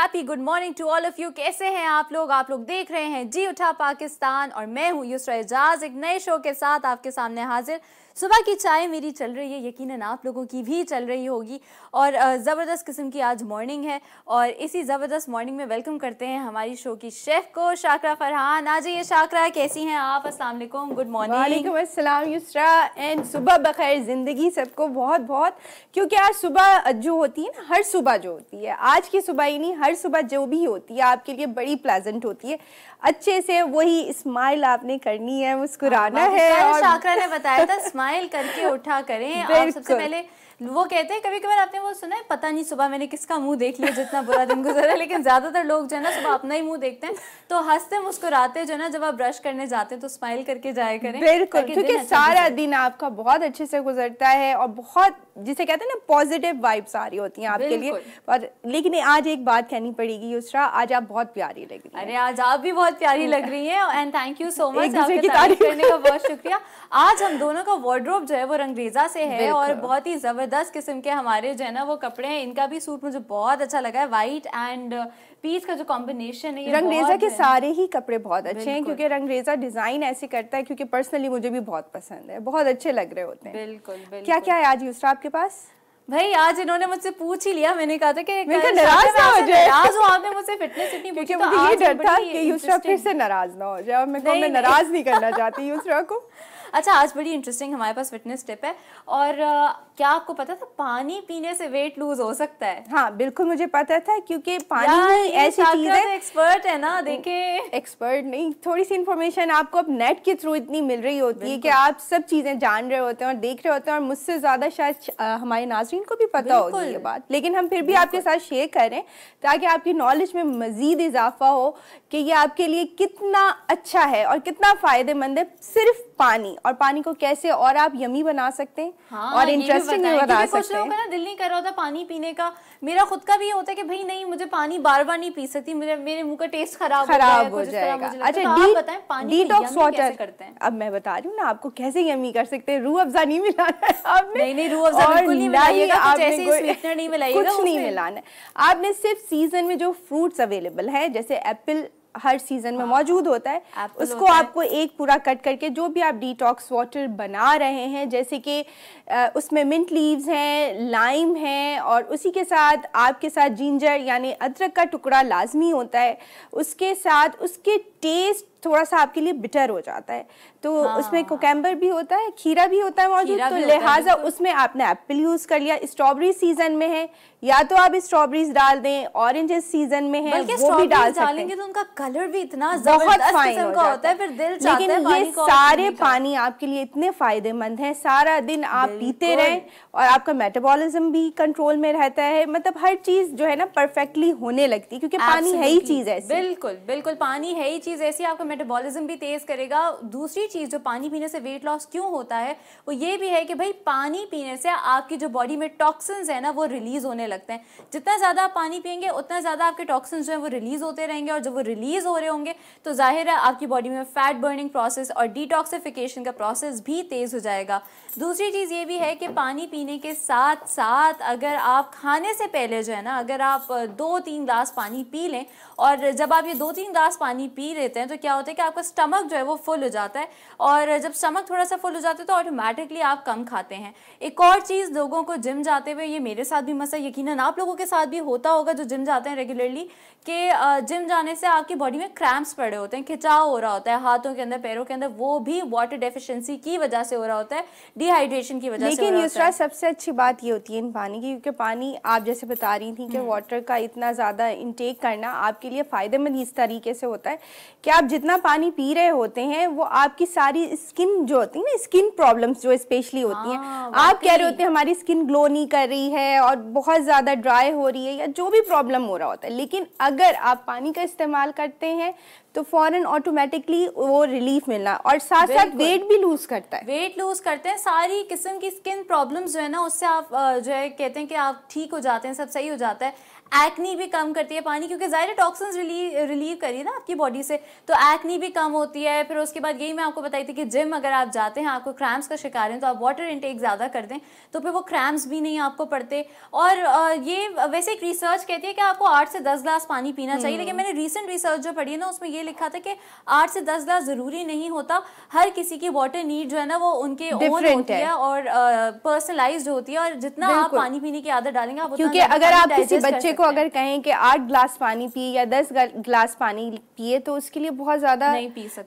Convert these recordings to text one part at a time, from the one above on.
Happy good morning to all of you कैसे हैं आप लोग? आप लोग देख रहे हैं जी उठा पाकिस्तान और मैं हूँ यूसरा एजाज। एक नए शो के साथ आपके सामने हाजिर। सुबह की चाय मेरी चल रही है, यकीनन आप लोगों की भी चल रही होगी। और ज़बरदस्त किस्म की आज मॉर्निंग है और इसी ज़बरदस्त मॉर्निंग में वेलकम करते हैं हमारी शो की शेफ़ को, शाकरा फरहान। आ जाइए शाकरा कैसी हैं आप? वालेकुम गुड मॉर्निंग अस्सलाम, युसरा एंड सुबह बखैर ज़िंदगी सबको बहुत बहुत। क्योंकि आज सुबह जो होती है ना, हर सुबह जो होती है। आज की सुबह ही नहीं, हर सुबह जो भी होती है, आपके लिए बड़ी प्लेजेंट होती है। अच्छे से वही स्माइल आपने करनी है मुस्कुराना हाँ, है और शाकरा ने बताया था स्माइल करके उठा करें। और सबसे पहले वो कहते हैं कभी कभार आपने वो सुना है पता नहीं सुबह मैंने किसका मुँह देख लिया जितना बुरा दिन गुजरा लेकिन ज़्यादातर लोग जो है ना सुबह अपना ही मुँह देखते हैं तो हँसते मुस्कुराते जो है ना जब आप ब्रश करने जाते हैं तो स्माइल करके जाया करें बिल्कुल क्योंकि अच्छा सारा दिन आपका बहुत अच्छे से गुजरता है और बहुत जिसे कहते हैं ना पॉजिटिव वाइब्स आ रही होती हैं आपके लिए। और लेकिन आज एक बात कहनी पड़ेगी युसरा आज आप बहुत प्यारी लग रही हैं। अरे आज आप भी बहुत प्यारी लग रही हैं and thank you so much आपकी तारीफ़ करने का बहुत शुक्रिया। आज हम दोनों का वार्ड्रोब जो है वो रंगरेजा से है और बहुत ही ज़बरदस्त किस्म के हमारे जो है ना वो कपड़े हैं। इनका भी सूट मुझे बहुत अच्छा लगा है। व्हाइट एंड पीस का जो कॉम्बिनेशन है रंगरेजा के सारे ही कपड़े बहुत अच्छे हैं क्योंकि रंगरेजा डिज़ाइन ऐसे करता है क्योंकि पर्सनली मुझे भी बहुत पसंद है। बहुत अच्छे लग रहे होते हैं। बिल्कुल क्या क्या है आज यूसरा आपके पास? भाई आज इन्होंने मुझसे पूछ ही लिया। मैंने कहा था कि मैं नाराज़ ना हो जाए। नाराज़ हो आपने मुझसे फिटनेस इतनी क्योंकि तो मुझे ये डर था कि यूसरा फिर से नाराज़ ना हो जाए और मैं नाराज़ नहीं करना चाहती यूसरा को। अच्छा आज बड़ी इंटरेस्टिंग हमारे पास फिटनेस टिप है। और आ, क्या आपको पता था पानी पीने से वेट लूज हो सकता है? हाँ बिल्कुल मुझे पता था क्योंकि पानी ऐसी चीज़ है। एक्सपर्ट है ना देखे। एक्सपर्ट नहीं थोड़ी सी इन्फॉर्मेशन आपको अब नेट के थ्रू इतनी मिल रही होती है कि आप सब चीज़ें जान रहे होते हैं और देख रहे होते हैं और मुझसे ज़्यादा शायद हमारे नाजरीन को भी पता होगी ये बात। लेकिन हम फिर भी आपके साथ शेयर करें ताकि आपकी नॉलेज में मजीद इजाफा हो कि ये आपके लिए कितना अच्छा है और कितना फ़ायदेमंद है सिर्फ़ पानी। और पानी को कैसे और आप यमी बना सकते हैं हाँ, और इंटरेस्टिंग भी बना सकते हैं। ना दिल नहीं कर रहा होता पानी पीने का। मेरा खुद का भी होता है कि भाई नहीं मुझे पानी बार बार नहीं पी सकती मुझे मेरे मुँह का टेस्ट खराब खराब हो जाएगा। अच्छा बताएँ पानी डिटॉक्स वाटर करते हैं? अब मैं बता रही हूँ ना आपको कैसे यमी कर सकते हैं? रूह अफजा नहीं मिलाना है आपने। नहीं नहीं रूह अफजा बिल्कुल नहीं मिलाइएगा कुछ ऐसे नहीं मिलाइएगा कुछ नहीं मिलाना है। आपने सिर्फ़ सीज़न में जो फ्रूट्स अवेलेबल है जैसे एप्पल हर सीज़न में हाँ, मौजूद होता है। उसको आपको एक पूरा कट करके जो भी आप डिटॉक्स वाटर बना रहे हैं जैसे कि उसमें मिंट लीव्स हैं लाइम है और उसी के साथ आपके साथ जिंजर यानी अदरक का टुकड़ा लाजमी होता है। उसके साथ उसके टेस्ट थोड़ा सा आपके लिए बिटर हो जाता है। तो हाँ। उसमें कोकैम्बर भी होता है खीरा भी होता है मौजूद तो लिहाजा उसमें आपने एप्पल यूज़ कर लिया। स्ट्रॉबेरी सीज़न में है या तो आप स्ट्रॉबेरीज डाल दें ऑरेंज सीज़न में है वो भी डाल सकते हैं। तो उनका कलर भी इतना बहुत फाइन होता है फिर दिल लेकिन ये सारे पानी आपके लिए इतने फ़ायदेमंद है। सारा दिन आप पीते रहें और आपका मेटाबॉलिज्म भी कंट्रोल में रहता है। मतलब हर चीज़ जो है ना परफेक्टली होने लगती है क्योंकि पानी है ही चीज़ ऐसी। बिल्कुल बिल्कुल पानी है ही चीज़ ऐसी आपका मेटाबॉलिज्म भी तेज करेगा। दूसरी चीज़ जो पानी पीने से वेट लॉस क्यों होता है, वो ये भी है कि भाई पानी पीने से आपकी जो बॉडी में टॉक्सिन्स है ना, वो रिलीज़ होने लगते हैं। जितना ज़्यादा आप पानी पियेंगे, उतना ज़्यादा आपके टॉक्सिन्स जो है वो रिलीज़ होते रहेंगे और जब वो रिलीज़ हो रहे होंगे तो ज़ाहिर है आपकी बॉडी में फैट बर्निंग प्रोसेस और डिटॉक्सिफिकेशन का प्रोसेस भी तेज़ हो जाएगा। दूसरी चीज़ ये भी है कि पानी पीने के साथ साथ अगर आप खाने से पहले जो है ना, अगर आप दो तीन ग्लास पानी पी लें और जब आप ये दो तीन ग्लास पानी पी लेते हैं तो क्या होता है कि आपका स्टमक जो है वो फुल हो जाता है और जब स्टमक थोड़ा सा फुल हो जाता है तो ऑटोमेटिकली आप कम खाते हैं। एक और चीज़ लोगों को जिम जाते हुए, ये मेरे साथ भी मसा यकीन आप लोगों के साथ भी होता होगा जो जिम जाते हैं रेगुलरली कि जिम जाने से आपकी बॉडी में क्रैम्प्स पड़े होते हैं खिंचाव हो रहा होता है हाथों के अंदर पैरों के अंदर वो भी वाटर डेफिशिएंसी की वजह से हो रहा होता है डिहाइड्रेशन की वजह से लेकिन यूसरा सबसे अच्छी बात ये होती है इन पानी की क्योंकि पानी आप जैसे बता रही थी कि वाटर हम्म। का इतना ज़्यादा इंटेक करना आपके लिए फ़ायदेमंद इस तरीके से होता है कि आप जितना पानी पी रहे होते हैं वो आपकी सारी स्किन जो होती है ना स्किन प्रॉब्लम्स जो स्पेशली होती हैं हाँ, आप कह रहे होते हैं हमारी स्किन ग्लो नहीं कर रही है और बहुत ज़्यादा ड्राई हो रही है या जो भी प्रॉब्लम हो रहा होता है लेकिन अगर आप पानी का इस्तेमाल करते हैं तो फॉरन ऑटोमेटिकली वो रिलीफ मिलना। और साथ साथ वेट भी लूज करता है। वेट लूज करते हैं। सारी किस्म की स्किन प्रॉब्लम्स जो है ना उससे आप जो है कहते हैं कि आप ठीक हो जाते हैं सब सही हो जाता है। एक्नी भी कम करती है पानी क्योंकि ज़ाहिर टॉक्सिन्स रिलीव रिलीव करिए ना आपकी बॉडी से। तो एक्नी भी कम होती है फिर उसके बाद यही मैं आपको बताई थी कि जिम अगर आप जाते हैं आपको क्रैम्स का शिकार हैं तो आप वाटर इनटेक ज़्यादा कर दें तो फिर वो क्रैम्स भी नहीं आपको पड़ते। और ये वैसे एक रिसर्च कहती है कि आपको आठ से दस ग्लास पानी पीना चाहिए लेकिन हम्म। मैंने रिसेंट रिसर्च जो पढ़ी है ना उसमें ये लिखा था कि आठ से दस ग्लास ज़रूरी नहीं होता। हर किसी की वाटर नीड जो है ना वो उनके ओन होती है। और पर्सनलाइज होती है और जितना आप पानी पीने की आदत डालेंगे आप क्योंकि अगर आप किसी बच्चे को अगर कहें कि आठ ग्लास पानी पिए या दस ग्लास पानी पिए तो उसके लिए बहुत ज़्यादा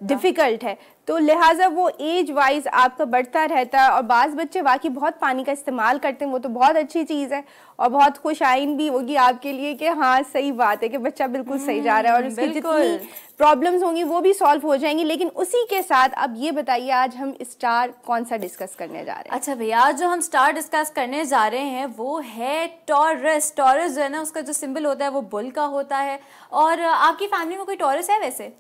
डिफ़िकल्ट है। तो लिहाजा वो एज वाइज आपका बढ़ता रहता है और बाज़ बच्चे वाकई बहुत पानी का इस्तेमाल करते हैं वो तो बहुत अच्छी चीज़ है और बहुत खुश आइन भी होगी आपके लिए कि हाँ सही बात है कि बच्चा बिल्कुल सही जा रहा है और उसकी जितनी प्रॉब्लम्स होंगी वो भी सॉल्व हो जाएँगी लेकिन उसी के साथ अब ये बताइए आज हम स्टार कौन सा डिस्कस करने जा रहे हैं? अच्छा भैया आज जो हम स्टार डिस्कस करने जा रहे हैं वो है टॉरस टॉरस जो है ना उसका जो सिंबल होता है वो बुल का होता है और आपकी फैमिली में कोई टॉरस है वैसे?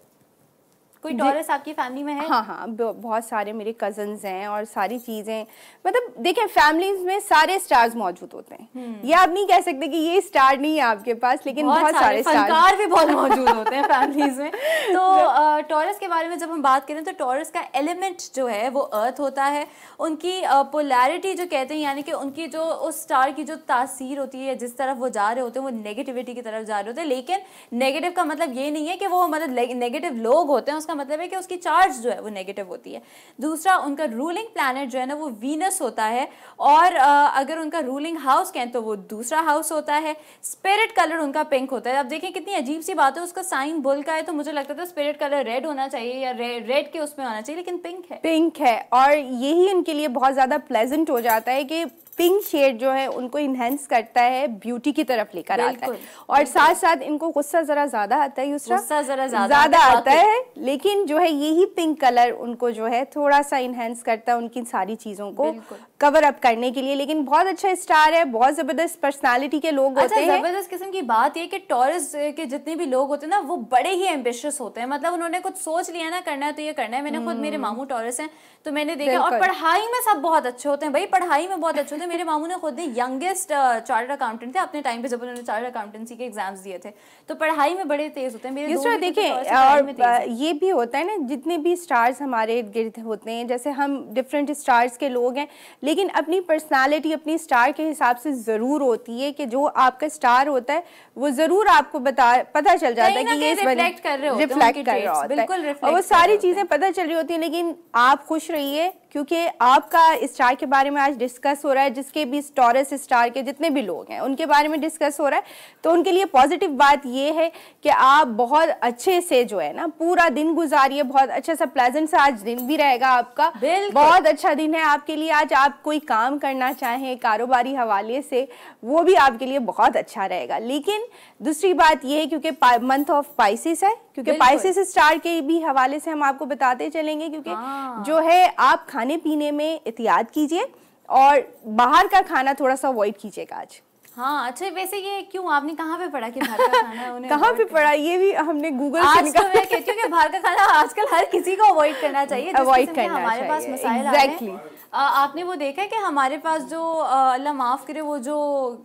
कोई टॉरस आपकी फैमिली में है? हाँ हाँ बहुत सारे मेरे कज़न हैं और सारी चीज़ें मतलब देखें फैमिलीज़ में सारे स्टार्स मौजूद होते हैं। हम्म। ये आप नहीं कह सकते कि ये स्टार नहीं है आपके पास लेकिन बहुत, बहुत सारे फनकार भी बहुत मौजूद होते हैं फैमिलीज़ में। तो टॉरस के बारे में जब हम बात करें तो टॉरस का एलिमेंट जो है वो अर्थ होता है। उनकी पोलैरिटी जो कहते हैं यानी कि उनकी जो उस स्टार की जो तासीर होती है जिस तरफ़ वो जा रहे होते हैं वो नेगेटिविटी की तरफ़ जा रहे होते हैं। लेकिन नेगेटिव का मतलब ये नहीं है कि वो मतलब नेगेटिव लोग होते हैं उसका उसका मतलब है कि उसकी चार्ज जो है वो नेगेटिव होती है। दूसरा, उनका रूलिंग प्लानट जो है ना, वो वीनस होता है और अगर उनका रूलिंग हाउस कहें तो वो दूसरा हाउस होता है। स्पिरिट कलर उनका पिंक होता है। अब देखें कितनी अजीब सी बात है, उसका साइन बुल का है तो मुझे लगता था स्पिरिट कलर रेड होना चाहिए या रेड के उसमें होना चाहिए, लेकिन पिंक है। पिंक है और यही उनके लिए बहुत ज़्यादा प्लेजेंट हो जाता है कि पिंक शेड जो है उनको इनहेंस करता है ब्यूटी की तरफ़ लेकर आता है। और साथ साथ इनको गुस्सा जरा ज़्यादा आता है गुस्सा जरा ज़्यादा आता है लेकिन जो है यही पिंक कलर उनको जो है थोड़ा सा इनहेंस करता है उनकी सारी चीज़ों को कवर अप करने के लिए। लेकिन बहुत अच्छा स्टार है बहुत ज़बरदस्त पर्सनालिटी के लोग अच्छा, होते हैं। ज़बरदस्त किस्म की बात ये कि टॉरस के जितने भी लोग होते हैं ना वो बड़े ही एम्बिशियस होते हैं। मतलब उन्होंने कुछ सोच लिया ना करना है तो ये करना है। मैंने खुद मेरे हम्म। मामू टॉरस हैं तो मैंने देखा। और पढ़ाई में सब बहुत अच्छे होते हैं भाई पढ़ाई में बहुत अच्छे होते हैं। मेरे मामू ने खुद ने यंगेस्ट चार्टर्ड अकाउंटेंट थे। अपने टाइम पे जब उन्होंने चार्टर्ड अकाउंटेंसी के एग्ज़ाम्स दिए थे। तो पढ़ाई में बड़े तेज होते हैं। मेरे देखिए और ये भी होता है ना जितने भी स्टार्स हमारे गिर्द होते हैं जैसे हम डिफरेंट स्टार्स के लोग हैं लेकिन अपनी पर्सनालिटी अपनी स्टार के हिसाब से ज़रूर होती है कि जो आपका स्टार होता है वो ज़रूर आपको बता पता चल जाता है कि ये रिफ्लेक्ट कर रहे होते रिफ्लेक्ट कर रहा होता है। और वो सारी चीज़ें पता चल रही होती है लेकिन आप खुश रहिए क्योंकि आपका स्टार के बारे में आज डिस्कस हो रहा है जिसके भी टॉरस स्टार के जितने भी लोग हैं उनके बारे में डिस्कस हो रहा है। तो उनके लिए पॉजिटिव बात ये है कि आप बहुत अच्छे से जो है ना पूरा दिन गुजारिए बहुत अच्छा सा प्लेजेंट सा आज दिन भी रहेगा आपका। बहुत अच्छा दिन है आपके लिए। आज आप कोई काम करना चाहें कारोबारी हवाले से वो भी आपके लिए बहुत अच्छा रहेगा। लेकिन दूसरी बात ये है क्योंकि मंथ ऑफ़ पाइसिस है क्योंकि पाइसिस स्टार के भी हवाले से हम आपको बताते चलेंगे क्योंकि हाँ। जो है आप खाने पीने में एहतियात कीजिए और बाहर का खाना थोड़ा सा अवॉइड कीजिएगा आज। हाँ अच्छा वैसे ये क्यों? आपने कहाँ पे पढ़ा कि बाहर का खाना कहाँ पे पढ़ा? ये भी हमने गूगल आज तो मैं कहती हूँ कि बाहर का खाना आजकल हर किसी को अवॉइड करना चाहिए अवॉइड करना हमारे पास मसाइल exactly. आपने वो देखा है कि हमारे पास जो अल्लाह माफ़ करे वो जो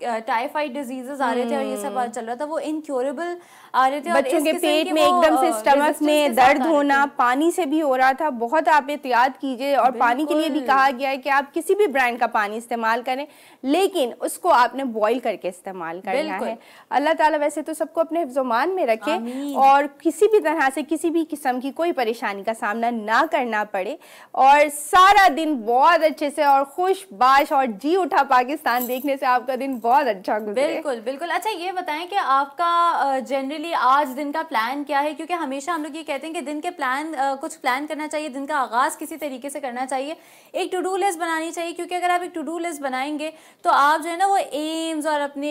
टाइफाइड डिजीजेस आ रहे थे और ये सब चल रहा था वो इनक्योरेबल आ रहे थे बच्चों के पेट में एकदम से स्टमक में दर्द होना पानी से भी हो रहा था बहुत आप एहतियात कीजिए और पानी के लिए भी कहा गया है कि आप किसी भी ब्रांड का पानी इस्तेमाल करें लेकिन उसको आपने बॉईल करके इस्तेमाल करना है। अल्लाह ताला वैसे तो सबको अपने हिफ्जमान में रखे और किसी भी तरह से किसी भी किस्म की कोई परेशानी का सामना ना करना पड़े और सारा दिन बहुत बहुत अच्छे से और खुश बाश और जी उठा पाकिस्तान देखने से आपका दिन बहुत अच्छा गुजरे। बिल्कुल बिल्कुल। अच्छा ये बताएँ कि आपका जनरली आज दिन का प्लान क्या है? क्योंकि हमेशा हम लोग ये कहते हैं कि दिन के प्लान कुछ प्लान करना चाहिए, दिन का आगाज़ किसी तरीके से करना चाहिए। एक टू डू लिस्ट बनानी चाहिए, क्योंकि अगर आप एक टू डू लिस्ट बनाएँगे तो आप जो है ना, वो एम्स और अपने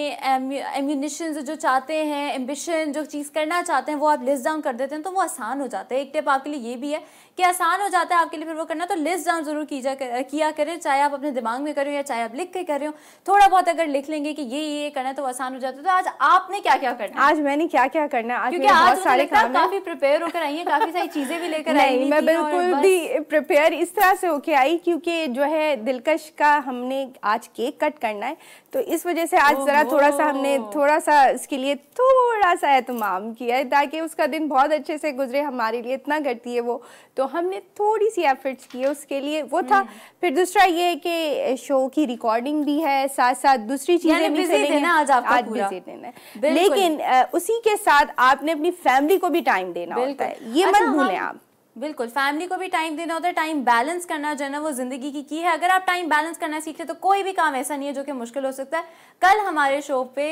एम्यूनिशन जो चाहते हैं एम्बिशन जो चीज़ करना चाहते हैं, वो आप लिस्ट डाउन कर देते हैं तो वो आसान हो जाता है। एक टिप आपके लिए ये भी है कि आसान हो जाता है आपके लिए फिर वो करना तो लिस्ट डाउन ज़रूर कीजिए किया करें चाहे आप अपने दिमाग में करें या चाहे आप लिख के कर रहे हो। थोड़ा बहुत अगर लिख लेंगे कि ये ये करना है तो आसान हो जाता है। तो आज आपने क्या क्या करना आज मैंने क्या क्या करना है? क्योंकि आज सारे काम काफ़ी प्रिपेयर होकर आई है काफ़ी सारी चीज़ें भी लेकर आई मैं बिल्कुल भी प्रिपेयर इस तरह से होके आई क्योंकि जो है दिलकश का हमने आज केक कट करना है। तो इस वजह से आज ज़रा थोड़ा सा हमने थोड़ा सा इसके लिए थोड़ा सा एहतमाम किया है ताकि उसका दिन बहुत अच्छे से गुजरे हमारे लिए इतना करती है वो। तो हमने थोड़ी सी एफर्ट्स किए उसके लिए। वो था हम्म। फिर दूसरा ये कि शो की रिकॉर्डिंग भी है साथ साथ दूसरी चीज़ें भी आज आज बिज़ी दिन है लेकिन उसी के साथ आपने अपनी फैमिली को भी टाइम देना होता है। ये मत अच्छा, भूलें आप। बिल्कुल फैमिली को भी टाइम देना होता है टाइम बैलेंस करना जो है ना वो ज़िंदगी की की है। अगर आप टाइम बैलेंस करना सीखते तो कोई भी काम ऐसा नहीं है जो कि मुश्किल हो सकता है। कल हमारे शो पे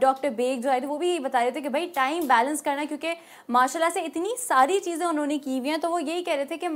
डॉक्टर बेग जो आए थे, वो भी बता रहे थे कि भाई टाइम बैलेंस करना क्योंकि माशाल्लाह से इतनी सारी चीज़ें उन्होंने की हुई हैं तो वो यही कह रहे थे कि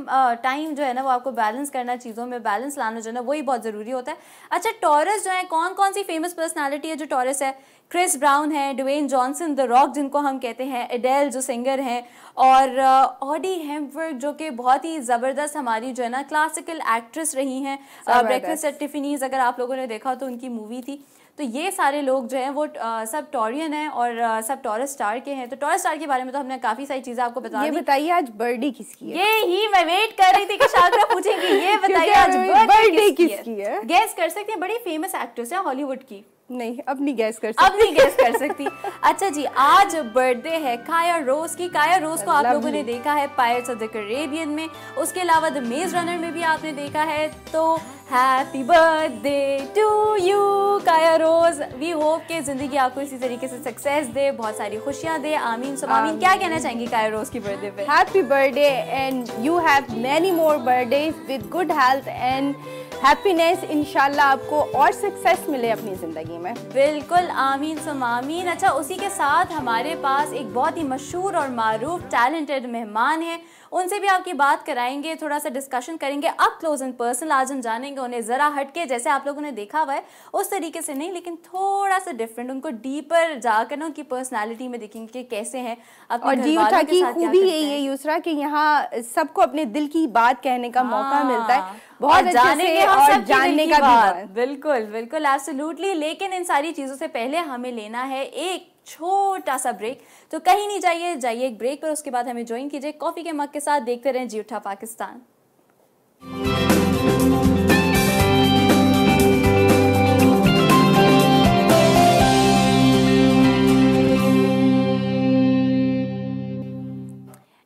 टाइम जो है ना वो आपको बैलेंस करना, चीज़ों में बैलेंस लाना जो है ना, वही बहुत ज़रूरी होता है। अच्छा टॉरस जो है कौन कौन सी फ़ेमस पर्सनैलिटी है जो टॉरस है? क्रिस ब्राउन है डवेन जॉनसन द रॉक जिनको हम कहते हैं एडेल जो सिंगर हैं और ऑडी uh, हेम्पवर्क जो कि बहुत ही ज़बरदस्त हमारी जो है ना क्लासिकल एक्ट्रेस रही हैं। ब्रेकफास्ट एट टिफिनीज अगर आप लोगों ने देखा तो उनकी मूवी थी। तो ये सारे लोग जो हैं वो आ, सब टॉरियन हैं और आ, सब टॉरस स्टार के हैं। तो टॉरस स्टार के बारे में तो हमने काफ़ी सारी चीज़ें आपको बता ये बताइए आज बर्थडे किसकी है? ये ही मैं वेट कर रही थी कि शाकरा पूछेंगी। ये बताइए आज बर्थडे किसकी है? गैस कर सकते हैं बड़ी फ़ेमस एक्ट्रेस है हॉलीवुड की। नहीं अब नहीं गैस कर सकती अब नहीं गैस कर सकती। अच्छा जी आज बर्थडे है काया रोज की। काया रोज को आप लोगों ने देखा है पायरेट्स ऑफ़ द कैरेबियन में। उसके अलावा द मेज रनर में भी आपने देखा है। तो हैप्पी बर्थडे टू यू काया रोज। वी होप के ज़िंदगी आपको इसी तरीके से सक्सेस दे बहुत सारी खुशियाँ दे। आमीन सो आमीन। क्या कहना चाहेंगे काया रोज की बर्थडे पे? Happy birthday and you have many more birthday with good health and happiness इनशाला आपको और सक्सेस मिले अपनी ज़िंदगी में। बिल्कुल, आमीन सुम आमीन अच्छा उसी के साथ हमारे पास एक बहुत ही मशहूर और मारूफ टैलेंटेड मेहमान है। उनसे भी आपकी बात कराएँगे थोड़ा सा डिस्कशन करेंगे। अब क्लोज एंड पर्सनल आज हम जानेंगे उन्हें ज़रा हटके जैसे आप लोगों ने देखा हुआ है उस तरीके से नहीं लेकिन थोड़ा सा डिफरेंट उनको डीपर जाकर ना उनकी पर्सनैलिटी में देखेंगे कि कैसे हैं और जीवता की खूबी यही है। यूसरा कि यहाँ सबको अपने दिल की बात कहने का मौका मिलता है। हाँ। बहुत जाने के और जानने का भी बिल्कुल बिल्कुल एब्सोल्युटली लेकिन इन सारी चीज़ों से पहले हमें लेना है एक छोटा सा ब्रेक तो कहीं नहीं जाइए जाइए एक ब्रेक पर, उसके बाद हमें ज्वाइन कीजिए। कॉफ़ी के मग के साथ देखते रहें जी उठा पाकिस्तान।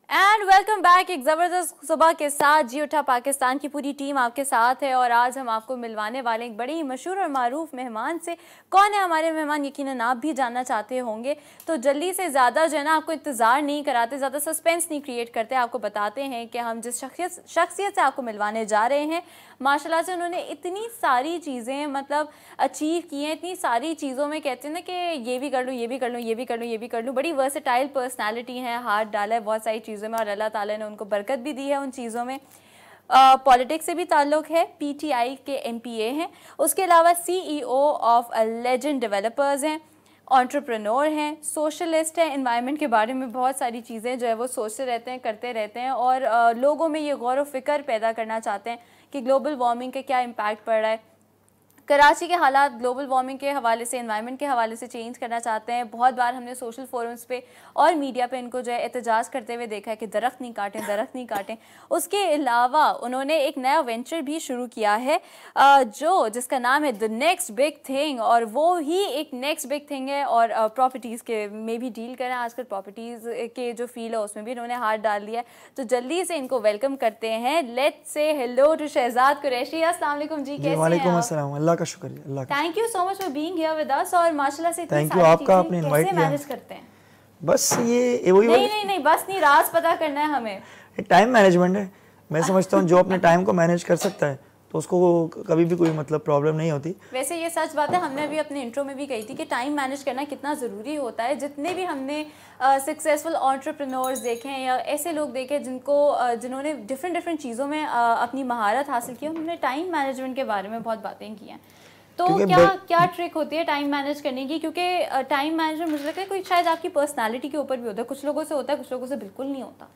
वेलकम बैक एक ज़बरदस्त सुबह के साथ जी उठा पाकिस्तान की पूरी टीम आपके साथ है और आज हम आपको मिलवाने वाले एक बड़े ही मशहूर और मरूफ मेहमान से कौन है हमारे मेहमान? यकीन आप भी जानना चाहते होंगे। तो जल्दी से ज़्यादा जो है ना, आपको इंतज़ार नहीं कराते, ज़्यादा सस्पेंस नहीं क्रिएट करते। आपको बताते हैं कि हम जिस शख्सियत शख्सियत से आपको मिलवाने जा रहे हैं माशाल्लाह से उन्होंने इतनी सारी चीज़ें मतलब अचीव की हैं, इतनी सारी चीज़ों में कहते हैं ना कि ये भी कर लूँ, ये भी कर लूँ, ये भी कर लूँ, ये भी कर लूँ। बड़ी वर्सेटाइल पर्सनैलिटी है, हाथ डाला है बहुत सारी चीज़ों में और अल्लाह ताला ने उनको बरकत भी दी है उन चीज़ों में। पॉलिटिक्स से भी ताल्लुक़ है पीटीआई के एमपीए हैं। उसके अलावा सीईओ ऑफ़ लेजेंड डेवलपर्स हैं ऑन्टरप्रनोर हैं सोशलिस्ट हैं इन्वायरमेंट के बारे में बहुत सारी चीज़ें जो है वो सोचते रहते हैं, करते रहते हैं और लोगों में ये गौर व फ़िक्र पैदा करना चाहते हैं। कि ग्लोबल वार्मिंग का क्या इम्पैक्ट पड़ रहा है? कराची के हालात ग्लोबल वार्मिंग के हवाले से इन्वायरमेंट के हवाले से चेंज करना चाहते हैं। बहुत बार हमने सोशल फोरम्स पे और मीडिया पे इनको जो है एहतजाज करते हुए देखा है कि दरख्त नहीं काटें दरख्त नहीं काटें। उसके अलावा उन्होंने एक नया वेंचर भी शुरू किया है जो जिसका नाम है द नेक्स्ट बिग थिंग और वो ही एक नेक्स्ट बिग थिंग है और प्रॉपर्टीज़ के में भी डील करें। आजकल प्रॉपर्टीज़ के जो फील है उसमें भी इन्होंने हाथ डाल दिया है। तो जल्दी से इनको वेलकम करते हैं। लेट से हेलो टू शहजाद कुरैशी अस्सलाम जी कैसे हैं का शुक्रिया अल्लाह thank you so much for being here with us और माशाल्लाह से थैंक यू आपका आपने इनवाइट किया। मैनेज करते हैं? बस ये वही नहीं नहीं नहीं बस नहीं राज पता करना है हमें। टाइम मैनेजमेंट है। मैं समझता हूँ जो अपने टाइम को मैनेज कर सकता है। उसको कभी भी कोई मतलब प्रॉब्लम नहीं होती। वैसे ये सच बात है हमने अभी अपने इंट्रो में भी कही थी कि टाइम मैनेज करना कितना ज़रूरी होता है। जितने भी हमने सक्सेसफुल ऑन्टरप्रनोर्स देखे हैं या ऐसे लोग देखे जिनको जिन्होंने डिफरेंट डिफरेंट चीज़ों में अपनी महारत हासिल की उन्होंने टाइम मैनेजमेंट के बारे में बहुत बातें की हैं। तो क्या क्या ट्रिक होती है टाइम मैनेज करने की? क्योंकि टाइम मैनेजमेंट मुझे लगता है कोई शायद आपकी पर्सनालिटी के ऊपर भी होता है। कुछ लोगों से होता है कुछ लोगों से बिल्कुल नहीं होता।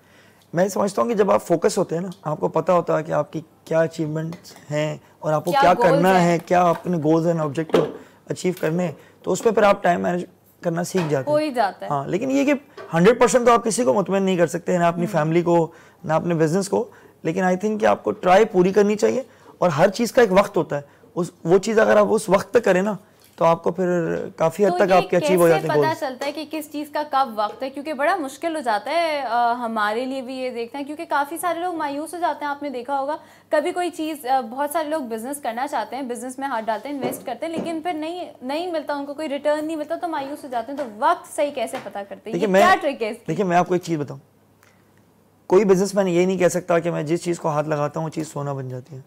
मैं समझता हूँ कि जब आप फोकस होते हैं ना आपको पता होता है कि आपकी क्या अचीवमेंट्स हैं और आपको क्या, क्या करना है। है क्या अपने गोल्स एंड ऑब्जेक्टिव अचीव करने तो उस पर फिर आप टाइम मैनेज करना सीख जाते हैं। जाता है। हाँ लेकिन ये कि हंड्रेड परसेंट तो आप किसी को मुतमिन नहीं कर सकते ना अपनी फैमिली हम्म। को ना अपने बिज़नेस को लेकिन आई थिंक कि आपको ट्राई पूरी करनी चाहिए और हर चीज़ का एक वक्त होता है। उस वो चीज़ अगर आप उस वक्त पे करें ना तो आपको फिर काफ़ी हद तो तक आपके अचीव हो जाते हैं पता चलता है कि किस चीज़ का कब वक्त है? क्योंकि बड़ा मुश्किल हो जाता है आ, हमारे लिए भी ये देखना है क्योंकि काफ़ी सारे लोग मायूस हो जाते हैं आपने देखा होगा। कभी कोई चीज़ बहुत सारे लोग बिज़नेस करना चाहते हैं बिज़नेस में हाथ डालते हैं इन्वेस्ट करते हैं लेकिन फिर नहीं नहीं मिलता उनको कोई रिटर्न नहीं मिलता तो मायूस हो जाते हैं। तो वक्त सही कैसे पता करते हैं? क्या ट्रिक है देखिए मैं आपको एक चीज़ बताऊँ। कोई बिजनेसमैन ये नहीं कह सकता कि मैं जिस चीज़ को हाथ लगाता हूँ वो चीज़ सोना बन जाती है।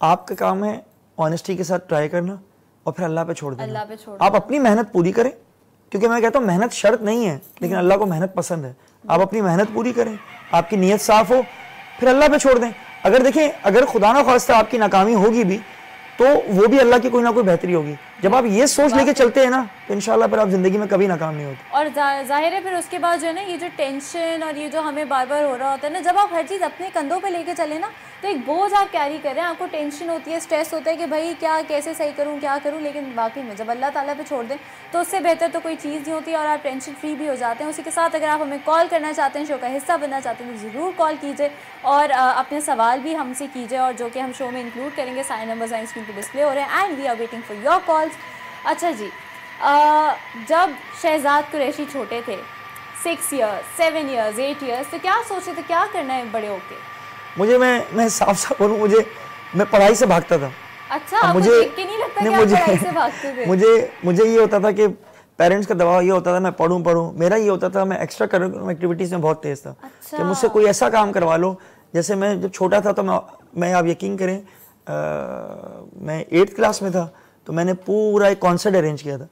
आपका काम है ऑनेस्टी के साथ ट्राई करना और फिर अल्लाह पे छोड़ देना। अल्लाह पे छोड़ आप अपनी मेहनत पूरी करें क्योंकि मैं कहता हूँ मेहनत शर्त नहीं है लेकिन अल्लाह को मेहनत पसंद है। आप अपनी मेहनत पूरी करें आपकी नीयत साफ़ हो फिर अल्लाह पे छोड़ दें। अगर देखें अगर खुदा ना खास्ता आपकी नाकामी होगी भी तो वो भी अल्लाह की कोई ना कोई बेहतरी होगी। जब आप ये सोच लेके चलते हैं ना तो इनशाला फिर आप ज़िंदगी में कभी नाकाम नहीं होते। और ज़ाहिर है फिर उसके बाद जो है ना ये जो टेंशन और ये जो हमें बार बार हो रहा होता है ना जब आप हर चीज़ अपने कंधों पे लेके चले ना तो एक बोझ आप कैरी कर रहे हैं आपको टेंशन होती है स्ट्रेस होता है कि भाई क्या कैसे सही करूँ क्या करूँ लेकिन बाकी में जब अल्लाह ताला पे छोड़ दें तो उससे बेहतर तो कोई चीज़ नहीं होती और आप टेंशन फ्री भी हो जाते हैं। उसी के साथ अगर आप हमें कॉल करना चाहते हैं शो का हिस्सा बनना चाहते हैं तो ज़रूर कॉल कीजिए और अपने सवाल भी हमसे कीजिए और जो कि हम शो में इंक्लूड करेंगे साइन नंबर साइन स्क्रीन पर डिस्प्ले हो रहे हैं and we are waiting for your calls अच्छा जी आ, जब शहजाद कुरैशी छोटे थे six years seven years eight years तो क्या सोचे थे क्या करना है बड़े होके? मुझे मैं मैं साफ़ साफ़ बोलूँ मुझे मैं पढ़ाई से भागता था। अच्छा मुझे देख के नहीं लगता नहीं, मुझे पढ़ाई से भागते थे? मुझे मुझे ये होता था कि पेरेंट्स का दबाव ये होता था मैं पढ़ूं पढ़ूं। मेरा ये होता था मैं एक्स्ट्रा करिकुलम एक्टिविटीज़ में बहुत तेज था। अच्छा। कि मुझसे कोई ऐसा काम करवा लो जैसे मैं जब छोटा था तो मैं मैं आप यकीन करें आ, मैं एट्थ क्लास में था। तो मैंने पूरा एक कॉन्सर्ट अरेंज किया था।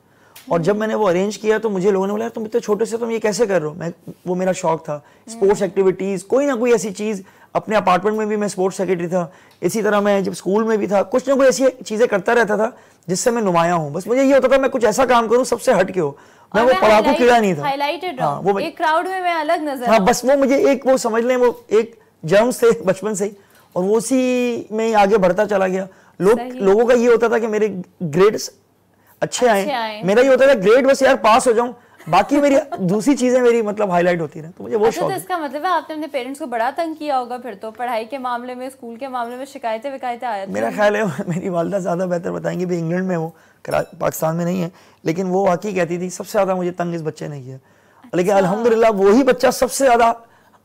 और जब मैंने वो अरेंज किया तो मुझे लोगों ने बोला तुम इतने छोटे से तुम ये कैसे कर रहे हो? मैं वो मेरा शौक था। स्पोर्ट्स एक्टिविटीज़ कोई ना कोई ऐसी चीज़ अपने अपार्टमेंट में भी मैं स्पोर्ट्स सेक्रेटरी था। इसी तरह मैं जब स्कूल में भी था कुछ ना कुछ ऐसी चीज़ें करता रहता था जिससे मैं नुमाया हूँ। बस मुझे ये होता था मैं कुछ ऐसा काम करूँ सबसे हट के हो। मैं वो पढ़ाकू कीड़ा नहीं था। हाँ, वो एक क्राउड में मैं अलग नज़र हाँ बस वो मुझे एक वो समझ लें वो एक जर्म से बचपन से ही और वो उसी में आगे बढ़ता चला गया। लोग लोगों का ये होता था कि मेरे ग्रेड्स अच्छे, अच्छे आए। मेरा ये होता था ग्रेड बस यार पास हो जाऊँ। बाकी मेरी दूसरी चीज़ें मेरी मतलब हाईलाइट होती रहे तो मुझे वो अच्छा, शौक तो इसका मतलब है आपने अपने पेरेंट्स को बड़ा तंग किया होगा फिर तो पढ़ाई के मामले में स्कूल के मामले में शिकायतें विकायतें आया मेरा ख्याल है मेरी वालदा ज़्यादा बेहतर बताएँगे भी इंग्लैंड में वो पाकिस्तान में नहीं है लेकिन वो वाकई कहती थी सबसे ज़्यादा मुझे तंग इस बच्चे ने किया। लेकिन अच्छा। अल्हम्दुलिल्लाह वही बच्चा सबसे ज़्यादा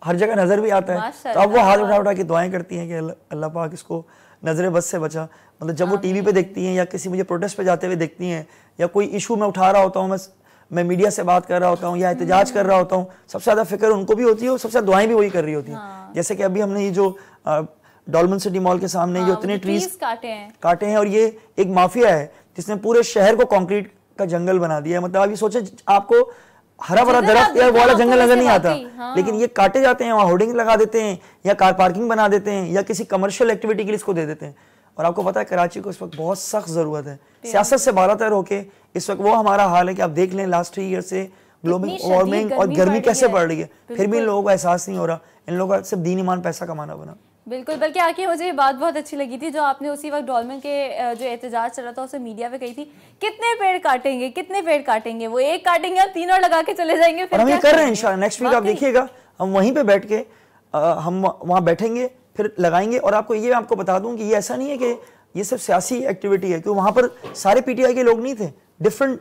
हर जगह नज़र भी आता है। तो अब वो हाथ उठा उठा के दुआएँ करती हैं कि अल्लाह पाक इसको नज़र बस से बचा। मतलब जब वो टीवी पे देखती हैं या किसी मुझे प्रोटेस्ट पे जाते हुए देखती हैं या कोई इशू में उठा रहा होता हूँ मैं मैं मीडिया से बात कर रहा होता हूँ या एहतजाज कर रहा होता हूँ सबसे ज़्यादा फ़िक्र उनको भी होती है और सबसे ज़्यादा दुआएँ भी वही कर रही होती हैं। हाँ। जैसे कि अभी हमने ये जो डॉलमन सिटी मॉल के सामने हाँ, ये उतने ट्रीज काटे हैं। काटे हैं और ये एक माफिया है जिसने पूरे शहर को कंक्रीट का जंगल बना दिया है। मतलब अभी सोचे आपको हरा भरा दरख्त या वाला जंगल नज़र नहीं आता। हाँ। लेकिन ये काटे जाते हैं वहाँ होर्डिंग लगा देते हैं या कार पार्किंग बना देते हैं या किसी कमर्शियल एक्टिविटी के लिए इसको दे देते हैं। और आपको पता है कराची को इस वक्त बहुत सख्त ज़रूरत है। सियासत से बाला तर होके इस वक्त वो हमारा हाल है कि आप देख लें लास्ट थ्री ईयर से ग्लोबल वार्मिंग और गर्मी कैसे बढ़ रही है। फिर भी इन लोगों को एहसास नहीं हो रहा। इन लोगों का सिर्फ़ दीन ईमान पैसा कमाना बना बिल्कुल बल्कि आके मुझे ये बात बहुत अच्छी लगी थी जो आपने उसी वक्त डॉलमन के जो एहतजाज चला था उसे मीडिया पे कही थी कितने पेड़ काटेंगे कितने पेड़ काटेंगे वो एक काटेंगे और तीन और लगा के चले जाएँगे फिर हम ये कर रहे हैं इंशाल्लाह नेक्स्ट वीक आप देखिएगा हम वहीं पे बैठ के हम वहाँ बैठेंगे फिर लगाएँगे और आपको ये आपको बता दूँ कि ये ऐसा नहीं है कि ये सिर्फ़ सियासी एक्टिविटी है क्योंकि वहाँ पर सारे पीटीआई के लोग नहीं थे डिफरेंट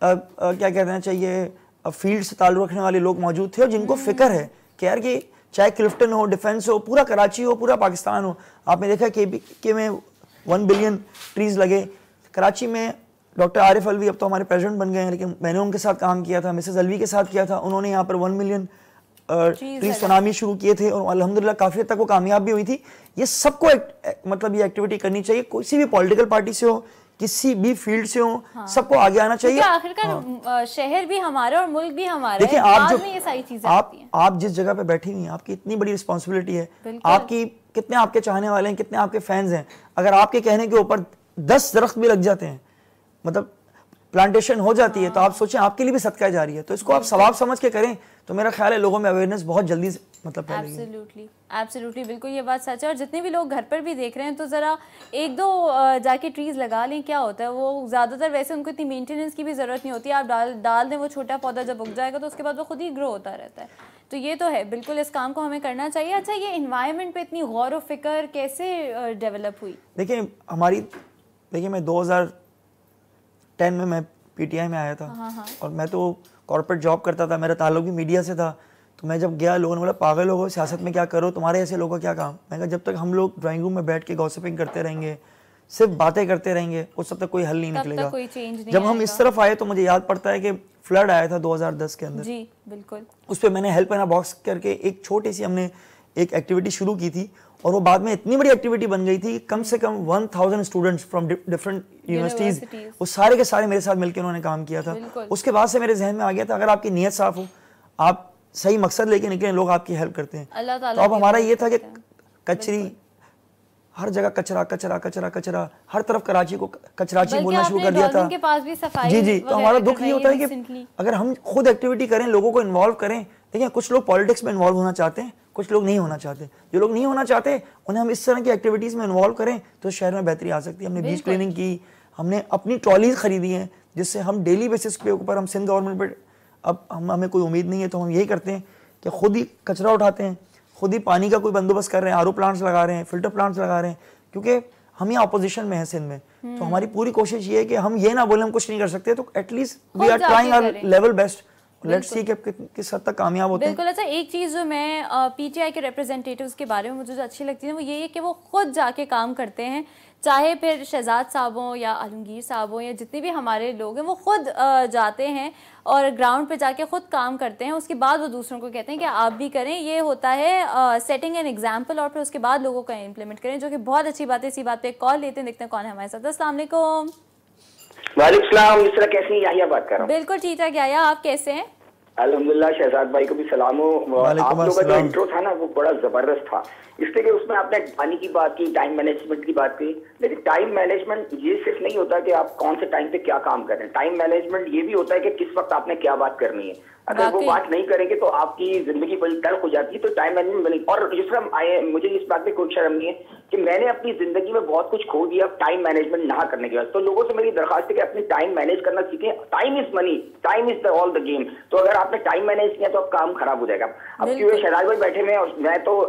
क्या कहना चाहिए फ़ील्ड से ताल्लुक रखने वाले लोग मौजूद थे और जिनको हम्म। फ़िक्र है कि यार कि चाहे क्लिफ्टन हो डिफेंस हो पूरा कराची हो पूरा पाकिस्तान हो। आपने देखा के बी के में वन बिलियन ट्रीज लगे। कराची में डॉक्टर आरिफ अलवी अब तो हमारे प्रेसिडेंट बन गए हैं लेकिन मैंने उनके साथ काम किया था मिसेज अलवी के साथ किया था। उन्होंने यहाँ पर वन मिलियन ट्रीज सुनामी शुरू किए थे और अल्हम्दुलिल्लाह काफ़ी हद तक वो कामयाब भी हुई थी। ये सबको मतलब ये एक्टिविटी करनी चाहिए। किसी भी पॉलिटिकल पार्टी से हो किसी भी फ़ील्ड से हो हाँ। सबको आगे आना चाहिए। आखिरकार हाँ। शहर भी हमारा और मुल्क भी हमारा देखिए आप जो ये सारी चीज़ें आप आप जिस जगह पे बैठी हुई हैं आपकी इतनी बड़ी रिस्पॉन्सिबिलिटी है। आपकी कितने आपके चाहने वाले हैं कितने आपके फैंस हैं। अगर आपके कहने के ऊपर दस दरख्त भी लग जाते हैं मतलब प्लांटेशन हो जाती है तो आप सोचें आपके लिए भी सदका जा रही है। तो इसको आप सवाब समझ के करें तो मेरा ख्याल है लोगों में अवेयरनेस बहुत जल्दी मतलब एब्सोल्युटली एब्सोल्युटली बिल्कुल ये बात सच है। और जितने भी लोग घर पर भी देख रहे हैं तो ज़रा एक दो जाके ट्रीज़ लगा लें क्या होता है? वो ज़्यादातर वैसे उनको इतनी मेंटेनेंस की भी ज़रूरत नहीं होती। आप डाल डाल दें वो छोटा पौधा जब उग जाएगा तो उसके बाद वो खुद ही ग्रो होता रहता है। तो ये तो है बिल्कुल इस काम को हमें करना चाहिए। अच्छा ये इन्वायरमेंट पे इतनी गौर व फ़िक्र कैसे डेवलप हुई? देखिए हमारी देखिए मैं दो टेन में मैं पीटीआई में आया था। और मैं तो कॉर्पोरेट जॉब करता था मेरा ताल्लुक भी मीडिया से था। तो मैं जब गया लोगों ने बोला पागल हो सियासत में क्या करो? तुम्हारे ऐसे लोगों का क्या काम? मैं कहा जब तक हम लोग ड्राइंग रूम में बैठ के गॉसिपिंग करते रहेंगे सिर्फ़ बातें करते रहेंगे उस तब तक कोई हल नहीं निकलेगा. कोई चेंज नहीं जब हम इस तरफ़ आए तो मुझे याद पड़ता है कि फ्लड आया था 2010 के अंदर। जी बिल्कुल। उस पर मैंने हेल्प एना बॉक्स करके एक छोटी सी हमने एक एक्टिविटी शुरू की थी और वो बाद में इतनी बड़ी एक्टिविटी बन गई थी कम से कम one thousand students from different universities वो सारे के सारे मेरे साथ मिलकर उन्होंने काम किया था। उसके बाद से मेरे जहन में आ गया था अगर आपकी नीयत साफ़ हो आप सही मकसद लेके निकले लोग आपकी हेल्प करते हैं। तो अब हमारा ये था कि कचरी हर जगह कचरा कचरा कचरा कचरा हर तरफ़ कराची को कचराची बोलना शुरू कर दिया था। के पास भी सफ़ाई जी जी तो हमारा दुख ये होता है कि अगर हम खुद एक्टिविटी करें लोगों को इन्वॉल्व करें देखिए कुछ लोग पॉलिटिक्स में इन्वॉल्व होना चाहते हैं कुछ लोग नहीं होना चाहते। जो लोग नहीं होना चाहते उन्हें हम इस तरह की एक्टिविटीज़ में इन्वॉल्व करें तो शहर में बेहतरी आ सकती है। हमने बीच क्लीनिंग की हमने अपनी ट्रॉलीज खरीदी हैं जिससे हम डेली बेसिस के ऊपर हम सिंध गवर्नमेंट पर अब हम हमें कोई उम्मीद नहीं है तो हम यही करते हैं कि खुद ही कचरा उठाते हैं खुद ही पानी का कोई बंदोबस्त कर रहे हैं आर प्लांट्स लगा रहे हैं फ़िल्टर प्लांट्स लगा रहे हैं क्योंकि हम ही अपोजिशन में हैं सिंध में। तो हम्म। हमारी पूरी कोशिश ये है कि हम ये ना बोले हम कुछ नहीं कर सकते तो at least we are trying our level best let's see कि किस हद तक कामयाब होते हैं। बिल्कुल अच्छा एक चीज़ जो मैं पीटीआई के रिप्रेजेंटेटिव्स के बारे में मुझे जो अच्छी लगती है वो ये है कि वो खुद जाके काम करते हैं चाहे फिर शहजाद साहब हों या आलमगीर साहब हों या जितने भी हमारे लोग हैं वो खुद जाते हैं और ग्राउंड पे जाके खुद काम करते हैं। उसके बाद वो दूसरों को कहते हैं कि आप भी करें। ये होता है सेटिंग एन एग्ज़ाम्पल और फिर उसके बाद लोगों का इम्प्लीमेंट करें जो कि बहुत अच्छी बात है। इसी बात पे कॉल लेते हैं। देखते हैं कौन है हमारे साथ। असलम वालेकुम। कैसे बात कर। रहा हूँ बिल्कुल ठीक ठाक। याया आप कैसे हैं? अलहमदुल्ला शहजाद भाई को भी सलाम हो। आप लोगों का जो इंट्रो था ना वो बड़ा ज़बरदस्त था। इसलिए कि उसमें आपने पानी की बात की टाइम मैनेजमेंट की बात की। लेकिन टाइम मैनेजमेंट ये सिर्फ़ नहीं होता कि आप कौन से टाइम पे क्या काम कर रहे हैं। टाइम मैनेजमेंट ये भी होता है कि किस वक्त आपने क्या बात करनी है। अगर वो बात नहीं करेंगे तो आपकी ज़िंदगी बड़ी तल्ख हो जाती है तो टाइम मैनेजमेंट बनी और जिस आए मुझे इस बात पे कोई शर्म नहीं है कि मैंने अपनी ज़िंदगी में बहुत कुछ खो दिया टाइम मैनेजमेंट ना करने के बाद। तो लोगों से मेरी दरखास्त है कि अपनी टाइम मैनेज करना सीखें। Time is money time is the all the game तो अगर आपने टाइम मैनेज किया तो अब काम खराब हो जाएगा। अब क्योंकि शहराज भाई बैठे हुए हैं और मैं तो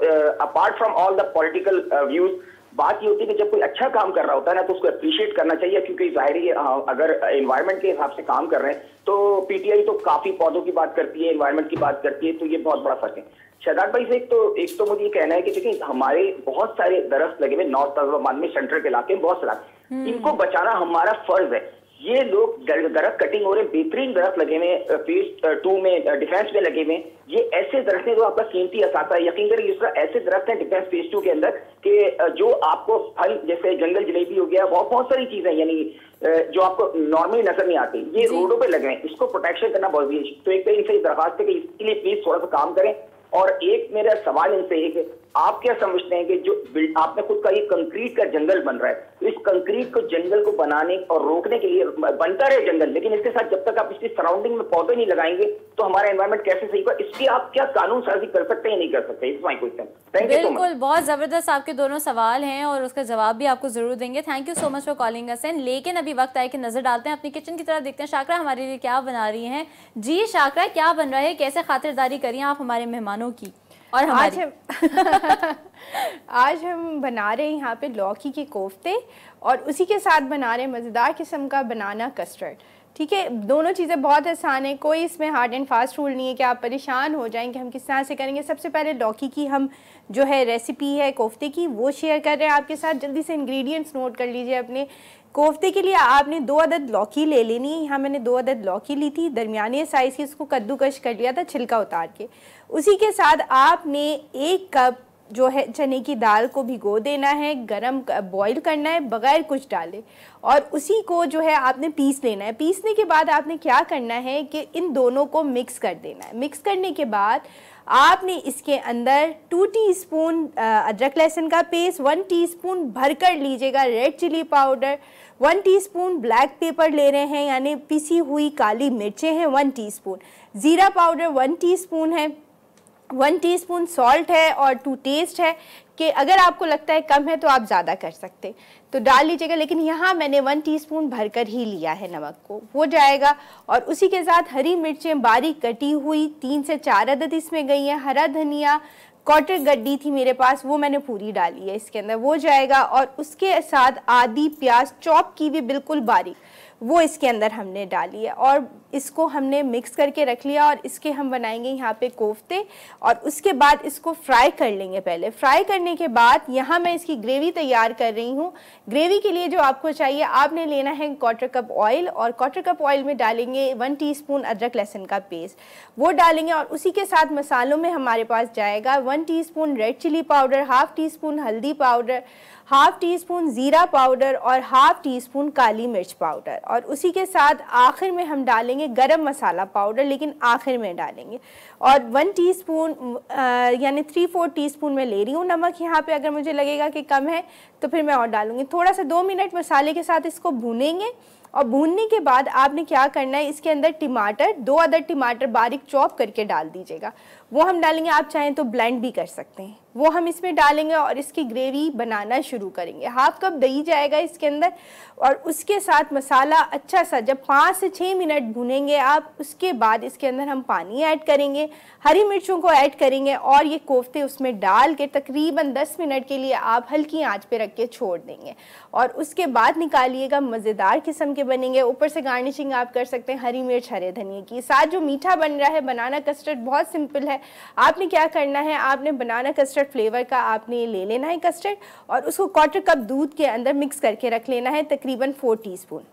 apart from all the political views बात ये होती है कि जब कोई अच्छा काम कर रहा होता है ना तो उसको अप्रिशिएट करना चाहिए क्योंकि ज़ाहिर है अगर इन्वायरमेंट के हिसाब से काम कर रहे हैं तो पीटीआई तो काफ़ी पौधों की बात करती है इन्वायरमेंट की बात करती है तो ये बहुत बड़ा फ़र्क है। शहजाद भाई से एक तो एक तो मुझे ये कहना है कि देखिए हमारे बहुत सारे दरख्त लगे हुए नॉर्थ अजमान में सेंट्रल के इलाके में बहुत सारे। हम्म। इनको बचाना हमारा फ़र्ज़ है। ये लोग दरख्त कटिंग हो रहे बेहतरीन दरख्त लगे हुए फ़ेज़ टू में डिफेंस में लगे हुए ये ऐसे दरख्त हैं जो आपका कीमती असाता है। यकीन करें जिस तरह ऐसे दरख्त हैं डिफेंस फ़ेज़ टू के अंदर कि जो आपको फल जैसे जंगल जलेबी हो गया बहुत बहुत सारी चीज़ें यानी जो आपको नॉर्मली नज़र नहीं आती। ये रोडों पे लगे हैं। इसको प्रोटेक्शन करना बहुत ज़रूरी तो एक तो इनसे दरखास्त है कि इसके लिए प्लीज़ थोड़ा सा काम करें। और एक मेरा सवाल इनसे है कि आप क्या समझते हैं कि जो आपने खुद का ये कंक्रीट का जंगल बन रहा है। तो इस कंक्रीट को, जंगल को बनाने और रोकने के लिए बनता रहे जंगल, लेकिन इसके साथ जब तक आप इसकी सराउंडिंग में पौधे नहीं लगाएँगे तो हमारा एनवायरमेंट कैसे सही होगा? इसकी आप क्या कानून साजी कर सकते हैं नहीं कर सकते? इस माई क्वेश्चन थैंक यू बिल्कुल, बहुत ज़बरदस्त आपके दोनों सवाल हैं और उसका जवाब भी आपको ज़रूर देंगे। Thank you so much for calling us and लेकिन अभी वक्त आए कि नज़र डालते हैं, अपनी किचन की तरफ़ देखते हैं। शाकरा, हमारे लिए क्या बना रही है? जी, शाकरा, क्या बन रहा है? कैसे खातिरदारी करिए आप हमारे मेहमानों की? और आज हम आज हम बना रहे हैं यहाँ पे लौकी के कोफ्ते और उसी के साथ बना रहे हैं मज़ेदार किस्म का बनाना कस्टर्ड। ठीक है, दोनों चीज़ें बहुत आसान है। कोई इसमें हार्ड एंड फास्ट रूल नहीं है कि आप परेशान हो जाएँ कि हम किस तरह से करेंगे। सबसे पहले लौकी की हम जो है रेसिपी है, कोफ्ते की, वो शेयर कर रहे हैं आपके साथ। जल्दी से इंग्रेडिएंट्स नोट कर लीजिए अपने। कोफ्ते के लिए आपने दो अदद लौकी ले लेनी है। यहाँ मैंने दो अदद लौकी ली थी। दरमियानी साइज़ की इसको कद्दूकश कर लिया था छिलका उतार के। उसी के साथ आपने एक कप जो है चने की दाल को भिगो देना है, गरम बॉईल करना है, बगैर कुछ डाले। और उसी को जो है आपने पीस लेना है। पीसने के बाद आपने क्या करना है कि इन दोनों को मिक्स कर देना है। मिक्स करने के बाद आपने इसके अंदर टू टीस्पून अदरक लहसुन का पेस्ट वन टीस्पून भर कर लीजिएगा red chili powder one teaspoon black pepper ले रहे हैं, यानी पिसी हुई काली मिर्चें हैं वन टीस्पून ज़ीरा पाउडर वन टीस्पून है। वन टीस्पून सॉल्ट है और टू टेस्ट है कि अगर आपको लगता है कम है तो आप ज़्यादा कर सकते तो डाल लीजिएगा, लेकिन यहाँ मैंने वन टीस्पून भरकर ही लिया है नमक को। हो जाएगा और उसी के साथ हरी मिर्चें बारीक कटी हुई, तीन से चार अदद इसमें गई हैं। हरा धनिया, कॉटर गड्डी थी मेरे पास, वो मैंने पूरी डाली है। इसके अंदर वो जाएगा और उसके साथ आधी प्याज, चॉप की भी बिल्कुल बारीक। वो इसके अंदर हमने डाली है और इसको हमने मिक्स करके रख लिया और इसके हम बनाएँगे यहाँ पे कोफ्ते और उसके बाद इसको फ्राई कर लेंगे पहले। फ्राई करने के बाद यहाँ मैं इसकी ग्रेवी तैयार कर रही हूँ। ग्रेवी के लिए जो आपको चाहिए, आपने लेना है क्वार्टर कप ऑयल और क्वार्टर कप ऑयल में डालेंगे वन टीस्पून अदरक लहसुन का पेस्ट वो डालेंगे और उसी के साथ मसालों में हमारे पास जाएगा one teaspoon red chili powder half teaspoon हल्दी पाउडर हाफ़ टी स्पून ज़ीरा पाउडर और हाफ़ टी स्पून काली मिर्च पाउडर। और उसी के साथ आखिर में हम डालेंगे गरम मसाला पाउडर, लेकिन आखिर में डालेंगे। और वन टीस्पून यानी थ्री फोर टीस्पून मैं ले रही हूँ नमक। यहाँ पे अगर मुझे लगेगा कि कम है तो फिर मैं और डालूँगी। थोड़ा सा दो मिनट मसाले के साथ इसको भूनेंगे। और भूनने के बाद आपने क्या करना है, इसके अंदर टमाटर, दो अदर टमाटर बारीक चॉप करके डाल दीजिएगा। वो हम डालेंगे, आप चाहें तो ब्लेंड भी कर सकते हैं। वो हम इसमें डालेंगे और इसकी ग्रेवी बनाना शुरू करेंगे। हाफ़ कप दही जाएगा इसके अंदर और उसके साथ मसाला अच्छा सा, जब पाँच से छः मिनट भुनेंगे आप, उसके बाद इसके अंदर हम पानी ऐड करेंगे, हरी मिर्चों को ऐड करेंगे और ये कोफ्ते उसमें डाल के तकरीबन दस मिनट के लिए आप हल्की आँच पे रख के छोड़ देंगे। और उसके बाद निकालिएगा मज़ेदार किस्म के बनेंगे। ऊपर से गार्निशिंग आप कर सकते हैं, हरी मिर्च, हरे धनिए की। साथ जो मीठा बन रहा है, बनाना कस्टर्ड बहुत सिंपल है। आपने क्या करना है? आपने बनाना कस्टर्ड फ्लेवर का आपने ले लेना है कस्टर्ड और उसको क्वार्टर कप दूध के अंदर मिक्स करके रख लेना है, तकरीबन फोर टीस्पून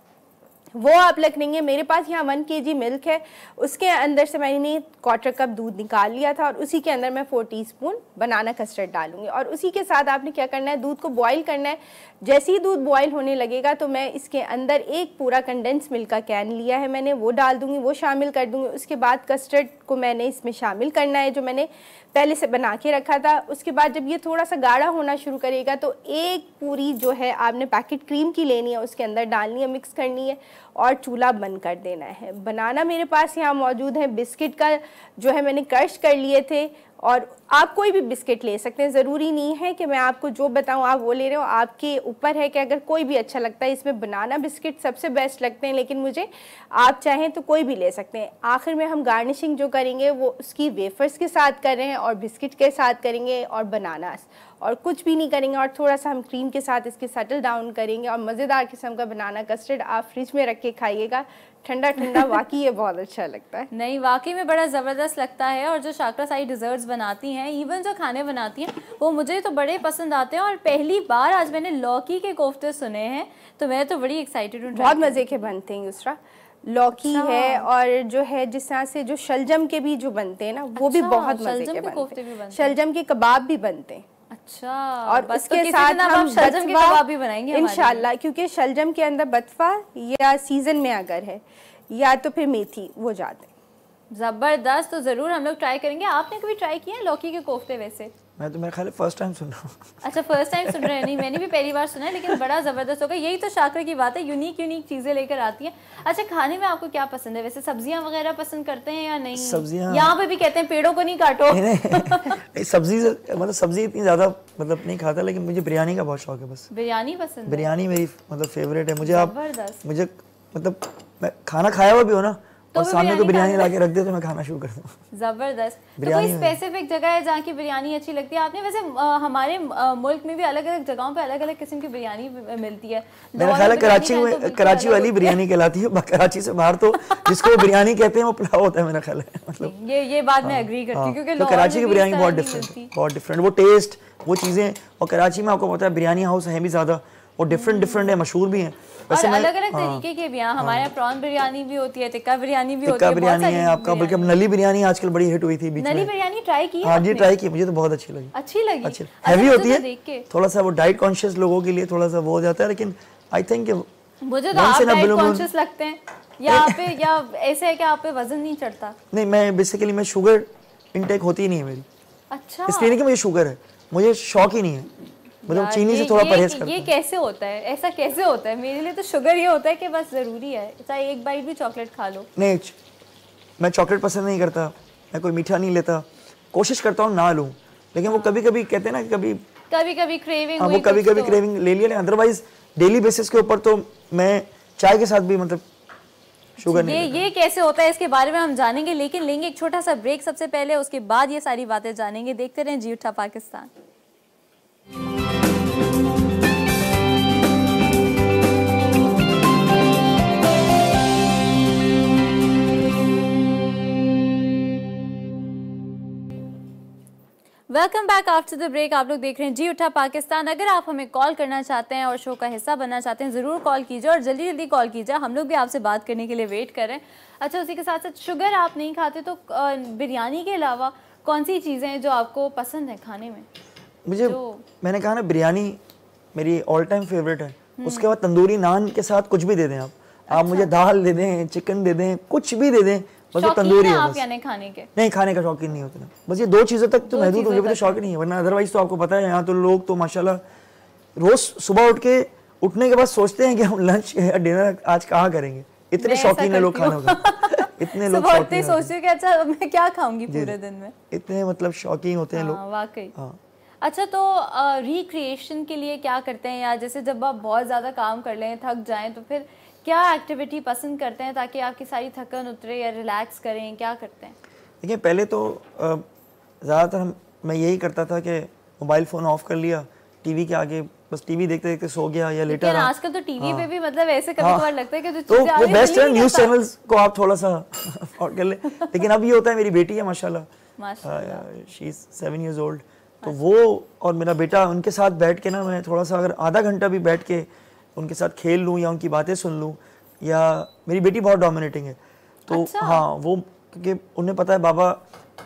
वो आप रख लेंगे मेरे पास यहाँ वन के जी मिल्क है। उसके अंदर से मैंने क्वार्टर कप दूध निकाल लिया था और उसी के अंदर मैं फोर टीस्पून बनाना कस्टर्ड डालूँगी। और उसी के साथ आपने क्या करना है, दूध को बॉईल करना है। जैसे ही दूध बॉईल होने लगेगा तो मैं इसके अंदर एक पूरा कंडेंस मिल्क का कैन लिया है मैंने। वो डाल दूँगी, वो शामिल कर दूँगी। उसके बाद कस्टर्ड को मैंने इसमें शामिल करना है, जो मैंने पहले से बना के रखा था। उसके बाद जब ये थोड़ा सा गाढ़ा होना शुरू करेगा तो एक पूरी जो है आपने पैकेट क्रीम की लेनी है, उसके अंदर डालनी है मिक्स करनी है। और चूल्हा बंद कर देना है। बनाना मेरे पास यहाँ मौजूद है। बिस्किट का जो है मैंने क्रश कर लिए थे। और आप कोई भी बिस्किट ले सकते हैं। ज़रूरी नहीं है कि मैं आपको जो बताऊँ, आप वो ले रहे हो। आपके ऊपर है कि अगर कोई भी अच्छा लगता है, इसमें बनाना बिस्किट सबसे बेस्ट लगते हैं, लेकिन मुझे आप चाहें तो कोई भी ले सकते हैं। आखिर में हम गार्निशिंग जो करेंगे, वो उसकी वेफर्स के साथ कर रहे हैं और बिस्किट के साथ करेंगे और बनानास। और कुछ भी नहीं करेंगे और थोड़ा सा हम क्रीम के साथ इसके सेटल डाउन करेंगे और मज़ेदार किस्म का बनाना कस्टर्ड आप फ्रिज में रख के खाइएगा। ठंडा ठंडा वाकई ये बहुत अच्छा लगता है। नहीं वाकई में बड़ा ज़बरदस्त लगता है और जो शाकरा साई डिज़र्ट्स बनाती हैं इवन जो खाने बनाती हैं वो मुझे तो बड़े पसंद आते हैं और पहली बार आज मैंने लौकी के कोफ्ते सुने हैं तो मैं तो बड़ी एक्साइटेड हूँ। बहुत मज़े के बनते हैं दूसरा लौकी अच्छा। है और जो है जिस तरह से जो शलजम के भी जो बनते हैं ना वो अच्छा, भी बहुत मज़े के बनते हैं। शलजम के कबाब भी बनते हैं। अच्छा और बस उसके तो साथ हम शलजम के कबाब भी बनाएँगे इनशाला क्योंकि शलजम के अंदर बतफा या सीज़न में अगर है या तो फिर मेथी वो जाते ज़बरदस्त तो ज़रूर हम लोग ट्राई करेंगे। आपने कभी ट्राई किया है लौकी के कोफ्ते वैसे? मैं तो मेरे ख्याल फ़र्स्ट टाइम सुन रहा हूँ। अच्छा फ़र्स्ट टाइम सुन रहे हैं। नहीं मैंने भी पहली बार सुना है लेकिन बड़ा ज़बरदस्त होगा। यही तो शाकर की बात है यूनिक यूनिक चीज़ें लेकर आती हैं। अच्छा खाने में आपको क्या पसंद है? वैसे सब्ज़ियाँ वगैरह पसंद करते हैं या नहीं? सब्ज़ियाँ यहाँ पे भी कहते हैं पेड़ों को नहीं काटो। नहीं, सब्ज़ी मतलब सब्ज़ी इतनी ज़्यादा मतलब नहीं खाता लेकिन मुझे बिरयानी का बहुत शौक है बस। बिरयानी पसंद बिरयानी मेरी मतलब फेवरेट है। मुझे आप मुझे मतलब मैं खाना खाया हुआ भी हो ना तो और सामने को बिरयानी ला के रख दे तो मैं खाना शुरू कर दूँ। ज़बरदस्त। तो कोई स्पेसिफिक जगह है जहाँ की बिरयानी अच्छी लगती है? आपने वैसे आ, हमारे आ, मुल्क में भी अलग अलग जगहों पे अलग अलग किस्म की बिरयानी मिलती है। मेरा ख्याल है कराची में तो कराची वाली बिरयानी कहलाती है कराची से बाहर तो जिसको बिरयानी कहते हैं वो पुलाव होता है मेरा ख्याल है। मतलब ये ये बात मैं एग्री करती हूँ हाँ। क्योंकि तो कराची की बिरयानी बहुत डिफरेंट बहुत डिफरेंट वो टेस्ट वो चीज़ें और कराची में आपको पता है बिरयानी हाउस है भी ज़्यादा। और डिफरेंट डिफरेंट है मशहूर भी हैं। वैसे और अलग अलग हाँ, तरीके के भी हैं। हमारे यहाँ प्रॉन बिरयानी भी होती है टिक्का बिरयानी भी होती है बिरयानी है आपका बल्कि नली बिरयानी आजकल बड़ी हिट हुई थी बीच नली बिरयानी ट्राई की हाँ जी ट्राई की मुझे तो बहुत अच्छी लगी। अच्छी लगी? अच्छी। हैवी होती है। थोड़ा सा वो डाइट कॉन्शियस लोगों के लिए थोड़ा सा वो हो जाता है लेकिन आई थिंक मुझे तो आप डाइट कॉन्शियस लगते हैं। या आप पे या ऐसे है कि आप पे वज़न नहीं चढ़ता? नहीं मैं बेसिकली मैं शुगर इनटेक होती ही नहीं है मेरी। अच्छा। इसलिए नहीं कि मुझे शुगर है। मुझे शौक ही नहीं है। मतलब चीनी से थोड़ा परहेज करते ये कैसे होता है? ऐसा कैसे होता है? मेरे लिए तो शुगर ये होता है कि बस ज़रूरी है। चाहे एक बाइट भी चॉकलेट खा लो। नहीं मैं चॉकलेट पसंद नहीं करता। मैं कोई मीठा नहीं लेता। कोशिश करता हूँ ना लूँ। लेकिन वो कभी कभी कहते हैं ना कभी कभी कभी क्रेविंग हाँ वो कभी कभी क्रेविंग। ले लिया अदरवाइज़ डेली बेसिस के ऊपर तो मैं चाय के साथ भी मतलब शुगर ये ये कैसे होता है? इसके बारे में हम जानेंगे लेकिन लेंगे एक छोटा सा ब्रेक सबसे पहले उसके बाद ये सारी बातें जानेंगे। देखते रहें जी उठा Pakistan. Welcome back after the break आप लोग देख रहे हैं जी उठा पाकिस्तान। अगर आप हमें कॉल करना चाहते हैं और शो का हिस्सा बनना चाहते हैं ज़रूर कॉल कीजिए और जल्दी जल्दी कॉल कीजिए। हम लोग भी आपसे बात करने के लिए वेट कर रहे हैं। अच्छा उसी के साथ साथ शुगर आप नहीं खाते तो बिरयानी के अलावा कौन सी चीज़ें हैं जो आपको पसंद है खाने में? मुझे मैंने कहा ना बिरयानी मेरी ऑल टाइम फेवरेट है। हम्म। उसके बाद तंदूरी नान के साथ कुछ भी दे दें आप। अच्छा। आप मुझे दाल दे दें चिकन दे दें कुछ भी दे दें बस तंदूरी है आप खाने के। नहीं खाने का शौकीन नहीं होता बस ये दो चीज़ों तक तो महदूद होंगे तो शौक नहीं है। वरना अदरवाइज़ तो आपको पता है यहाँ तो लोग तो माशाल्लाह रोज सुबह उठ के उठने के बाद सोचते हैं कि हम लंच या डिनर आज कहाँ करेंगे। इतने शौकीन है लोग खानों का। इतने लोग शौकीन सोचते हैं कि अच्छा मैं क्या खाऊँगी पूरे दिन में? इतने मतलब शौकीन होते हैं लोग। हाँ, वाकई। हाँ। अच्छा तो रिक्रिएशन के लिए क्या करते हैं? या जैसे जब आप बहुत ज़्यादा काम कर लें थक जाएँ तो फिर क्या एक्टिविटी पसंद करते हैं ताकि आपकी सारी थकन उतरे या रिलैक्स करें? क्या करते हैं? देखिए पहले तो ज़्यादातर हम मैं यही करता था कि मोबाइल फ़ोन ऑफ़ कर लिया टीवी के आगे बस टीवी देखते देखते सो गया या लेटर आजकल तो टीवी हाँ, पे भी मतलब ऐसे कभी हाँ, लगता है कि जो तो वो बेस्ट है न्यूज़ चैनल्स को आप थोड़ा सा अफोर्ड कर ले। लेकिन अब ये होता है मेरी बेटी है माशाल्लाह। She is seven years old तो वो और मेरा बेटा उनके साथ बैठ के ना मैं थोड़ा सा अगर आधा घंटा भी बैठ के उनके साथ खेल लूँ या उनकी बातें सुन लूँ या मेरी बेटी बहुत डोमिनेटिंग है तो अच्छा? हाँ वो क्योंकि उन्हें पता है बाबा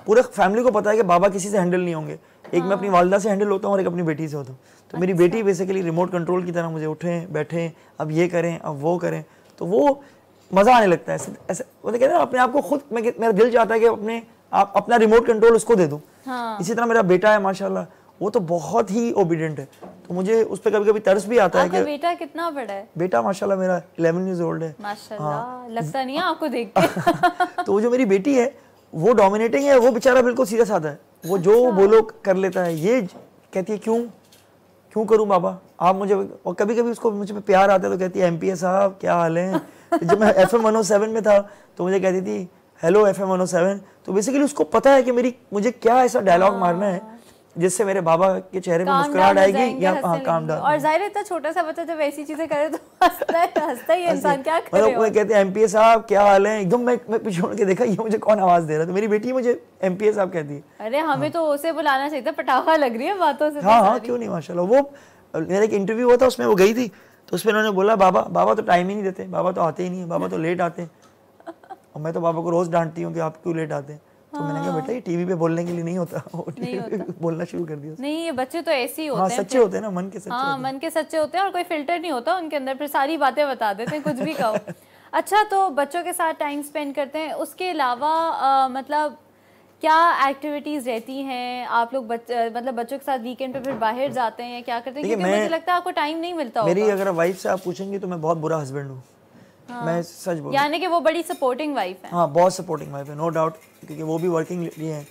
पूरे फैमिली को पता है कि बाबा किसी से हैंडल नहीं होंगे एक हाँ। मैं अपनी वालदा से हैंडल होता हूँ और एक अपनी बेटी से होता हूँ तो अच्छा। मेरी बेटी बेसिकली रिमोट कंट्रोल की तरह मुझे उठें बैठें अब ये करें अब वो करें तो वो मज़ा आने लगता है ऐसे ऐसे वो तो कहते हैं अपने आप को खुद मैं मेरा दिल चाहता है कि अपने आप अपना रिमोट कंट्रोल उसको दे दूँ हाँ। इसी तरह मेरा बेटा है माशाल्लाह वो तो बहुत ही ओबीडियंट है। तो मुझे उस पर कभी कभी तरस भी आता है कि बेटा कितना बड़ा है? बेटा माशाल्लाह मेरा 11 इयर्स ओल्ड है। माशाल्लाह हाँ, लगता नहीं है आपको देख के? तो जो मेरी बेटी है वो डोमिनेटिंग है वो बेचारा बिल्कुल सीधा साधा है। वो जो अच्छा। बोलो कर लेता है ये कहती है क्यों? क्यों करूँ बाबा? आप मुझे और कभी कभी उसको मुझे पे प्यार आता है तो कहती है एमपीए साहब क्या हाल है? जब मैं एफ़ एम सेवन में था तो मुझे कहती थी हेलो एफ़ एम सेवन तो बेसिकली उसको पता है कि मेरी मुझे क्या ऐसा डायलॉग हाँ। मारना है। जिससे मेरे बाबा के चेहरे में मुस्कुराहट आएगी या हाँ काम डाउन और ज़ाहिर इतना छोटा सा बच्चा जब ऐसी चीज़ें करे तो हंसता है हंसता ही इंसान क्या करे मतलब वो कहते हैं एमपीएस साहब क्या हाल है? एकदम मैं मैं पीछे के देखा ये मुझे कौन आवाज़ दे रहा है? तो मेरी बेटी मुझे एमपीएस साहब कहती है। अरे हमें हाँ। तो उसे बुलाना चाहिए था पटाखा लग रही है बातों से तो हाँ हाँ क्यों नहीं माशाल्लाह। वो मेरा एक इंटरव्यू हुआ था उसमें वो गई थी तो उसमें उन्होंने बोला बाबा बाबा तो टाइम ही नहीं देते बाबा तो आते ही नहीं है बाबा तो लेट आते हैं। और मैं तो बाबा को रोज डांटती हूँ कि आप क्यों लेट आते हैं? तो मैंने कहा बेटा ये टीवी पे बोलने के लिए नहीं होता नहीं होता। बोलना शुरू कर दिया नहीं ये बच्चे तो ऐसे ही होते हाँ, हैं सच्चे होते हैं ना मन के सच्चे हाँ मन के सच्चे होते हैं और कोई फ़िल्टर नहीं होता उनके अंदर फिर सारी बातें बता देते हैं कुछ भी कहो। अच्छा तो बच्चों के साथ टाइम स्पेंड करते हैं उसके अलावा मतलब क्या एक्टिविटीज़ रहती हैं? आप लोग बच, मतलब बच्चों के साथ वीकेंड पे फिर बाहर जाते हैं या क्या करते हैं? क्योंकि मुझे लगता है आपको टाइम नहीं मिलता मेरी अगर वाइफ से आप पूछेंगे तो मैं बहुत बुरा हस्बैंड हूँ। हाँ। मैं सच बोल। यानी कि वो बड़ी सपोर्टिंग वाइफ है। हाँ बहुत सपोर्टिंग वाइफ है नो डाउट क्योंकि वो भी वर्किंग लेडी है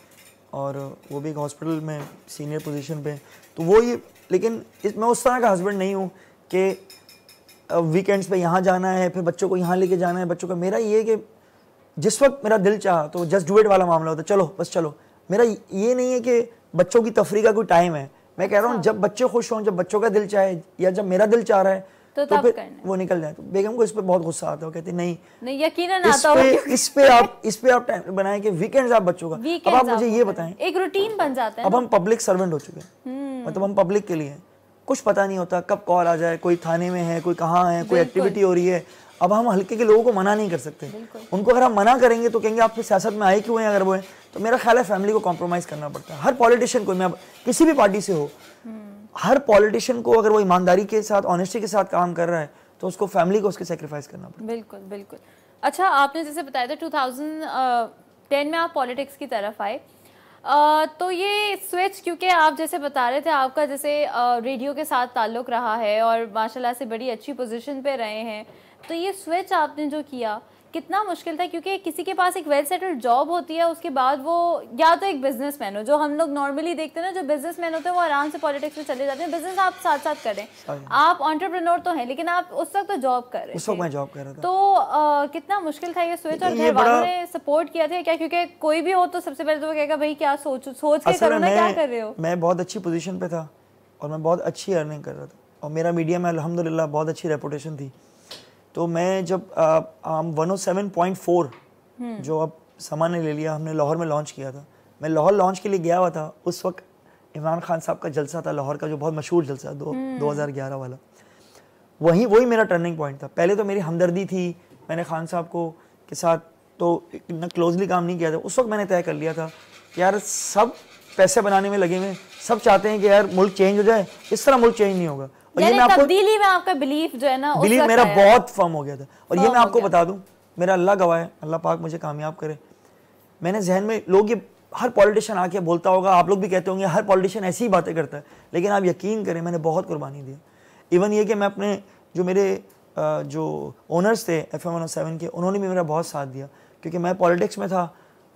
और वो भी एक हॉस्पिटल में सीनियर पोजीशन पे तो वो ये लेकिन इस मैं उस तरह का हस्बैंड नहीं हूँ कि वीकेंड्स पे यहाँ जाना है फिर बच्चों को यहाँ लेके जाना है बच्चों का। मेरा ये कि जिस वक्त मेरा दिल चाह तो जस्ट डू इट वाला मामला होता है। चलो बस चलो। मेरा ये नहीं है कि बच्चों की तफरी का कोई टाइम है। मैं कह रहा हूँ अच्छा। जब बच्चे खुश हों जब बच्चों का दिल चाहे या जब मेरा दिल चाह रहा है तो, तो फिर वो निकल जाए। तो बेगम को इस पर बहुत गुस्सा आता है कहते नहीं नहीं यकीनन आता है इस पे आप इस पे आप टाइम बनाएँ कि वीकेंड्स आप बच्चों का। अब आप मुझे ये बताएँ एक रूटीन बन जाता है अब हम पब्लिक सर्वेंट हो चुके हैं। हम्म। मतलब हम पब्लिक के लिए कुछ पता नहीं होता कब कॉल आ जाए कोई थाने में है कोई कहाँ है कोई एक्टिविटी हो रही है। अब हम हल्के के लोगों को मना नहीं कर सकते। उनको अगर हम मना करेंगे तो कहेंगे आप फिर सियासत में आए क्यों हैं अगर वो है? तो मेरा ख्याल है फैमिली को कॉम्प्रोमाइज़ करना पड़ता है। हर पॉलिटिशियन को मैं अब किसी भी पार्टी से हो हम्म। हर पॉलिटिशियन को अगर वो ईमानदारी के साथ ऑनेस्टी के साथ काम कर रहा है तो उसको फैमिली को उसके सेक्रीफाइस करना पड़ता बिल्कुल बिल्कुल। अच्छा आपने जैसे बताया था 2010 में आप पॉलिटिक्स की तरफ़ आए। Uh, तो ये स्विच क्योंकि आप जैसे बता रहे थे आपका जैसे रेडियो uh, के साथ ताल्लुक़ रहा है और माशाल्लाह से बड़ी अच्छी पोजीशन पे रहे हैं तो ये स्विच आपने जो किया कितना मुश्किल था क्योंकि किसी के पास एक वेल सेटल्ड जॉब होती है उसके बाद वो या तो एक बिजनेसमैन हो जो हम लोग नॉर्मली देखते हैं ना जो बिजनेसमैन होते हैं वो आराम से पॉलिटिक्स में चले जाते हैं। बिज़नेस आप साथ साथ करें आप ऑन्टरप्रेन्योर तो हैं लेकिन आप उस वक्त तो जॉब कर रहे उस वक्त मैं जॉब कर रहा था। तो आ, कितना मुश्किल था ये स्विच और घर वालों ने सपोर्ट किया था क्या? क्योंकि कोई भी हो तो सबसे पहले तो वो कहेगा भाई क्या सोच सोच के करो ना क्या कर रहे हो? मैं बहुत अच्छी पोजिशन पे था और मैं बहुत अच्छी अर्निंग कर रहा था। और मेरा मीडिया में अलहमदिल्ला बहुत अच्छी रेपुटेशन थी। तो मैं जब one O seven point four जो अब समा ने ले लिया हमने लाहौर में लॉन्च किया था। मैं लाहौर लॉन्च के लिए गया हुआ था उस वक्त इमरान खान साहब का जलसा था लाहौर का जो बहुत मशहूर जलसा दो दो हज़ार ग्यारह वाला। वही वही मेरा टर्निंग पॉइंट था। पहले तो मेरी हमदर्दी थी मैंने खान साहब को के साथ तो इतना क्लोजली काम नहीं किया था। उस वक्त मैंने तय कर लिया था यार सब पैसे बनाने में लगे हुए सब चाहते हैं कि यार मुल्क चेंज हो जाए। इस तरह मुल्क चेंज नहीं होगा। ये मैं आपको तब्दीली में आपका बिलीफ जो है ना बिलीफ मेरा बहुत फर्म हो गया था। और ये मैं आपको बता दूँ मेरा अल्लाह गवाह है अल्लाह पाक मुझे कामयाब करे। मैंने जहन में लोग ये हर पॉलिटिशियन आके बोलता होगा आप लोग भी कहते होंगे हर पॉलिटिशियन ऐसी ही बातें करता है। लेकिन आप यकीन करें मैंने बहुत कुर्बानी दी। इवन ये कि मैं अपने जो मेरे जो ओनर्स थे एफ़ एम सेवन के उन्होंने भी मेरा बहुत साथ दिया। क्योंकि मैं पॉलिटिक्स में था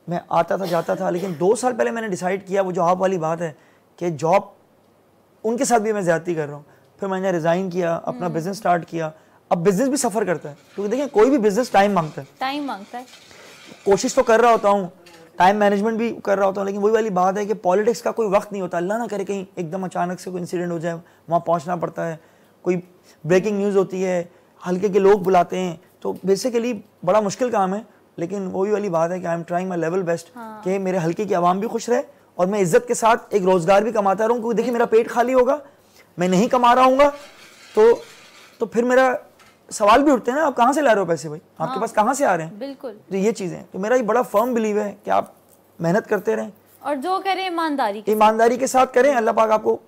मैं आता था जाता था लेकिन दो साल पहले मैंने डिसाइड किया वो जॉब वाली बात है कि जॉब उनके साथ भी मैं ज़्यादती कर रहा हूँ। फिर मैंने रिज़ाइन किया अपना बिज़नेस हम्म। स्टार्ट किया। अब बिज़नेस भी सफ़र करता है क्योंकि देखिए कोई भी बिज़नेस टाइम माँगता है। टाइम माँगता है। कोशिश तो कर रहा होता हूँ टाइम मैनेजमेंट भी कर रहा होता हूँ लेकिन वही वाली बात है कि पॉलिटिक्स का कोई वक्त नहीं होता। अल्लाह ना करे कहीं एकदम अचानक से कोई इंसिडेंट हो जाए वहाँ पहुँचना पड़ता है। कोई ब्रेकिंग न्यूज़ होती है हल्के के लोग बुलाते हैं तो बेसिकली बड़ा मुश्किल काम है लेकिन वही वाली बात है कि I am trying my level best कि मेरे हल्के की आवाम भी खुश रहे और मैं इज़्ज़त के साथ एक रोज़गार भी कमाता रहूँ क्योंकि देखिए मेरा पेट खाली होगा मैं नहीं कमा रहा हूँ तो तो फिर मेरा सवाल भी उठते हैं ना आप कहाँ से ला रहे हो पैसे भाई? हाँ। आपके पास कहाँ से आ रहे हैं? बिल्कुल। तो ये चीज़ें तो मेरा ये बड़ा फर्म बिलीव है कि आप मेहनत करते रहें। और जो करें ईमानदारी ईमानदारी के साथ करें अल्लाह पाक आपको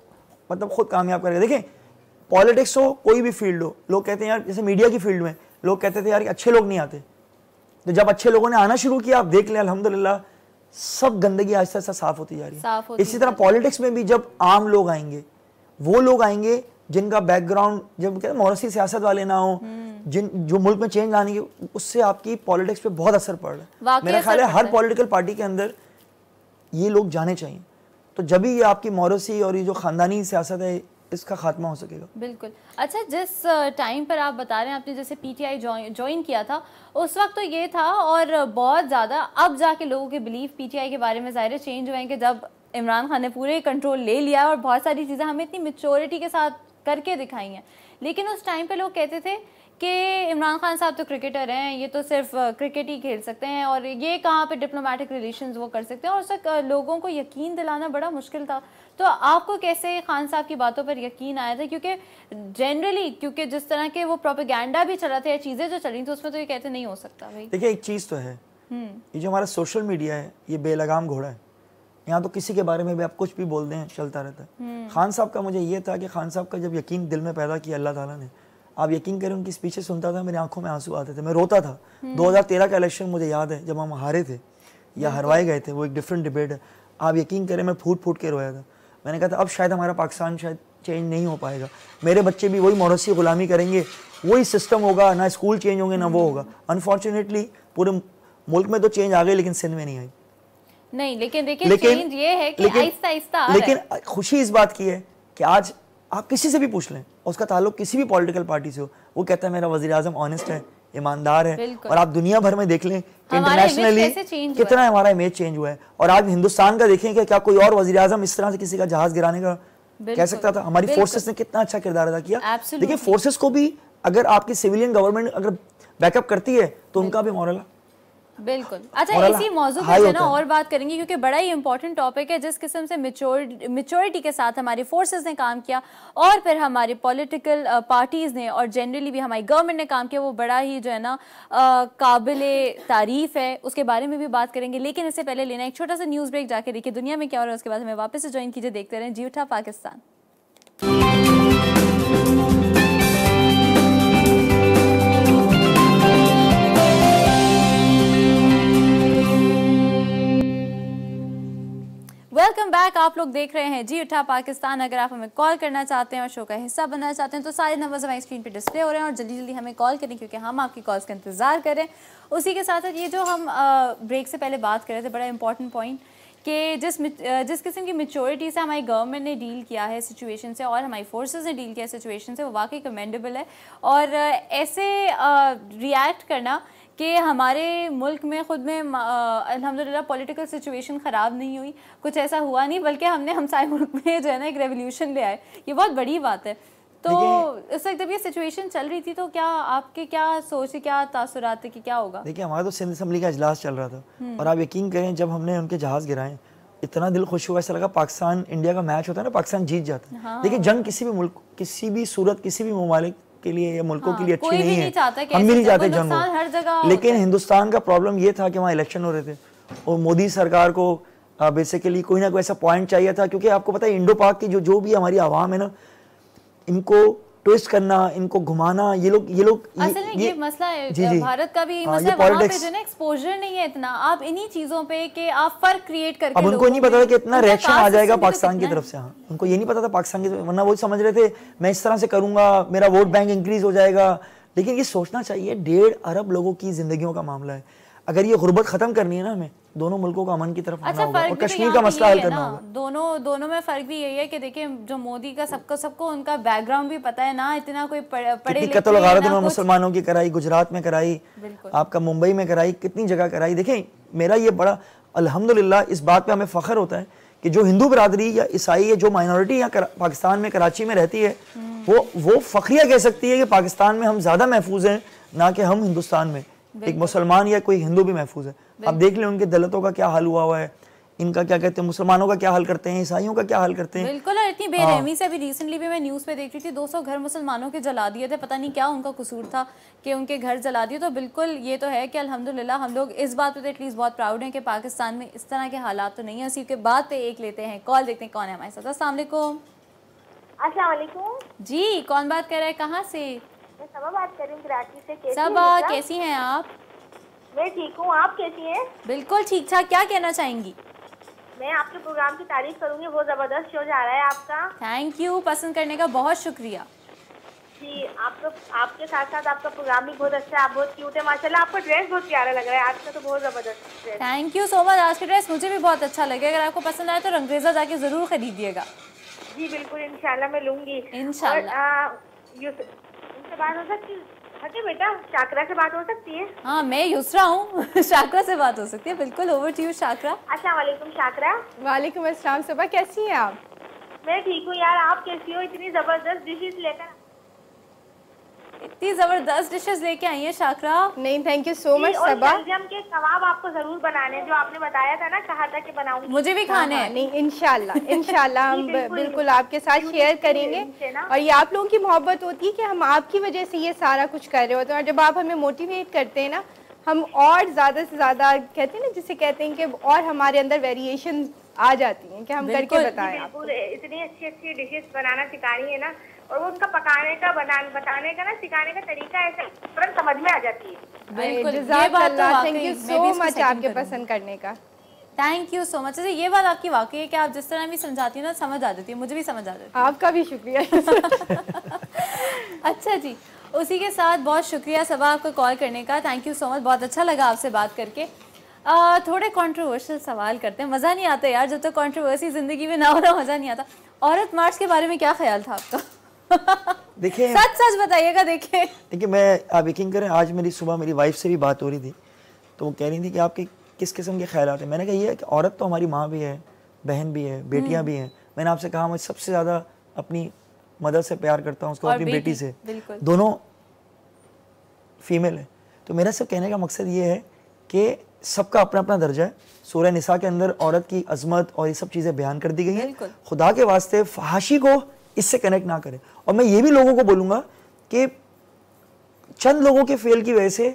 मतलब खुद कामयाब करेगा। देखें पॉलिटिक्स हो कोई भी फ़ील्ड हो लोग कहते हैं यार जैसे मीडिया की फ़ील्ड में लोग कहते थे यार अच्छे लोग नहीं आते। तो जब अच्छे लोगों ने आना शुरू किया आप देख लें अल्हम्दुलिल्लाह सब गंदगी आहिस्ता आहिस्ता साफ़ होती जा रही है। इसी तरह पॉलिटिक्स में भी जब आम लोग आएँगे वो लोग आएँगे जिनका बैकग्राउंड जब कहते मोरसी सियासत वाले ना हो हम्म। जिन जो मुल्क में चेंज लाने के उससे आपकी पॉलिटिक्स पे बहुत असर पड़ रहा है। मेरा ख्याल है हर पॉलिटिकल पार्टी के अंदर ये लोग जाने चाहिए। तो जब भी ये आपकी मोरसी और ये जो ख़ानदानी सियासत है इसका खात्मा हो सकेगा। बिल्कुल। अच्छा जिस टाइम पर आप बता रहे हैं आपने जैसे पीटीआई ज्वाइन किया था उस वक्त तो ये था और बहुत ज़्यादा अब जाके लोगों के बिलीफ पीटीआई के बारे में ज़ाहिर चेंज हुए हैं कि जब इमरान खान ने पूरे कंट्रोल ले लिया और बहुत सारी चीज़ें हमें इतनी मेच्योरिटी के साथ करके दिखाई हैं। लेकिन उस टाइम पे लोग कहते थे कि इमरान खान साहब तो क्रिकेटर हैं ये तो सिर्फ़ क्रिकेट ही खेल सकते हैं और ये कहाँ पे डिप्लोमेटिक रिलेशंस वो कर सकते हैं। और उसक लोगों को यकीन दिलाना बड़ा मुश्किल था। तो आपको कैसे खान साहब की बातों पर यकीन आया था? क्योंकि जनरली क्योंकि जिस तरह के वो प्रोपेगेंडा भी चला था या चीज़ें जो चली थी उसमें तो ये कहते नहीं हो सकता भाई। देखिए एक चीज़ तो है। हम्म। ये जो हमारा सोशल मीडिया है ये बेलगाम घोड़ा है। यहाँ तो किसी के बारे में भी आप कुछ भी बोल दें चलता रहता है। हम्म। खान साहब का मुझे ये था कि खान साहब का जब यकीन दिल में पैदा किया अल्लाह ताला ने आप यकीन करें उनकी स्पीचेस सुनता था मेरी आँखों में आँसू आते थे। मैं रोता था। 2013 हम्म। का इलेक्शन मुझे याद है जब हम हारे थे या हरवाए गए थे वो एक डिफरेंट डिबेट है। आप यकीन करें मैं फूट फूट के रोया था। मैंने कहा था अब शायद हमारा पाकिस्तान शायद चेंज नहीं हो पाएगा। मेरे बच्चे भी वही मोरसी गुलामी करेंगे वही सिस्टम होगा ना स्कूल चेंज होंगे ना वो होगा। अनफॉर्चुनेटली पूरे मुल्क में तो चेंज आ गई लेकिन सिंध में नहीं आई। नहीं लेकिन देखिए लेकिन ये है कि लेकिन, आहिस्ता आहिस्ता लेकिन खुशी इस बात की है कि आज आप किसी से भी पूछ लें उसका ताल्लुक किसी भी पॉलिटिकल पार्टी से हो वो कहता है मेरा वजी आज़म ऑनेस्ट है ईमानदार है। और आप दुनिया भर में देख लें कि इंटरनेशनली कितना हमारा इमेज चेंज हुआ है। और आज हिंदुस्तान का देखें कि क्या कोई और वजी अजम इस तरह से किसी का जहाज़ गिराने का कह सकता था? हमारी फोर्सेस ने कितना अच्छा किरदार अदा किया। देखिए फोर्सेस को भी अगर आपकी सिविलियन गवर्नमेंट अगर बैकअप करती है तो उनका भी मॉरल बिल्कुल। अच्छा इसी मौजूद पे ना और बात करेंगे क्योंकि बड़ा ही इंपॉर्टेंट टॉपिक है जिस किस्म से मेच्योरिटी के साथ हमारी फोर्सेस ने काम किया और फिर हमारी पॉलिटिकल पार्टीज़ ने और जनरली भी हमारी गवर्नमेंट ने काम किया वो बड़ा ही जो है ना काबिल तारीफ़ है। उसके बारे में भी बात करेंगे लेकिन इससे पहले लेना एक छोटा सा न्यूज़ ब्रेक जाके देखिए दुनिया में क्या हो रहा है उसके बाद हमें वापस से ज्वाइन कीजिए देखते रहें जी उठा पाकिस्तान। Welcome back. आप लोग देख रहे हैं जी उठा पाकिस्तान। अगर आप हमें कॉल करना चाहते हैं और शो का हिस्सा बनना चाहते हैं तो सारे नंबर्स हमारी स्क्रीन पे डिस्प्ले हो रहे हैं और जल्दी जल्दी हमें कॉल करें क्योंकि हम आपकी कॉल्स का इंतज़ार करें उसी के साथ साथ ये जो हम ब्रेक से पहले बात कर रहे थे, बड़ा इंपॉर्टेंट पॉइंट कि जिस जिस किस्म की मेच्योरिटी से हमारी गवर्नमेंट ने डील किया है सिचुएशन से और हमारी फोर्सेस ने डील किया सिचुएशन से, वो वाकई कमेंडेबल है। और ऐसे रिएक्ट करना कि हमारे मुल्क में ख़ुद में अलहमदिल्ला पॉलिटिकल सिचुएशन ख़राब नहीं हुई। कुछ ऐसा हुआ नहीं बल्कि हमने हमसाए मुल्क में जो है ना एक रेवोल्यूशन ले आए। ये बहुत बड़ी बात है। तो इस वक्त जब ये सिचुएशन चल रही थी तो क्या आपके क्या सोच क्या तासुरात कि क्या होगा? देखिए हमारा तो सिंध असम्बली का इजलास चल रहा था। हम्म। और आप यकीन करें जब हमने उनके जहाज़ गिराए इतना दिल खुश हुआ ऐसा लगा पाकिस्तान इंडिया का मैच होता है ना पाकिस्तान जीत जाता है। हाँ। देखिए जंग किसी भी मुल्क किसी भी सूरत किसी भी ममालिक के लिए या मुल्कों हाँ, के लिए अच्छी नहीं नहीं है। हम भी नहीं चाहते जंग, लेकिन हिंदुस्तान का प्रॉब्लम ये था कि वहाँ इलेक्शन हो रहे थे। और मोदी सरकार को बेसिकली कोई ना कोई ऐसा पॉइंट चाहिए था क्योंकि आपको पता है इंडो पाक की जो जो भी हमारी आवाम है ना इनको ट्विस्ट करना इनको घुमाना ये लोग ये लोग असल में ये, मसला है जी, जी। भारत का भी हाँ, मसला है वहाँ पे जो ना एक्सपोजर नहीं है इतना। आप इन्हीं चीज़ों पे कि आप फ़र्क क्रिएट करके अब उनको नहीं पता था कि इतना रिएक्शन आ जाएगा पाकिस्तान की तरफ़ से हाँ। उनको ये नहीं पता था पाकिस्तान की वरना वो समझ रहे थे मैं इस तरह से करूँगा मेरा वोट बैंक इंक्रीज हो जाएगा। लेकिन ये सोचना चाहिए डेढ़ अरब लोगों की जिंदगियों का मामला है। अगर ये गुर्बत खत्म करनी है ना हमें दोनों मुल्कों का अमन की तरफ़ आना अच्छा होगा और तो कश्मीर का मसला हल करना होगा। दोनों दोनों में फ़र्क भी यही है कि देखिए जो मोदी का सबको सबको उनका बैकग्राउंड भी पता है ना इतना कोई पढ़े कत्ल गारत कुछ। मुसलमानों की कराई गुजरात में कराई आपका मुंबई में कराई कितनी जगह कराई। देखें मेरा ये बड़ा अल्हम्दुलिल्लाह इस बात पे हमें फख्र होता है कि जो हिंदू बरादरी या ईसाई या जो माइनॉरिटी यहाँ पाकिस्तान में कराची में रहती है वो वो फखरिया कह सकती है कि पाकिस्तान में हम ज़्यादा महफूज हैं ना कि हम हिंदुस्तान में। एक मुसलमान या कोई हिंदू भी महफूज है। आप देख लें उनके दलितों का क्या हाल हुआ हुआ है। इनका क्या कहते हैं मुसलमानों का क्या हाल करते हैं ईसाइयों का क्या हाल करते हैं। बिल्कुल और इतनी बेरहमी से अभी रिसेंटली भी मैं न्यूज़ पे देख रही थी 200 घर मुसलमानों के जला दिए थे। पता नहीं क्या उनका कसूर था कि उनके घर जला दिए। तो बिल्कुल ये तो है कि अल्हम्दुलिल्लाह हम लोग इस बात पे तो एटलीस्ट बहुत प्राउड हैं कि पाकिस्तान में इस तरह के हालात तो नहीं है। उसी के बाद पे एक लेते हैं कॉल देखते हैं कौन है हमारे साथ। अस्सलाम वालेकुम। अस्सलाम वालेकुम। जी कौन बात कर रहा है? कहाँ से? मैं सबा बात कर रही हूँ कराची से कैसी हैं सबा? कैसी हैं आप? मैं ठीक हूँ आप कैसी हैं? बिल्कुल ठीक ठाक। क्या कहना चाहेंगी? मैं आपके प्रोग्राम की तारीफ़ करूँगी बहुत ज़बरदस्त शो जा रहा है आपका। थैंक यू पसंद करने का बहुत शुक्रिया। जी आपका आपके साथ साथ आपका प्रोग्राम भी बहुत अच्छा है। आप बहुत क्यूट है माशाल्लाह। आपका ड्रेस बहुत प्यारा लग रहा है। आज का तो बहुत ज़बरदस्त dress thank you so much आज के ड्रेस मुझे भी बहुत अच्छा लगे। अगर आपको पसंद आए तो रंगरेजा जाके ज़रूर खरीदिएगा। जी बिल्कुल। इंशाल्लाह मैं लूँगी। इंशाल्लाह। उनसे बात हो सकती हटे बेटा शाकरा से बात हो सकती है। हाँ मैं युसरा हूँ। शाकरा से बात हो सकती है बिल्कुल। Over to you Shakra. अस्सलाम वालेकुम शाकरा। वालेकुम अस्सलाम सुबह कैसी हैं आप? मैं ठीक हूँ यार आप कैसी हो? इतनी ज़बरदस्त डिशेज लेकर इतनी ज़बरदस्त डिशेस लेके आई है शाकरा। नहीं thank you so much Saba. के कबाब आपको ज़रूर बनाने जो आपने बताया था ना कहा था कि बनाऊँगी मुझे भी खाने हाँ, हैं। नहीं इनशाला इनशाला हम बिल्कुल। आपके साथ शेयर करेंगे। और ये आप लोगों की मोहब्बत होती है कि हम आपकी वजह से ये सारा कुछ कर रहे होते हैं। और जब आप हमें मोटिवेट करते हैं ना हम और ज़्यादा से ज़्यादा कहते हैं ना जिसे कहते हैं कि और हमारे अंदर वेरिएशन आ जाती हैं कि हम करके। बताएँ आपको। इतनी अच्छी अच्छी डिशेस बनाना सिखा रही है ना और वो उनका पकाने का बना बताने का ना सिखाने का तरीका ऐसा तुरंत समझ में आ जाती है। बिल्कुल ये बात थैंक यू सो मच आपके पसंद करने का। थैंक यू सो मच अच्छा ये बात आपकी वाकई है कि आप जिस तरह भी समझाती हो ना समझ आ जाती है मुझे भी समझ आ जाती है। आपका भी शुक्रिया। अच्छा जी उसी के साथ बहुत शुक्रिया सबा आपको कॉल करने का। थैंक यू सो मच बहुत अच्छा लगा आपसे बात करके। आ, थोड़े कंट्रोवर्शियल सवाल करते हैं। मज़ा नहीं आता यार जब तक तो कंट्रोवर्सी ज़िंदगी में ना हो ना मज़ा नहीं आता। औरत मार्च के बारे में क्या ख्याल था आपका? देखिए सच सच बताइएगा देखिए। देखिए मैं आप यकीन करें आज मेरी सुबह मेरी वाइफ से भी बात हो रही थी तो वो कह रही थी कि आपके किस किस्म के ख्याल हैं? मैंने कहा ये है कि औरत तो हमारी माँ भी है बहन भी है बेटियाँ भी हैं। मैंने आपसे कहा मैं सबसे ज़्यादा अपनी मदर से प्यार करता हूँ उसको अपनी बेटी, बेटी से। दोनों फीमेल है। तो मेरा सब कहने का मकसद ये है कि सबका अपना अपना दर्जा है। सूर्य निसा के अंदर औरत की अजमत और ये सब चीज़ें बयान कर दी गई हैं। खुदा के वास्ते फहाशी को इससे कनेक्ट ना करें। और मैं ये भी लोगों को बोलूँगा कि चंद लोगों के फेल की वजह से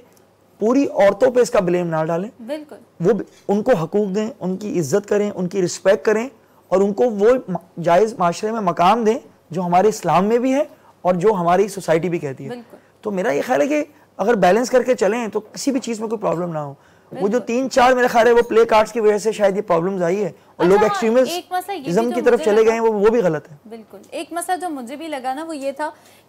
पूरी औरतों पे इसका ब्लेम ना डालें। बिल्कुल। वो उनको हकूक दें उनकी इज़्ज़त करें उनकी रिस्पेक्ट करें और उनको वो जायज़ माशरे में मकाम दें जो हमारे इस्लाम में भी है और जो हमारी सोसाइटी भी कहती है। तो मेरा ये ख्याल है कि अगर बैलेंस करके चलें तो किसी भी चीज़ में कोई प्रॉब्लम ना हो। वो जो तीन चार मेरा ख्याल है वो प्ले कार्ड्स की वजह से शायद ये प्रॉब्लम्स आई है। और अच्छा लोग एक्सट्रीमिज्म की तरफ़ चले गए हैं वो वो भी गलत है। बिल्कुल। एक मसला जो मुझे भी लगा ना वो ये था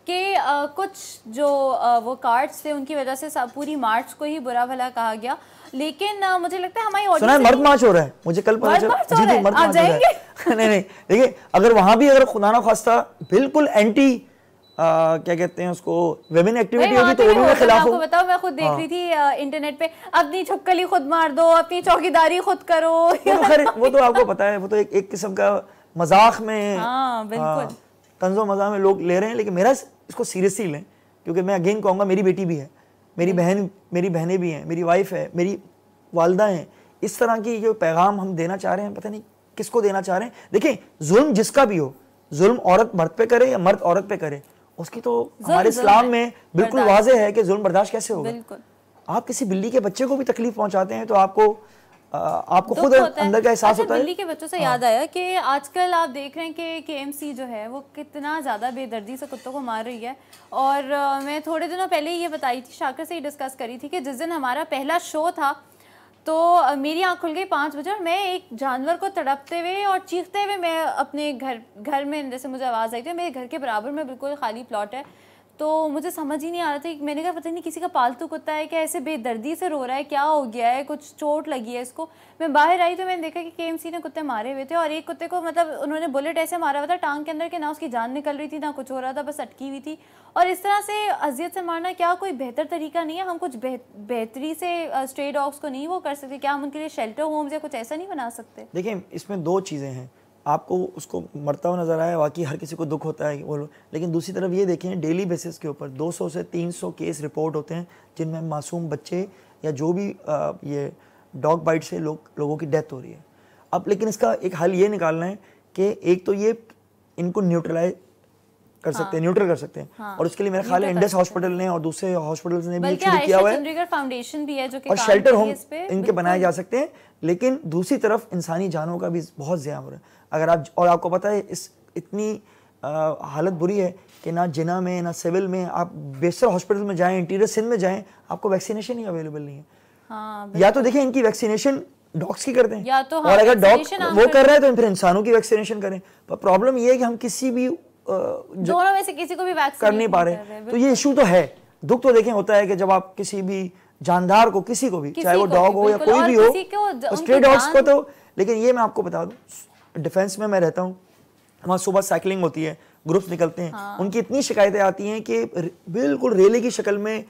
कि कुछ जो अ, वो कार्ड्स थे उनकी वजह से सब- पूरी मार्च को ही बुरा भला कहा गया। लेकिन अ, मुझे लगता है हमारी सुना है मर्द मार्च हो रहा है। मुझे कल पता चला जी जी मर्द मार्च हो रहा है। नहीं नहीं देखिए अगर वहाँ भी अगर खुदा ना खास्ता बिल्कुल एंटी क्या कहते हैं उसको वेमेन एक्टिविटी होगी तो वो भी मैं खिलाफ आपको हूँ बताओ मैं खुद देख हाँ। रही थी इंटरनेट पे अपनी छुपकली खुद मार दो अपनी चौकीदारी खुद करो वो तो वो तो आपको पता है वो तो एक एक किस्म का मज़ाक में हाँ, बिल्कुल। तंजो मज़ाक में लोग ले रहे हैं लेकिन मेरा इसको सीरियसली लें क्योंकि मैं अगेन कहूँगा मेरी बेटी भी है मेरी बहन मेरी बहनें भी हैं मेरी वाइफ है मेरी वालदा हैं इस तरह की जो पैगाम हम देना चाह रहे हैं पता नहीं किसको देना चाह रहे हैं देखिए जुल्म जिसका भी हो जुल्म औरत मर्द पे करे या मर्द औरत पे करे उसकी तो हमारे इस्लाम में बिल्कुल वाजे है कि जुल्म बर्दाश्त कैसे होगा? आप किसी बिल्ली के बच्चे को भी तकलीफ़ पहुंचाते हैं तो आपको आपको खुद अंदर का एहसास अच्छा, होता है। दिल्ली के बच्चों से हाँ। याद आया कि आजकल आप देख रहे हैं कि केएमसी जो है वो कितना ज़्यादा बेदर्दी से कुत्तों को मार रही है। और आ, मैं थोड़े दिनों पहले ये बताई थी शाकर से ही डिस्कस करी थी कि जिस दिन हमारा पहला शो था तो मेरी आँख खुल गई पाँच बजे और मैं एक जानवर को तड़पते हुए और चीखते हुए मैं अपने घर घर में, जैसे मुझे आवाज़ आई थी, मेरे घर के बराबर में बिल्कुल खाली प्लॉट है। तो मुझे समझ ही नहीं आ रहा था मैंने कहा, पता नहीं किसी का पालतू कुत्ता है क्या? ऐसे बेदर्दी से रो रहा है, क्या हो गया है? कुछ चोट लगी है इसको? मैं बाहर आई तो मैंने देखा कि के ने कुत्ते मारे हुए थे और एक कुत्ते को मतलब उन्होंने बुलेट ऐसे मारा हुआ था, टांग के अंदर के, ना उसकी जान निकल रही थी, ना कुछ हो रहा था, बस अटकी हुई थी। और इस तरह से अजियत से मारना क्या कोई बेहतर तरीका नहीं है? हम कुछ बेहतरी से स्ट्रे डॉग्स को नहीं वो कर सकते। क्या हम उनके लिए शेल्टर होम्स या कुछ ऐसा नहीं बना सकते? देखिए, इसमें दो चीज़ें हैं। आपको उसको मरता हुआ नज़र आया वाकई हर किसी को दुख होता है वो लेकिन दूसरी तरफ़ ये देखें डेली बेसिस के ऊपर 200 से 300 केस रिपोर्ट होते हैं जिनमें मासूम बच्चे या जो भी आ, ये डॉग बाइट से लोग लोगों की डेथ हो रही है। अब लेकिन इसका एक हल ये निकालना है कि एक तो ये इनको न्यूट्रलाइज कर हाँ, सकते हैं न्यूट्रल कर सकते हैं। हाँ, और उसके लिए मेरा ख्याल है इंडस हॉस्पिटल ने और दूसरे हॉस्पिटल्स ने भी शुरू किया हुआ है। फाउंडेशन भी है जो कि और शेल्टर होम इनके बनाए जा सकते हैं लेकिन दूसरी तरफ़ इंसानी जानों का भी बहुत ज़्यादा हो रहा है। अगर आप और आपको पता है इस इतनी आ, हालत बुरी है कि ना जिना में ना सिविल में आप बेसर हॉस्पिटल में जाएँ इंटीरियर सिंध में जाएँ आपको वैक्सीनेशन ही अवेलेबल नहीं है। हाँ, या तो देखें इनकी वैक्सीनेशन डॉग्स की करते हैं। या तो हाँ, और अगर डॉग वो कर रहे हैं तो फिर इंसानों की वैक्सीनेशन करें। पर प्रॉब्लम ये है कि हम किसी भी दोनों में से किसी को भी कर नहीं पा रहे। तो ये इशू तो है। दुख तो देखें होता है कि जब आप किसी भी जानदार को किसी को भी चाहे वो डॉग हो या कोई भी हो स्ट्रे डॉग्स को तो लेकिन ये मैं आपको बता दूँ डिफेंस में मैं रहता हूँ वहाँ सुबह साइकिलिंग होती है ग्रुप्स निकलते हैं। हाँ। उनकी इतनी शिकायतें आती हैं कि बिल्कुल रेले की शक्ल में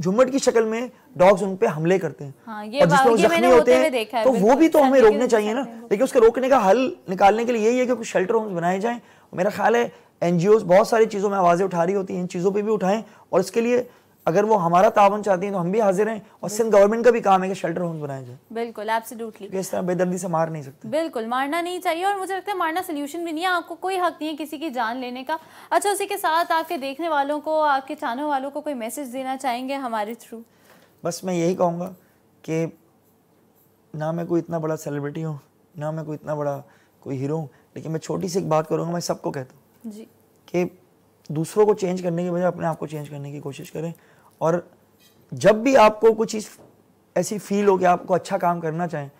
झुम्मट की शक्ल में डॉग्स उन पे हमले करते हैं। हाँ, ये और जिस लोग जख्मी होते हैं तो वो भी तो हमें रोकने चाहिए ना। लेकिन उसके रोकने का हल निकालने के लिए यही है कि कुछ शेल्टर होम्स बनाए जाएँ। मेरा ख्याल है एनजीओ बहुत सारी चीज़ों में आवाज़ें उठा रही होती हैं इन चीज़ों पर भी उठाएँ। और इसके लिए अगर वो हमारा तावन चाहती हैं तो हम भी हाजिर हैं और सिंध गवर्नमेंट का भी काम है कि शेल्टर होम्स बनाए जाए। बिल्कुल एब्सोल्युटली इस तरह बेदर्दी से मार नहीं सकते। बिल्कुल मारना नहीं चाहिए और मुझे लगता है मारना सोल्यूशन भी नहीं है। आपको कोई हक नहीं है किसी की जान लेने का। अच्छा उसी के साथ आपके देखने वालों को आपके चाहने वालों को कोई मैसेज देना चाहेंगे हमारे थ्रू बस मैं यही कहूँगा कि ना मैं कोई इतना बड़ा सेलिब्रिटी हूँ ना मैं कोई इतना बड़ा कोई हीरो हूँ लेकिन मैं छोटी सी एक बात करूँगा मैं सबको कहता हूँ जी। कि दूसरों को चेंज करने की बजाय अपने आप को चेंज करने की कोशिश करें। और जब भी आपको कुछ चीज़ ऐसी फील हो कि आपको अच्छा काम करना चाहें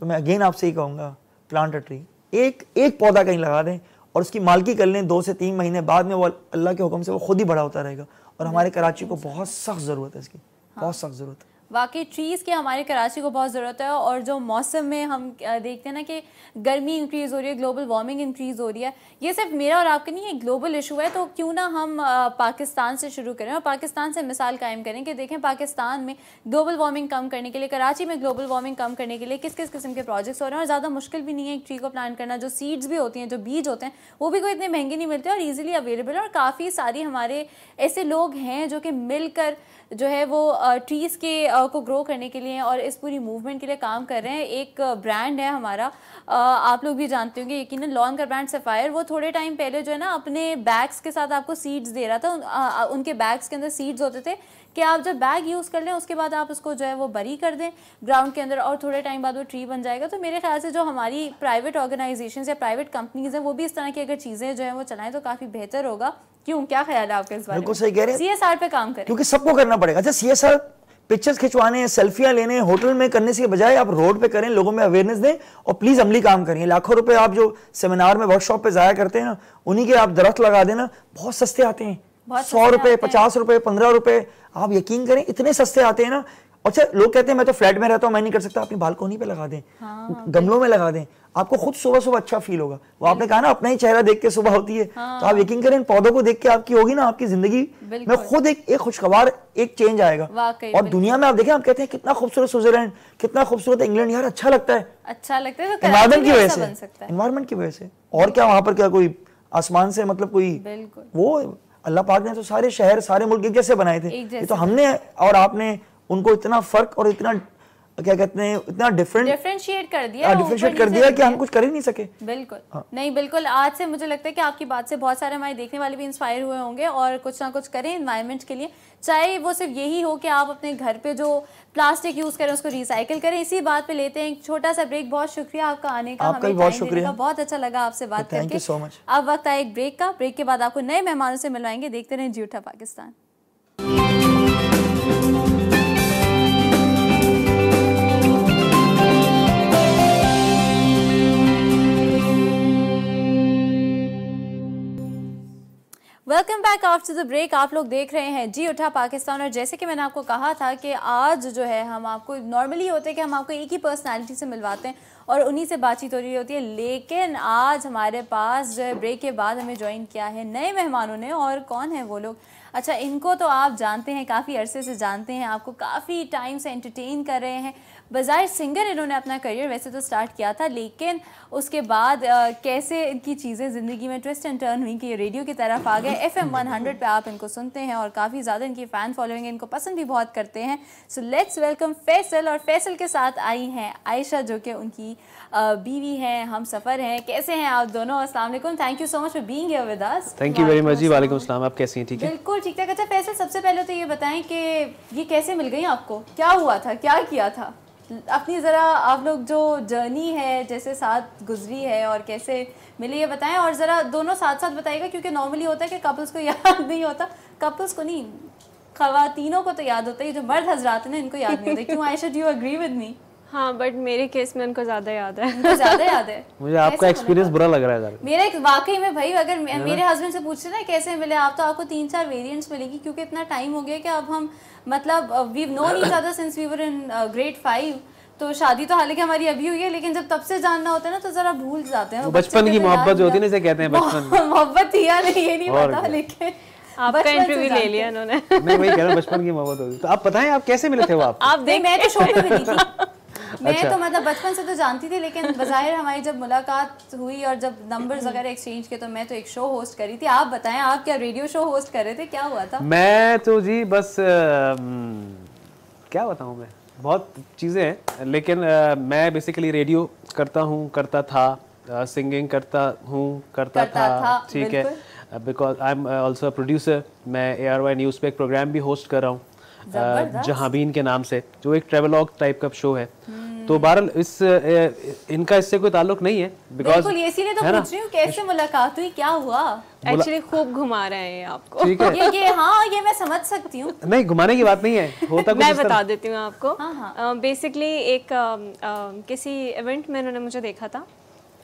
तो मैं अगेन आपसे ही कहूँगा प्लांट अ ट्री एक एक पौधा कहीं लगा दें और उसकी मालकी कर लें दो से तीन महीने बाद में वो अल्लाह के हुक्म से वो खुद ही बड़ा होता रहेगा। और हमारे कराची को बहुत सख्त ज़रूरत है इसकी। बहुत सख्त ज़रूरत है। वाकई ट्रीज़ की हमारे कराची को बहुत ज़रूरत है और जो मौसम में हम देखते हैं ना कि गर्मी इंक्रीज़ हो रही है ग्लोबल वार्मिंग इंक्रीज़ हो रही है, ये सिर्फ़ मेरा और आपका नहीं एक ग्लोबल इशू है तो क्यों ना हम पाकिस्तान से शुरू करें और पाकिस्तान से मिसाल कायम करें कि देखें पाकिस्तान में ग्लोबल वार्मिंग कम करने के लिए, कराची में ग्लोबल वार्मिंग कम करने के लिए किस किस किस्म के प्रोजेक्ट्स हो रहे हैं और ज़्यादा मुश्किल भी नहीं है एक ट्री को प्लान करना, जो सीड्स भी होती हैं, जो बीज होते हैं, वो भी कोई इतने महँगे नहीं मिलते और ईजिली अवेलेबल है और काफ़ी सारी हमारे ऐसे लोग हैं जो कि मिलकर जो है वो ट्रीज़ के को ग्रो करने के लिए और इस पूरी मूवमेंट के लिए काम कर रहे हैं। एक ब्रांड है हमारा। आप लोग भी जानते होंगे यकीन लॉन का ब्रांड सफ़ायर वो थोड़े टाइम पहले जो है ना अपने बैग्स के साथ आपको सीड्स दे रहा था। उनके बैग्स के अंदर सीड्स होते थे। कि आप जब बैग यूज़ कर लें उसके बाद आप उसको जो है वो बरी कर दें ग्राउंड के अंदर और थोड़े टाइम बाद वो ट्री बन जाएगा। तो मेरे ख्याल से जो हमारी प्राइवेट ऑर्गेनाइजेशन या प्राइवेट कंपनीज़ हैं वो भी इस तरह की अगर चीज़ें जो है वो चलाएँ तो काफ़ी बेहतर होगा। क्यों? क्या ख्याल है आपके इस बारे में? सही कह रहे हैं। सीएसआर पे काम करें। क्योंकि सबको करना पड़ेगा। अच्छा सीएसआर पिक्चर्स खिंचवाने सेल्फियाँ लेने होटल में करने से बजाय आप रोड पे करें लोगों में अवेयरनेस दें और प्लीज़ अमली काम करिए। लाखों रुपए आप जो सेमिनार में वर्कशॉप पे जाया करते हैं ना उन्हीं के आप दरख्त लगा देना। बहुत सस्ते आते हैं। सौ रुपए पचास रुपए पंद्रह रुपए। आप यकीन करें इतने सस्ते आते हैं ना। अच्छा लोग कहते हैं मैं तो फ्लैट में रहता हूँ मैं नहीं कर सकता। अपनी बालकोनी पे लगा दें हाँ, गमलों में लगा दें। आपको खुद सुबह सुबह अच्छा फील होगा। वो आपने कहा ना अपना ही चेहरा देख के सुबह होती है। हाँ, तो आप यकीन करें पौधों को देख के आपकी होगी ना आपकी ज़िंदगी। में खुद एक एक खुशगवार एक चेंज आएगा। और दुनिया में आप देखें आप कहते हैं कितना खूबसूरत स्विट्जरलैंड कितना खूबसूरत इंग्लैंड यार अच्छा लगता है। अच्छा लगता है इन्वायरमेंट की वजह से। इन्वायरमेंट की वजह से। और क्या वहाँ पर क्या कोई आसमान से मतलब कोई वो अल्लाह पाक ने तो सारे शहर सारे मुल्क एक जैसे बनाए थे। ये तो हमने और आपने उनको इतना फ़र्क और इतना क्या कहते हैं इतना डिफरेंट डिफरेंशिएट कर दिया डिफरेंशिएट कर दिया कि हम कुछ कर ही नहीं सके। बिल्कुल। हाँ. नहीं बिल्कुल आज से मुझे लगता है कि आपकी बात से बहुत सारे हमारे देखने वाले भी इंस्पायर हुए होंगे और कुछ ना कुछ करें इन्वायरमेंट के लिए। चाहे वो सिर्फ़ यही हो कि आप अपने घर पे जो प्लास्टिक यूज़ करें उसको रिसाइकिल करें। इसी बात पे लेते हैं। एक छोटा सा ब्रेक बहुत शुक्रिया आपका आने का आपका हमें बहुत शुक्रिया। बहुत अच्छा लगा आपसे बात करके। सो मच अब वक्त आए एक ब्रेक का। ब्रेक के बाद आपको नए मेहमानों से मिलवाएँगे। देखते रहें जूठा Pakistan. Welcome back after the break आप लोग देख रहे हैं जी उठा पाकिस्तान और जैसे कि मैंने आपको कहा था कि आज जो है हम आपको नॉर्मली होते हैं कि हम आपको एक ही पर्सनालिटी से मिलवाते हैं और उन्हीं से बातचीत हो रही होती है। लेकिन आज हमारे पास जो है ब्रेक के बाद हमें ज्वाइन किया है नए मेहमानों ने और कौन है वो लोग? अच्छा इनको तो आप जानते हैं, काफ़ी अरसे से जानते हैं, आपको काफ़ी टाइम से एंटरटेन कर रहे हैं। बज़ाहिर सिंगर इन्होंने अपना करियर वैसे तो स्टार्ट किया था लेकिन उसके बाद आ, कैसे इनकी चीज़ें ज़िंदगी में ट्विस्ट एंड टर्न हुई कि ये रेडियो की तरफ़ आ गए। एफ़ एम वन हंड्रेड पर आप इनको सुनते हैं और काफ़ी ज़्यादा इनकी फ़ैन फॉलोइंग इनको पसंद भी बहुत करते हैं। सो लेट्स वेलकम फैसल और फैसल के साथ आई हैं आयशा जो कि उनकी आ, बीवी हैं हम सफ़र हैं। कैसे हैं आप दोनों? वालेकुम। Thank you so much for here with us thank you very much ji. वालेकुम अस्सलाम। आप कैसी हैं? ठीक है? बिल्कुल ठीक ठाक। अच्छा फैसल सबसे पहले तो ये बताएँ कि ये कैसे मिल गई आपको? क्या हुआ था? क्या किया था? अपनी ज़रा आप लोग जो जर्नी है, जैसे साथ गुजरी है और कैसे मिले ये बताएँ और ज़रा दोनों साथ साथ बताइएगा क्योंकि नॉर्मली होता है कि कपल्स को याद नहीं होता। कपल्स को नहीं खातिनों को तो याद होता है जो मर्द हजरात हैं इनको याद नहीं होता। क्यों I should you agree with me हाँ बट मेरे केस में उनको ज़्यादा याद है। ज़्यादा याद है। मुझे आपका एक्सपीरियंस बुरा लग रहा है मेरा एक वाकई में भाई अगर मेरे हस्बैंड से पूछते ना कैसे मिले आप तो आपको तीन चार वेरिएंट्स मिलेगी क्योंकि इतना टाइम हो गया कि अब हम मतलब we known each other since we were in grade five तो शादी तो हालाँकि हमारी अभी हुई है लेकिन जब तब से जानना होता है ना तो जरा भूल जाते हैं। बचपन की मोहब्बत जो होती है ना इसे कहते हैं बचपन। मोहब्बत थी या नहीं ये नहीं पता लेकिन आपका इंटरव्यू ले लिया इन्होंने मैं वही कह रहा हूँ बचपन की मोहब्बत होती तो आप बताएँ आप कैसे मिले थे वो आप आप देख मैं तो शो पे मिली थी। मैं अच्छा। तो मतलब बचपन से तो जानती थी लेकिन बाहिर हमारी जब मुलाकात हुई और जब नंबर्स वगैरह एक्सचेंज किए तो मैं तो एक शो होस्ट करी थी। आप बताएँ आप क्या रेडियो शो होस्ट कर रहे थे? क्या हुआ था? मैं तो जी बस आ, क्या बताऊँ मैं? बहुत चीज़ें हैं लेकिन आ, मैं बेसिकली रेडियो करता हूँ करता था सिंगिंग करता हूँ करता, करता था, ठीक है। Because I am also producer मैं ए आर वाई न्यूज़ पे एक प्रोग्राम भी होस्ट कर रहा हूँ जहाबीन के नाम से जो एक ट्रेवलॉग टाइप का शो है। हम्म। तो बहरल इस इनका इससे कोई ताल्लुक नहीं है बिकॉज़ इसीलिए तो पूछ रही हूँ कैसे मुलाकात हुई क्या हुआ? एक्चुअली खूब घुमा रहे हैं आपको। ठीक है। ये ये हाँ ये मैं समझ सकती हूँ। नहीं घुमाने की बात नहीं है होता मैं बता देती हूँ आपको। बेसिकली हाँ, हाँ। एक किसी इवेंट में उन्होंने मुझे देखा था।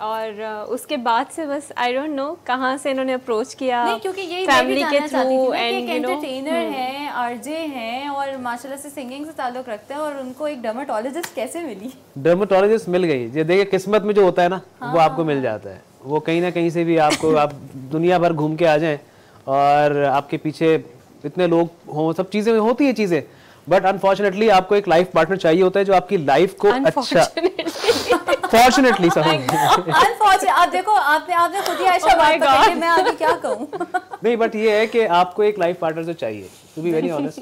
और उसके बाद से बस आई डोंट नो कहाँ से इन्होंने अप्रोच किया नहीं क्योंकि यही फैमिली के थ्रू एंड एंटरटेनर हैं आरजे हैं और माशाल्लाह से सिंगिंग से ताल्लुक रखते हैं और उनको एक डर्मेटोलॉजिस्ट कैसे मिली? डर्मेटोलॉजिस्ट मिल गई। ये देखिए किस्मत में जो होता है ना हाँ, वो आपको मिल जाता है। वो कहीं ना कहीं से भी आपको आप दुनिया भर घूम के आ जाएँ और आपके पीछे इतने लोग हों सब चीज़ें होती है चीज़ें। बट अनफॉर्चुनेटली आपको एक लाइफ पार्टनर चाहिए होता है जो आपकी लाइफ को अच्छा फॉर्चुनेटली सर आप देखो आपने आपने खुद ही आयशा oh बात बताई मैं आगे क्या कहूँ? नहीं बट ये है कि आपको एक लाइफ पार्टनर जो चाहिए। टू बी वेरी ऑनेस्ट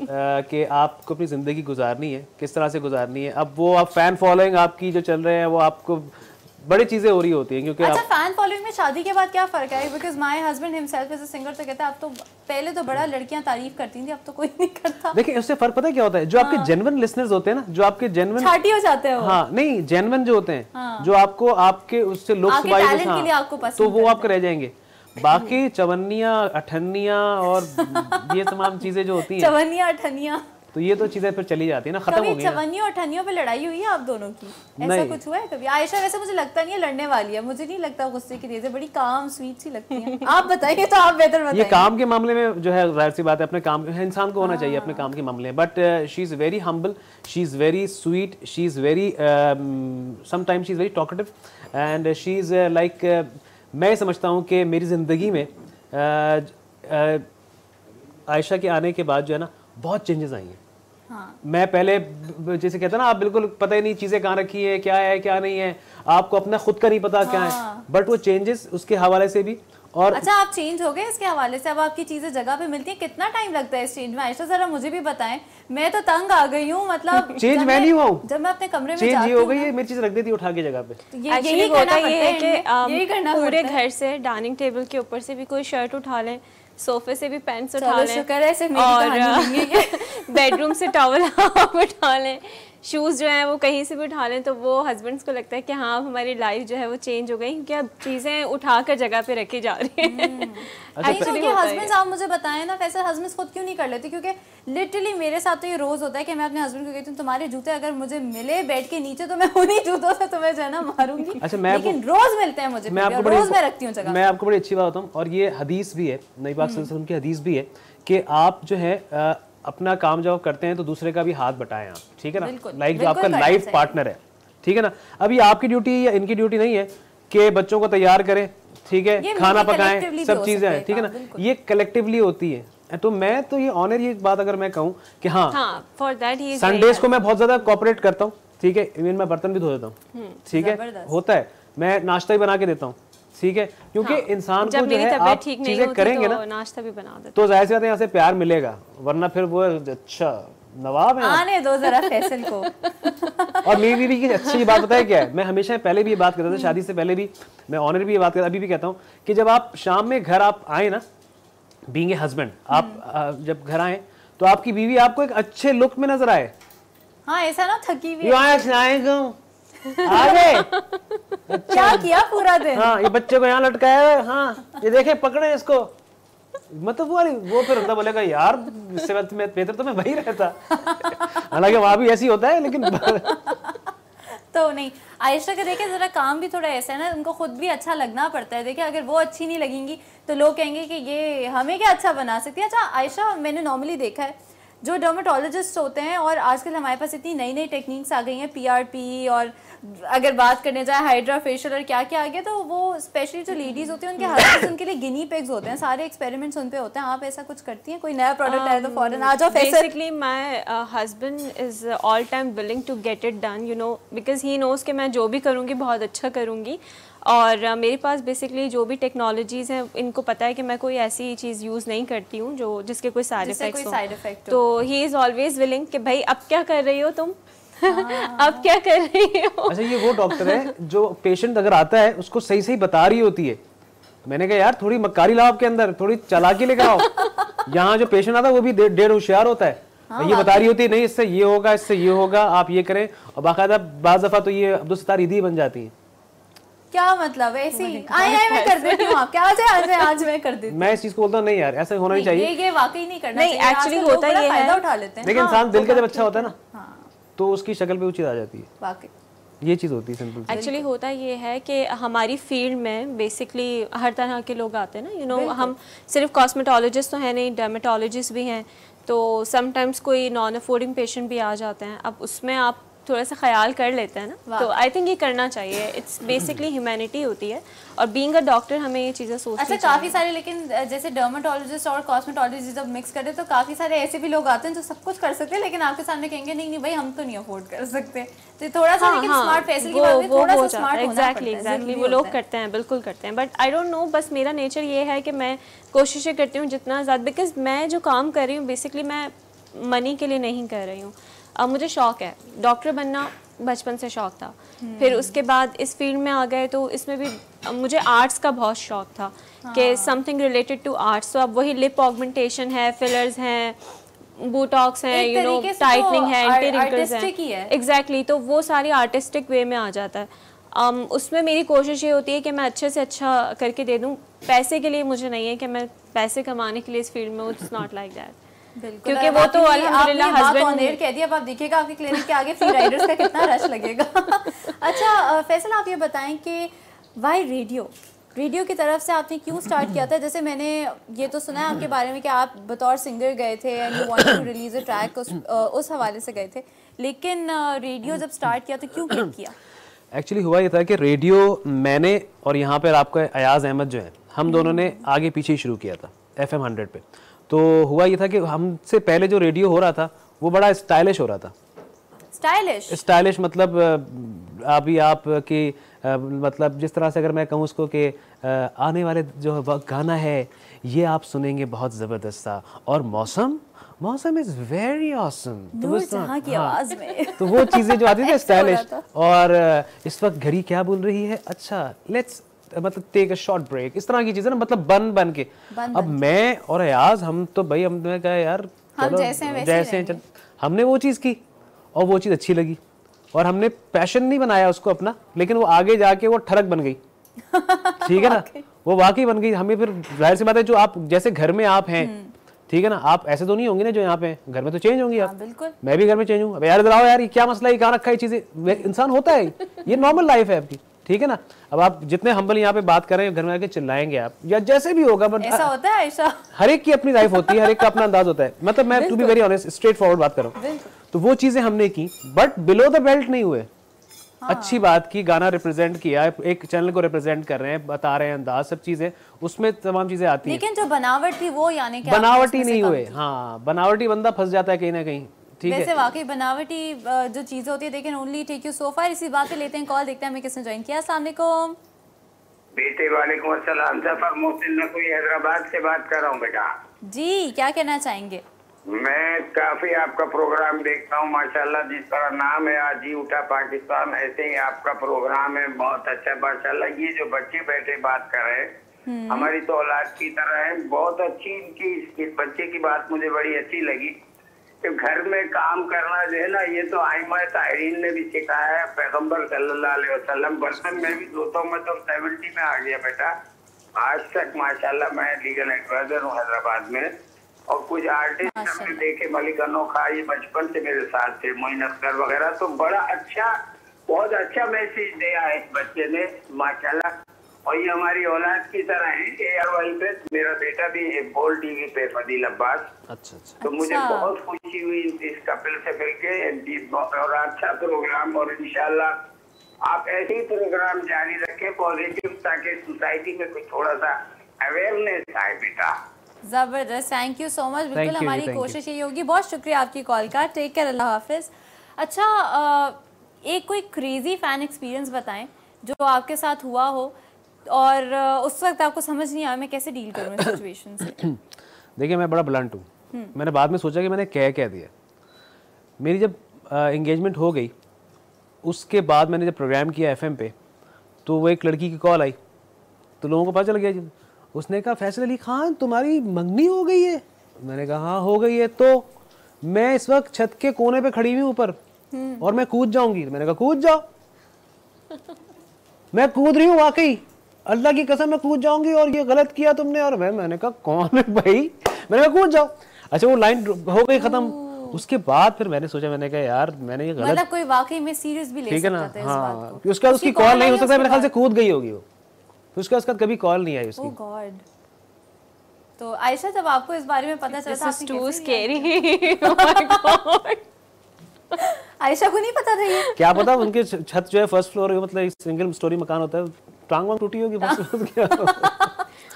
कि आपको अपनी ज़िंदगी गुजारनी है किस तरह से गुजारनी है। अब वो आप फ़ैन फॉलोइंग आपकी जो चल रहे हैं वो आपको बड़ी चीज़ें हो रही होती हैं क्योंकि अच्छा फ़ैन फॉलोइंग में शादी के बाद क्या फ़र्क है? Because my husband himself as a singer तो कहता है अब तो पहले तो बड़ा लड़कियाँ तारीफ़ करती थी अब तो कोई नहीं करता. देखिए उससे फ़र्क पता है क्या होता है? जो हाँ. आपके जेन्युइन लिसनर्स होते हैं ना जो आपके जेन्युइन छाटी हो जाते हैं हाँ नहीं जेन्युइन जो होते हैं हाँ. जो आपको आपके उससे लुक्स वाइज हाँ, तो वो आपको रह जाएँगे। बाकी चवन्निया अठन्निया और ये तमाम चीज़ें जो होती हैं चवन्निया अठन्निया। तो ये तो चीज़ें फिर चली जाती है ना खत्म हो गई चवनियों और ठनियों पे लड़ाई हुई है आप दोनों की? ऐसा कुछ हुआ है कभी? आयशा वैसे मुझे लगता नहीं है लड़ने वाली है। मुझे नहीं लगता गुस्से की तेज बड़ी काम स्वीट सी लगती है। आप बताइए तो आप बेहतर बताइए। ये काम के मामले में जो है ज़ाहिर सी बात है अपने काम इंसान को होना चाहिए अपने हाँ। काम के मामले में। But she is very humble she is very sweet she is very sometimes she is very talkative and she is like मैं समझता हूँ कि मेरी ज़िंदगी में uh, uh, आयशा के आने के बाद जो है ना बहुत चेंजेस आई हैं। हाँ। मैं पहले जैसे कहता ना आप बिल्कुल पता ही नहीं चीज़ें कहाँ रखी है क्या है क्या नहीं है। आपको अपना खुद का नहीं पता हाँ। क्या है। बट हाँ। वो चेंजेस उसके हवाले से भी और अच्छा आप चेंज हो गए इसके हवाले से। अब आपकी चीज़ें जगह पे मिलती हैं। कितना टाइम लगता है इस चेंज में? आयशा जरा मुझे भी बताएँ। मैं तो तंग आ गई हूँ मतलब चेंज जब मैं नहीं हुआ जब मैं अपने कमरे में चेंज ये हो गई है मेरी चीज़ रख देती उठा के जगह पे। यही होता करना है कि इनमें, यही करना पूरे घर से डाइनिंग टेबल के ऊपर से भी कोई शर्ट उठा लें। सोफे से भी पैंट्स उठा लें। शुक्र है नहीं है बेडरूम से टॉवल आप उठा लें। शूज़ जो हैं वो कहीं से भी उठा लें तो वो हस्बैंड्स को लगता है कि हाँ अब हमारी लाइफ जो है वो चेंज हो गई क्योंकि अब चीज़ें उठा कर जगह पे रखी जा रही हैं। नहीं Actually क्योंकि हस्बैंड्स आप मुझे बताएँ ना वैसे हस्बैंड्स खुद क्यों नहीं कर लेते? क्योंकि लिटरली मेरे साथ तो ये रोज होता है कि मैं अपने हस्बैंड को कहती हूँ तुम्हारे जूते अगर मुझे मिले बेड के नीचे तो मैं उन्हीं जूतों से तुम्हें जो है ना मारूँगी। अच्छा, मैं लेकिन रोज मिलते हैं मुझे मैं रोज मैं रखती हूँ जगह। मैं आपको बड़ी अच्छी बात बताऊँ और ये हदीस भी है नई पाक की हदीस भी है कि आप जो है अपना काम जब आप करते हैं तो दूसरे का भी हाथ बटाएँ आप ठीक है ना? लाइक जो आपका लाइफ पार्टनर है ठीक है ना? अभी आपकी ड्यूटी या इनकी ड्यूटी नहीं है कि बच्चों को तैयार करें ठीक है? खाना पकाएँ सब चीज़ें हैं ठीक है ना? ये कलेक्टिवली होती है। तो मैं तो ये ऑनर ये बात अगर मैं कहूँ कि हाँ हाँ फॉर दैट ही संडेज को मैं बहुत ज़्यादा कॉपरेट करता हूँ ठीक है? इवन मैं बर्तन भी धो देता हूँ ठीक है? होता है। मैं नाश्ता भी बना के देता हूँ ठीक है? क्योंकि हाँ, इंसान को जो है आप चीज़ें करेंगे तो ना नाश्ता भी बना देते। तो ज़ाहिर सी बात है यहाँ से प्यार मिलेगा वरना फिर वो अच्छा नवाब है आने दो जरा फैसल को। और मेरी बीवी की अच्छी बात पता है क्या है? मैं हमेशा पहले भी ये बात करता था शादी से पहले भी मैं ऑनर भी ये बात करता अभी भी कहता हूँ कि जब आप शाम में घर आप आए ना बींग ए हस्बैंड आप जब घर आए तो आपकी बीवी आपको एक अच्छे लुक में नज़र आए। हाँ ऐसा ना थकी हुई आ गए क्या किया पूरा दिन? हाँ ये बच्चे को यहाँ लटकाया है। हाँ ये देखे पकड़े इसको। मतलब वो वो फिर होता बोलेगा यार इससे मैं- बेहतर तो मैं वही रहता। हालाँकि वहाँ भी ऐसी होता है लेकिन तो नहीं आयशा का देखिए जरा काम भी थोड़ा ऐसा है ना उनको खुद भी अच्छा लगना पड़ता है। देखिए अगर वो अच्छी नहीं लगेंगी तो लोग कहेंगे कि ये हमें क्या अच्छा बना सकती है? अच्छा आयशा मैंने नॉर्मली देखा है जो डर्माटोलॉजिस्ट होते हैं और आजकल हमारे पास इतनी नई नई टेक्निक्स आ गई हैं पीआरपी और अगर बात करने जाए हाइड्रा फेशियल और क्या क्या आ गया तो वो स्पेशली जो लेडीज़ होती हैं उनके हस्बैंड उनके लिए गिनी पेग्स होते हैं। सारे एक्सपेरिमेंट्स उन पे होते हैं। आप ऐसा कुछ करती हैं? कोई नया प्रोडक्ट आया तो फ़ौरन आ जाओ basically my uh, husband is uh, all time willing to get it done you know because कि मैं जो भी करूँगी बहुत अच्छा करूँगी। और uh, मेरे पास बेसिकली जो भी टेक्नोलॉजीज़ हैं इनको पता है कि मैं कोई ऐसी चीज़ यूज़ नहीं करती हूँ जो जिसके कोई साइड effect हो। तो ही इज़ ऑलवेज विलिंग कि भाई अब क्या कर रही हो तुम? अब क्या कर रही हो? अच्छा ये वो डॉक्टर है जो पेशेंट अगर आता है उसको सही सही बता रही होती है। मैंने कहा यार थोड़ी मक्कारी लाओ आपके अंदर थोड़ी चालाकी लेकर आओ। यहाँ जो पेशेंट आता है वो भी डेढ़ होशियार होता है। हाँ, ये बता रही होती है नहीं इससे ये होगा इससे ये होगा आप ये करें। और बाकायदा बाज दफ़ा तो ये अब्दुल सत्तार ईदी बन जाती है। क्या मतलब? ऐसी आए आए मैं कर देती हूँ क्या आज आज आज मैं कर देती हूँ। मैं इस चीज़ को बोलता हूँ नहीं यार ऐसा होना नहीं चाहिए। ये वाकई नहीं करना नहीं, आजकल लोग होता ये है- फ़ायदा उठा लेते हैं। लेकिन हाँ, इंसान दिल का जब अच्छा होता है। ना। हाँ। तो उसकी शक्ल पे वो चीज़ आ जाती है। वाकई। ये चीज़ होती है सिंपल एक्चुअली होता ये है कि हमारी फ़ील्ड में बेसिकली हर तरह के लोग आते हैं ना यू नो हम सिर्फ़ कॉस्मेटोलॉजिस्ट तो हैं नहीं डर्मेटोलॉजिस्ट भी हैं तो समटाइम्स कोई नॉन अफोर्डिंग पेशेंट भी आ जाते हैं। अब उसमें आप थोड़ा सा ख्याल कर लेते हैं ना तो आई थिंक ये करना चाहिए। इट्स बेसिकली ह्यूमैनिटी होती है और बीइंग अ डॉक्टर हमें ये चीज़ें सोचनी अच्छा काफ़ी सारे लेकिन जैसे डर्माटोलॉजिस्ट और कॉस्मेटोलॉजिस्ट जब मिक्स करें तो काफ़ी सारे ऐसे भी लोग आते हैं जो सब कुछ कर सकते हैं लेकिन आपके सामने कहेंगे नहीं नहीं भाई हम तो नहीं अफोर्ड कर सकते। तो थोड़ा सा लेकिन स्मार्ट फैसल की बात थोड़ा सा स्मार्ट एग्जैक्टली एग्जैक्टली वो लोग करते हैं बिल्कुल करते हैं। बट आई डोंट नो बस मेरा नेचर ये है कि मैं कोशिशें करती हूँ जितना ज़्यादा बिकॉज़ मैं जो काम कर रही हूँ बेसिकली मैं मनी के लिए नहीं कर रही हूँ। अब मुझे शौक है। डॉक्टर बनना बचपन से शौक था। फिर उसके बाद इस फ़ील्ड में आ गए तो इसमें भी मुझे आर्ट्स का बहुत शौक था कि समथिंग रिलेटेड टू आर्ट्स तो अब वही लिप ऑगमेंटेशन है फिलर्स हैं बोटॉक्स हैं यू नो टाइटनिंग है एंटी रिंकल्स हैं। एग्जैक्टली तो वो सारी आर्टिस्टिक वे में आ जाता है। Um, उसमें मेरी कोशिश ये होती है कि मैं अच्छे से अच्छा करके दे दूँ। पैसे के लिए मुझे नहीं है कि मैं पैसे कमाने के लिए इस फ़ील्ड में इट्स नॉट लाइक दैट क्योंकि वो तो अल्हम्दुलिल्लाह कह दिया अब आप देखिएगा आपके क्लिनिक के आगे फ्री राइडर्स का कितना रश लगेगा। अच्छा फैसल आप ये बताएँ कि वाई रेडियो रेडियो की तरफ़ से आपने क्यों स्टार्ट किया था? जैसे मैंने ये तो सुना है आपके बारे में कि आप बतौर सिंगर गए थे and you wanted to release a track उस उस हवाले से गए थे। लेकिन रेडियो जब स्टार्ट किया तो क्यों किया? एक्चुअली हुआ ये था कि रेडियो मैंने और यहाँ पर आपका अयाज अहमद जो है हम दोनों ने आगे पीछे ही शुरू किया था एफ़ एम हंड्रेड पे। तो हुआ ये था कि हमसे पहले जो रेडियो हो रहा था वो बड़ा स्टाइलिश हो रहा था। स्टाइलिश? स्टाइलिश मतलब अभी आप की मतलब जिस तरह से अगर मैं कहूँ उसको कि आने वाले जो गाना है ये आप सुनेंगे बहुत ज़बरदस्त था और मौसम? मौसम इज़ वेरी ऑसम की आवाज़ में। तो वो चीज़ें जो आती थी स्टाइलिश। और इस वक्त घड़ी क्या बोल रही है? अच्छा लेट्स मतलब टेक अ शॉर्ट ब्रेक इस तरह की चीज़ें ना मतलब बन बन के। बन अब बन मैं और अयाज हम तो भाई हमने कहा यार हम जैसे हैं जैसे हैं हमने वो चीज़ की और वो चीज़ अच्छी लगी। और हमने पैशन नहीं बनाया उसको अपना लेकिन वो आगे जाके वो ठरक बन गई। ठीक है ना? वो वाकई बन गई। हमें फिर ज़ाहिर सी बात है जो आप जैसे घर में आप हैं हम्म। ठीक है ना? आप ऐसे तो नहीं होंगे ना जो यहाँ पे घर में तो चेंज होंगी आप। हाँ, बिल्कुल। मैं भी घर में चेंज हूँ। अब यार इधर आओ यार ये क्या मसला है? कहाँ रखा है चीज़ें? इंसान होता है। ये नॉर्मल लाइफ है आपकी। ठीक है ना? अब आप जितने हम्बल यहाँ पे बात कर रहे हैं घर में आके चिल्लाएँगे आप। या जैसे भी होगा बट ऐसा होता है ऐसा? हर एक की अपनी लाइफ होती है हर एक का अपना अंदाज होता है। मतलब मैं to be very honest straightforward बात कर रहा हूँ। तो वो चीज़ें हमने की बट बिलो द बेल्ट नहीं हुए। हाँ। अच्छी बात की गाना रिप्रेजेंट किया एक चैनल को रिप्रेजेंट कर रहे हैं बता रहे हैं अंदाज सब चीज़ें उसमें तमाम चीज़ें आती हैं। लेकिन जो बनावट थी वो यानी कि बनावटी नहीं हुए हाँ बनावटी बंदा फंस जाता है कहीं ना कहीं। वैसे वाकई बनावटी जो चीज़ें होती है लेकिन only take you so far इसी बात पे लेते हैं कॉल देखते हैं हमें किसने ज्वाइन किया। अस्सलाम वालेकुम बेटे वालेकुम अस्सलाम ज़फ़र मोहसिन नकवी हैदराबाद से बात कर रहा हूँ बेटा। जी क्या कहना चाहेंगे? मैं काफ़ी आपका प्रोग्राम देखता हूँ माशाल्लाह जिस तरह नाम है आज ही उठा पाकिस्तान ऐसे ही आपका प्रोग्राम है बहुत अच्छा माशाल्लाह ये जो बच्चे बैठे बात कर रहे हैं हम्म। हमारी तो औलाद की तरह है बहुत अच्छी इनकी बच्चे की बात मुझे बड़ी अच्छी लगी। कि घर में काम करना जो है ना ये तो आयमा ताहरीन ने भी सिखाया है पैगंबर सल्लल्लाहु अलैहि वसल्लम। बर्तन में भी धोता हूँ मैं तो सेवेंटी में आ गया बेटा। आज तक माशाल्लाह मैं लीगल एडवाइजर हूँ हैदराबाद में। और कुछ आर्टिस्ट हमने देखे मलिक अनोखा ये बचपन से मेरे साथ थे मोइन अख्तर वगैरह। तो बड़ा अच्छा बहुत अच्छा मैसेज दिया है इस बच्चे ने माशाल्लाह। और ये हमारी औलाद की तरह है एयर वाई पे मेरा बेटा भी है बोल टीवी पे फदील अब्बास अच्छा अच्छा। तो मुझे अच्छा। बहुत खुशी हुई इस कपिल से मिलके और अच्छा प्रोग्राम और इंशाल्लाह आप ऐसे ही प्रोग्राम जारी रखें पॉजिटिव ताकि सोसाइटी में कुछ थोड़ा सा अवेयरनेस आए बेटा। ज़बरदस्त। थैंक यू सो मच बिल्कुल हमारी कोशिश यही होगी। बहुत शुक्रिया आपकी कॉल का। टेक केयर अल्लाह हाफिज। अच्छा एक कोई क्रेजी फ़ैन एक्सपीरियंस बताएँ जो आपके साथ हुआ हो। और उस वक्त आपको समझ नहीं आया मैं कैसे डील करूँ इस सिचुएशन से? देखिए मैं बड़ा ब्लंट हूँ। हम्म। मैंने बाद में सोचा कि मैंने कह कह दिया। मेरी जब इंगेजमेंट हो गई उसके बाद मैंने जब प्रोग्राम किया एफएम पे तो वो एक लड़की की कॉल आई। तो लोगों को पता चल गया उसने कहा फैसल अली खान तुम्हारी मंगनी हो गई है? मैंने कहा हाँ हो गई है। तो मैं इस वक्त छत के कोने पे खड़ी हुई ऊपर। हम्म। और मैं कूद जाऊँगी। मैंने कहा कूद जाओ। मैं कूद रही हूँ वाकई। अल्लाह की कसम मैं कूद जाऊँगी और ये गलत किया तुमने। और मैं मैंने कहा कौन है भाई? मैंने कहा कूद जाओ। अच्छा वो लाइन हो गई खत्म। उसके बाद फिर मैंने सोचा मैंने कहा यार मैंने ये गलत मतलब कोई वाकई में सीरियस भी ले ठीक है ना? हाँ। उसके बाद उसकी कॉल नहीं हो सकता मेरे ख्याल से कूद गई होगी वो। तो उसके बाद कभी कॉल नहीं आई उसकी। गॉड oh तो आयशा जब आपको इस बारे में पता चला था टू स्कैरी oh आयशा को नहीं पता था ये? क्या पता उनके छत जो है फ़र्स्ट फ्लोर मतलब सिंगल स्टोरी मकान होता है। टांग वांग टूटी होगी बस क्या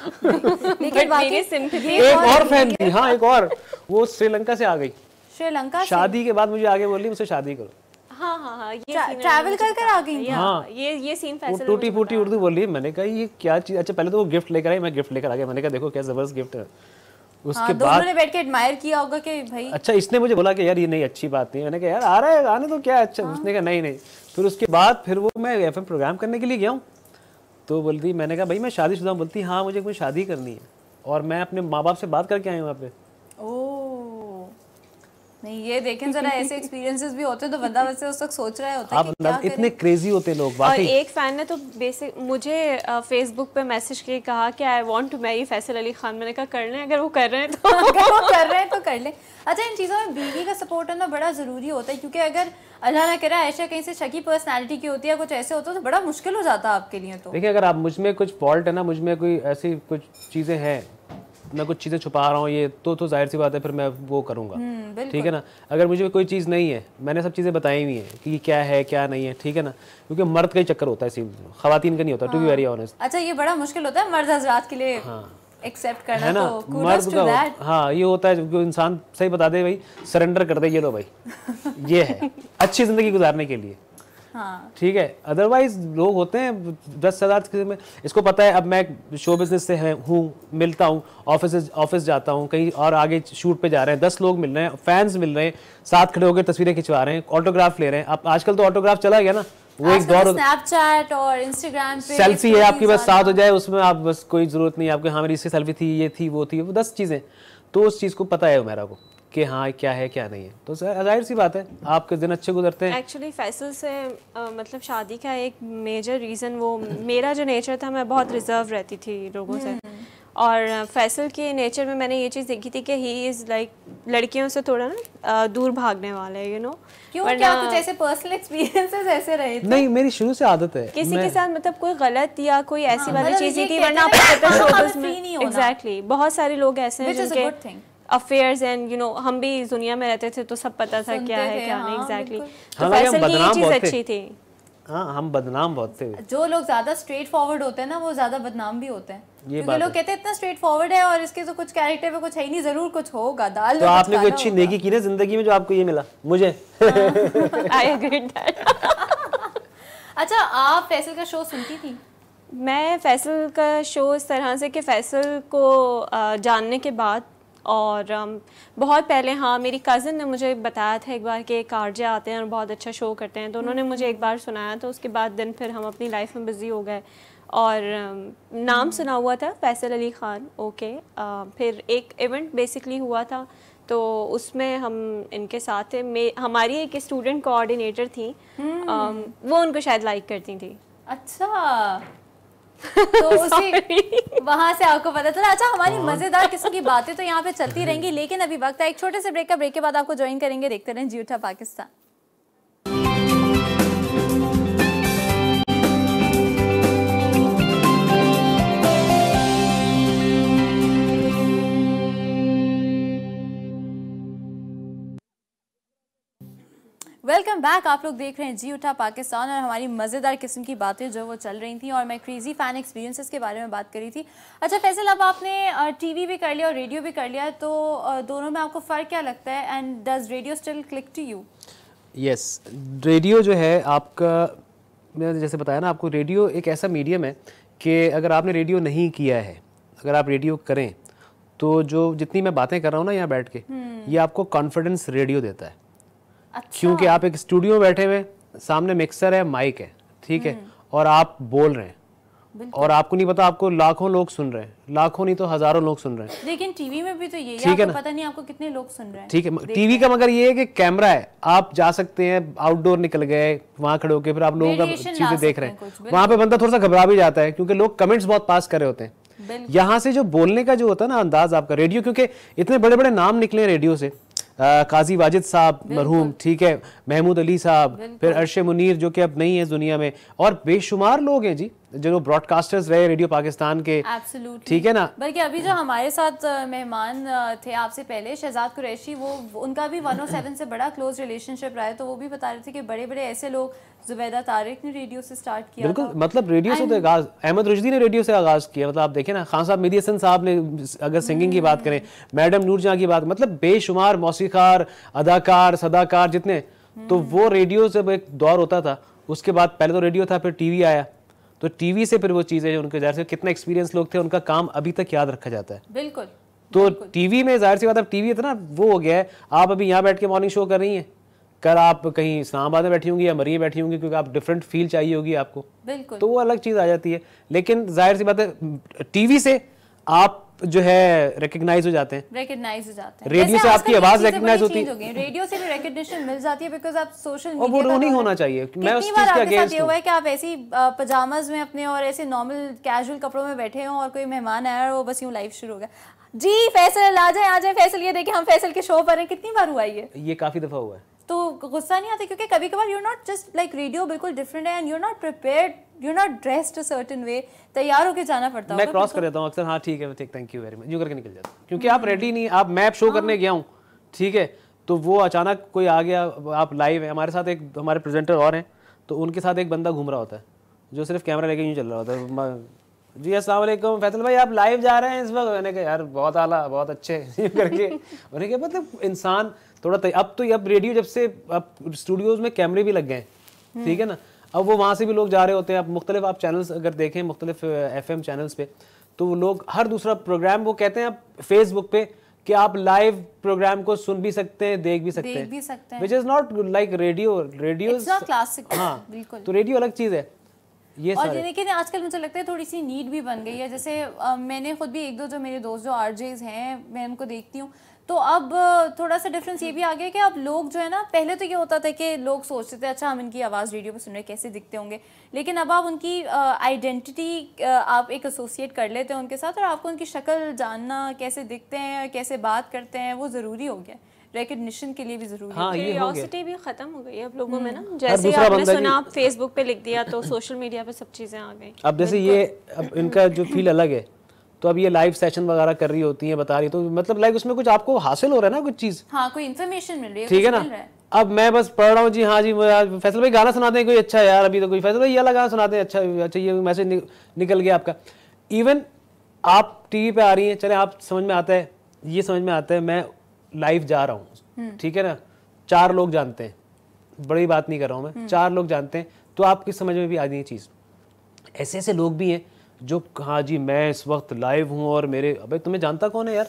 लेकिन बाकी सिंपथी एक और फ़ैन थी हाँ एक और। वो श्रीलंका से आ गई। श्रीलंका शादी के बाद मुझे आगे बोली मुझसे शादी करो। हाँ हाँ हाँ ये ट्रैवल कर कर आ गई। हाँ। ये ये सीन फैसल टूटी फूटी उर्दू बोली मैंने कहा ये क्या चीज़ अच्छा पहले तो वो गिफ्ट लेकर आई मैं गिफ्ट लेकर आ गया। मैंने कहा देखो क्या ज़बरदस्त गिफ्ट है। उसके हाँ, बाद ने बैठ के एडमायर किया होगा कि भाई अच्छा इसने मुझे बोला कि यार ये नहीं अच्छी बात नहीं मैंने कहा यार आ रहा है आने तो क्या अच्छा हाँ। उसने कहा नहीं नहीं। फिर उसके बाद फिर वो मैं एफएम प्रोग्राम करने के लिए गया हूँ। तो बोलती मैंने कहा भाई मैं शादीशुदा बोलती हाँ मुझे कोई शादी करनी है। और मैं अपने माँ बाप से बात करके आई हूँ वहाँ पे। नहीं ये देखें जरा ऐसे एक्सपीरियंसेस भी होते हैं तो बंदा वैसे उस वक्त सोच रहा है होता है कि क्या इतने क्रेजी होते लोग वाकई। और एक फ़ैन ने तो बेसिक मुझे फेसबुक पे मैसेज किए कहा कि I want to marry Faisal Ali Khan. मैंने कहा कर लें अगर वो कर रहे हैं तो। अगर वो कर रहे हैं तो कर लें। अच्छा इन चीज़ों में बीवी का सपोर्ट होना बड़ा ज़रूरी होता है क्योंकि अगर अल्लाह ना करे ऐसा कहीं से शकी पर्सनैलिटी की होती है कुछ ऐसे होता है तो बड़ा मुश्किल हो जाता है आपके लिए तो। देखिए अगर आप मुझमें कुछ फॉल्ट है ना मुझमें कोई ऐसी कुछ चीज़ें हैं मैं कुछ चीज़ें छुपा रहा हूँ ये तो तो ज़ाहिर सी बात है फिर मैं वो करूँगा। हम्म, ठीक है ना? अगर मुझे कोई चीज़ नहीं है मैंने सब चीज़ें बताई हुई हैं कि क्या है क्या नहीं है ठीक है ना? क्योंकि मर्द का ही चक्कर होता है सीन खातन का नहीं होता टू बी वेरी ऑनेस्ट अच्छा ये बड़ा मुश्किल होता है मर्द हजरात के लिए। हाँ। एक्सेप्ट करना है ना? तो मर्द का हाँ ये होता है जो इंसान सही बता दे भाई सरेंडर कर दे ये लो भाई। ये है। अच्छी ज़िंदगी गुजारने के लिए। हाँ। ठीक है? अदरवाइज़ लोग होते हैं दस हज़ार में। इसको पता है अब मैं शो बिज़नेस से है हूँ मिलता हूँ ऑफ़िस ऑफ़िस जाता हूँ कहीं और आगे शूट पे जा रहे हैं दस लोग मिल रहे हैं फैंस मिल रहे हैं साथ खड़े होकर तस्वीरें खिंचवा रहे हैं ऑटोग्राफ ले रहे हैं। अब आजकल तो ऑटोग्राफ चला गया ना। वो एक दौर स्नैपचैट और इंस्टाग्राम पे सेल्फी है आपकी बस साथ हो जाए उसमें आप बस कोई ज़रूरत नहीं आपके हाँ मेरी इससे सेल्फी थी ये थी वो थी वो दस चीज़ें। तो उस चीज़ को पता है मेरा को कि हाँ क्या है क्या नहीं है। तो ज़ाहिर सी बात है आपके दिन अच्छे गुजरते हैं। एक्चुअली फैसल से आ, मतलब शादी का एक मेजर रीज़न वो मेरा जो नेचर था मैं बहुत रिज़र्व रहती थी लोगों से। हम्म। और फैसल के नेचर में मैंने ये चीज़ देखी थी कि ही इज़ लाइक लड़कियों से थोड़ा ना दूर भागने वाले यू नो क्यों? क्या कुछ ऐसे पर्सनल एक्सपीरियंसेस ऐसे रहे थे? नहीं मेरी शुरू से आदत है। किसी के साथ मतलब कोई गलत या कोई ऐसी हाँ, वाली मतलब चीज़ थी वरना आपको पता शोबिस में। एग्जैक्टली बहुत सारे लोग ऐसे हैं जिनके अफेयर्स एंड यू नो हम भी इस दुनिया में रहते थे तो सब पता था क्या है क्या नहीं एग्जैक्टली तो फैसल की ये चीज़ अच्छी थी। हाँ हम बदनाम बहुत थे। जो लोग ज़्यादा स्ट्रेट फॉरवर्ड होते हैं ना वो ज़्यादा बदनाम भी होते हैं। ये क्योंकि लोग कहते हैं इतना स्ट्रेट फॉरवर्ड है और इसके तो कुछ कैरेक्टर में कुछ है ही नहीं ज़रूर कुछ होगा दाल तो आपने कोई अच्छी नेकी की ना ज़िंदगी में जो आपको ये मिला? मुझे। आई एग्री दैट अच्छा आप फैसल का शो सुनती थी? मैं फैसल का शो इस तरह से कि फैसल को जानने के बाद और बहुत पहले हाँ मेरी कज़न ने मुझे बताया था एक बार कि एक आरजे आते हैं और बहुत अच्छा शो करते हैं तो उन्होंने मुझे एक बार सुनाया तो उसके बाद दिन फिर हम अपनी लाइफ में बिज़ी हो गए। और नाम सुना हुआ था फैसल अली ख़ान ओके फिर एक इवेंट बेसिकली हुआ था तो उसमें हम इनके साथ थे मे हमारी एक स्टूडेंट कोऑर्डिनेटर थी um, वो उनको शायद लाइक करती थी। अच्छा। तो उसी वहाँ से आपको पता चला अच्छा हमारी हाँ। मज़ेदार किस्म की बातें तो यहाँ पे चलती रहेंगी लेकिन अभी वक्त है एक छोटे से ब्रेक का ब्रेक के बाद आपको ज्वाइन करेंगे देखते रहें जी पाकिस्तान। वेलकम बैक आप लोग देख रहे हैं जी उठा पाकिस्तान और हमारी मज़ेदार किस्म की बातें जो वो चल रही थी और मैं क्रेजी फ़ैन एक्सपीरियंसेस के बारे में बात करी थी। अच्छा फैसल अब आपने टीवी भी कर लिया और रेडियो भी कर लिया तो दोनों में आपको फ़र्क क्या लगता है? And does radio still click to you yes radio जो है आपका मैंने जैसे बताया ना आपको रेडियो एक ऐसा मीडियम है कि अगर आपने रेडियो नहीं किया है अगर आप रेडियो करें तो जो जितनी मैं बातें कर रहा हूँ ना यहाँ बैठ के हम्म। ये आपको कॉन्फिडेंस रेडियो देता है। अच्छा। क्योंकि आप एक स्टूडियो में बैठे हुए सामने मिक्सर है माइक है ठीक है? हम्म। और आप बोल रहे हैं। और आपको नहीं पता आपको लाखों लोग सुन रहे हैं। लाखों नहीं तो हज़ारों लोग सुन रहे हैं। लेकिन टीवी में भी तो ये ठीक है ना? पता नहीं आपको कितने लोग सुन रहे हैं। ठीक है टीवी का मगर ये है कि कैमरा है। आप जा सकते हैं आउटडोर निकल गए वहाँ खड़े होकर फिर आप लोगों का चीज़ें देख रहे हैं वहाँ पे बंदा थोड़ा सा घबरा भी जाता है क्योंकि लोग कमेंट्स बहुत पास कर रहे होते हैं। यहाँ से जो बोलने का जो होता है ना अंदाज आपका रेडियो क्योंकि इतने बड़े बड़े नाम निकले हैं रेडियो से काजी वाजिद साहब मरहूम ठीक है महमूद अली साहब फिर अरशे मुनीर जो कि अब नहीं है दुनिया में और बेशुमार लोग हैं जी जो ब्रॉडकास्टर्स रहे रेडियो पाकिस्तान के ठीक है ना? बल्कि अभी जो हमारे साथ मेहमान थे आपसे पहले शहजाद कुरैशी वो उनका भी 107 से बड़ा क्लोज रिलेशनशिप रहा है तो वो भी बता रहे थे कि बड़े बड़े ऐसे लोग जुबैदा तारिक ने रेडियो से स्टार्ट किया बिल्कुल मतलब रेडियो से तो आगाज़ अहमद रुशदी ने रेडियो से आगाज़ किया मतलब आप देखें ना खान साहब मेदी हसन साहब ने अगर सिंगिंग की बात करें मैडम नूर जहाँ की बात मतलब बेशुमार मौसीकार अदाकार सदाकार जितने तो वो रेडियो से एक दौर होता था उसके बाद पहले तो रेडियो था फिर टीवी आया। तो टीवी से फिर वो चीज़ें जो उनके ज़ाहिर से कितना एक्सपीरियंस लोग थे उनका काम अभी तक याद रखा जाता है। बिल्कुल तो टीवी में ज़ाहिर सी बात अब टीवी इतना वो हो गया है आप अभी यहाँ बैठ के मॉर्निंग शो कर रही हैं। कल आप कहीं इस्लामाबाद में बैठी होंगी या मरी बैठी होंगी क्योंकि आप डिफरेंट फील चाहिए होगी आपको। बिल्कुल। तो वो अलग चीज़ आ जाती है। लेकिन ज़ाहिर सी बात है टीवी से आप जो है रिकग्नाइज हो जाते हैं। रिकग्नाइज हो जाते हैं। रेडियो से आपकी आवाज़ रिकग्नाइज होती है रेडियो से भी रिकग्निशन मिल जाती है बिकॉज़ आप सोशल मीडिया वो नहीं होना चाहिए। मैं उस चीज़ के अगेंस्ट हूँ हुआ है। कि आप ऐसी पजामाज में अपने और ऐसे नॉर्मल कैजुअल कपड़ों में बैठे हो और कोई मेहमान आया और वो बस यूँ लाइव शुरू हो गया। जी फैसल आ जाए आ जाए फैसल ये देखिए हम फैसल के शो पर हैं। कितनी बार हुआ ये? ये काफ़ी दफ़ा हुआ है। तो गुस्सा नहीं आता क्योंकि कभी कभार you not just like radio बिल्कुल डिफरेंट है and you not prepared you not dressed a certain way तैयार होकर जाना पड़ता है मैं क्रॉस कर देता हूँ अक्सर। हाँ ठीक है ठीक thank you very much you करके निकल जाता हूँ। क्योंकि आप रेडी नहीं आप मैप शो करने हाँ। गया हूँ ठीक है? तो वो अचानक कोई आ गया आप लाइव है। हमारे साथ एक हमारे प्रेजेंटर और हैं तो उनके साथ एक बंदा घूम रहा होता है जो सिर्फ़ कैमरा लेके यूँ चल रहा होता है। जी अस्सलाम वालेकुम फैसल भाई आप लाइव जा रहे हैं इस वक्त? मैंने कहा यार बहुत आला बहुत अच्छे करके। उन्होंने कहा मतलब इंसान थोड़ा अब तो अब रेडियो जब से अब स्टूडियोज में कैमरे भी लग गए ठीक है ना? अब वो वहाँ से भी लोग जा रहे होते हैं। अब मुख्तलिफ़ आप चैनल्स अगर देखें मुख्तलिफ़ एफ़ एम चैनल्स पे तो वो लोग हर दूसरा प्रोग्राम वो कहते हैं फेसबुक पे कि आप लाइव प्रोग्राम को सुन भी सकते हैं देख भी सकते हैं। Which is not like radio radio हाँ बिल्कुल। तो रेडियो अलग चीज़ है। ये और सारे। लेकिन आजकल मुझे लगता है थोड़ी सी नीड भी बन गई है। जैसे अ, मैंने खुद भी एक दो जो मेरे दोस्त जो आरजेज हैं मैं उनको देखती हूँ। तो अब थोड़ा सा डिफरेंस ये भी आ गया कि अब लोग जो है ना पहले तो ये होता था कि लोग सोचते थे अच्छा हम इनकी आवाज़ रेडियो पे सुन रहे कैसे दिखते होंगे? लेकिन अब आप उनकी आइडेंटिटी आप एक एसोसिएट कर लेते हैं उनके साथ और आपको उनकी शक्ल जानना कैसे दिखते हैं कैसे बात करते हैं वो ज़रूरी हो गया रिकग्निशन के लिए भी ज़रूरी हाँ। ये हो क्यूरियोसिटी भी खत्म हो गई है अब लोगों में ना। जैसे आपने सुना आप फेसबुक पे लिख दिया तो सोशल मीडिया पे सब चीज़ें आ गई। अब जैसे ये अब इनका जो फील अलग है। तो अब ये लाइव सेशन वगैरह कर रही होती है बता रही तो मतलब लाइक उसमें कुछ आपको हासिल हो रहा है ना कुछ चीज़? हाँ कोई इन्फॉर्मेशन मिल रही है ठीक है ना? अब मैं बस पढ़ रहा हूँ जी हाँ जी फैसल भाई गाना सुनाते हैं कोई अच्छा यार अभी तो कोई फैसल भाई ये वाला गाना सुनाते हैं अच्छा अच्छा ये मैसेज नि, निकल गया आपका। इवन आप टीवी पे आ रही हैं चले आप समझ में आता है ये समझ में आता है मैं लाइव जा रहा हूँ ठीक है ना? चार लोग जानते हैं बड़ी बात नहीं कर रहा हूँ मैं चार लोग जानते हैं तो आपकी समझ में भी आ गई चीज़। ऐसे ऐसे लोग भी हैं जो हाँ जी मैं इस वक्त लाइव हूँ और मेरे अबे तुम्हें जानता कौन है यार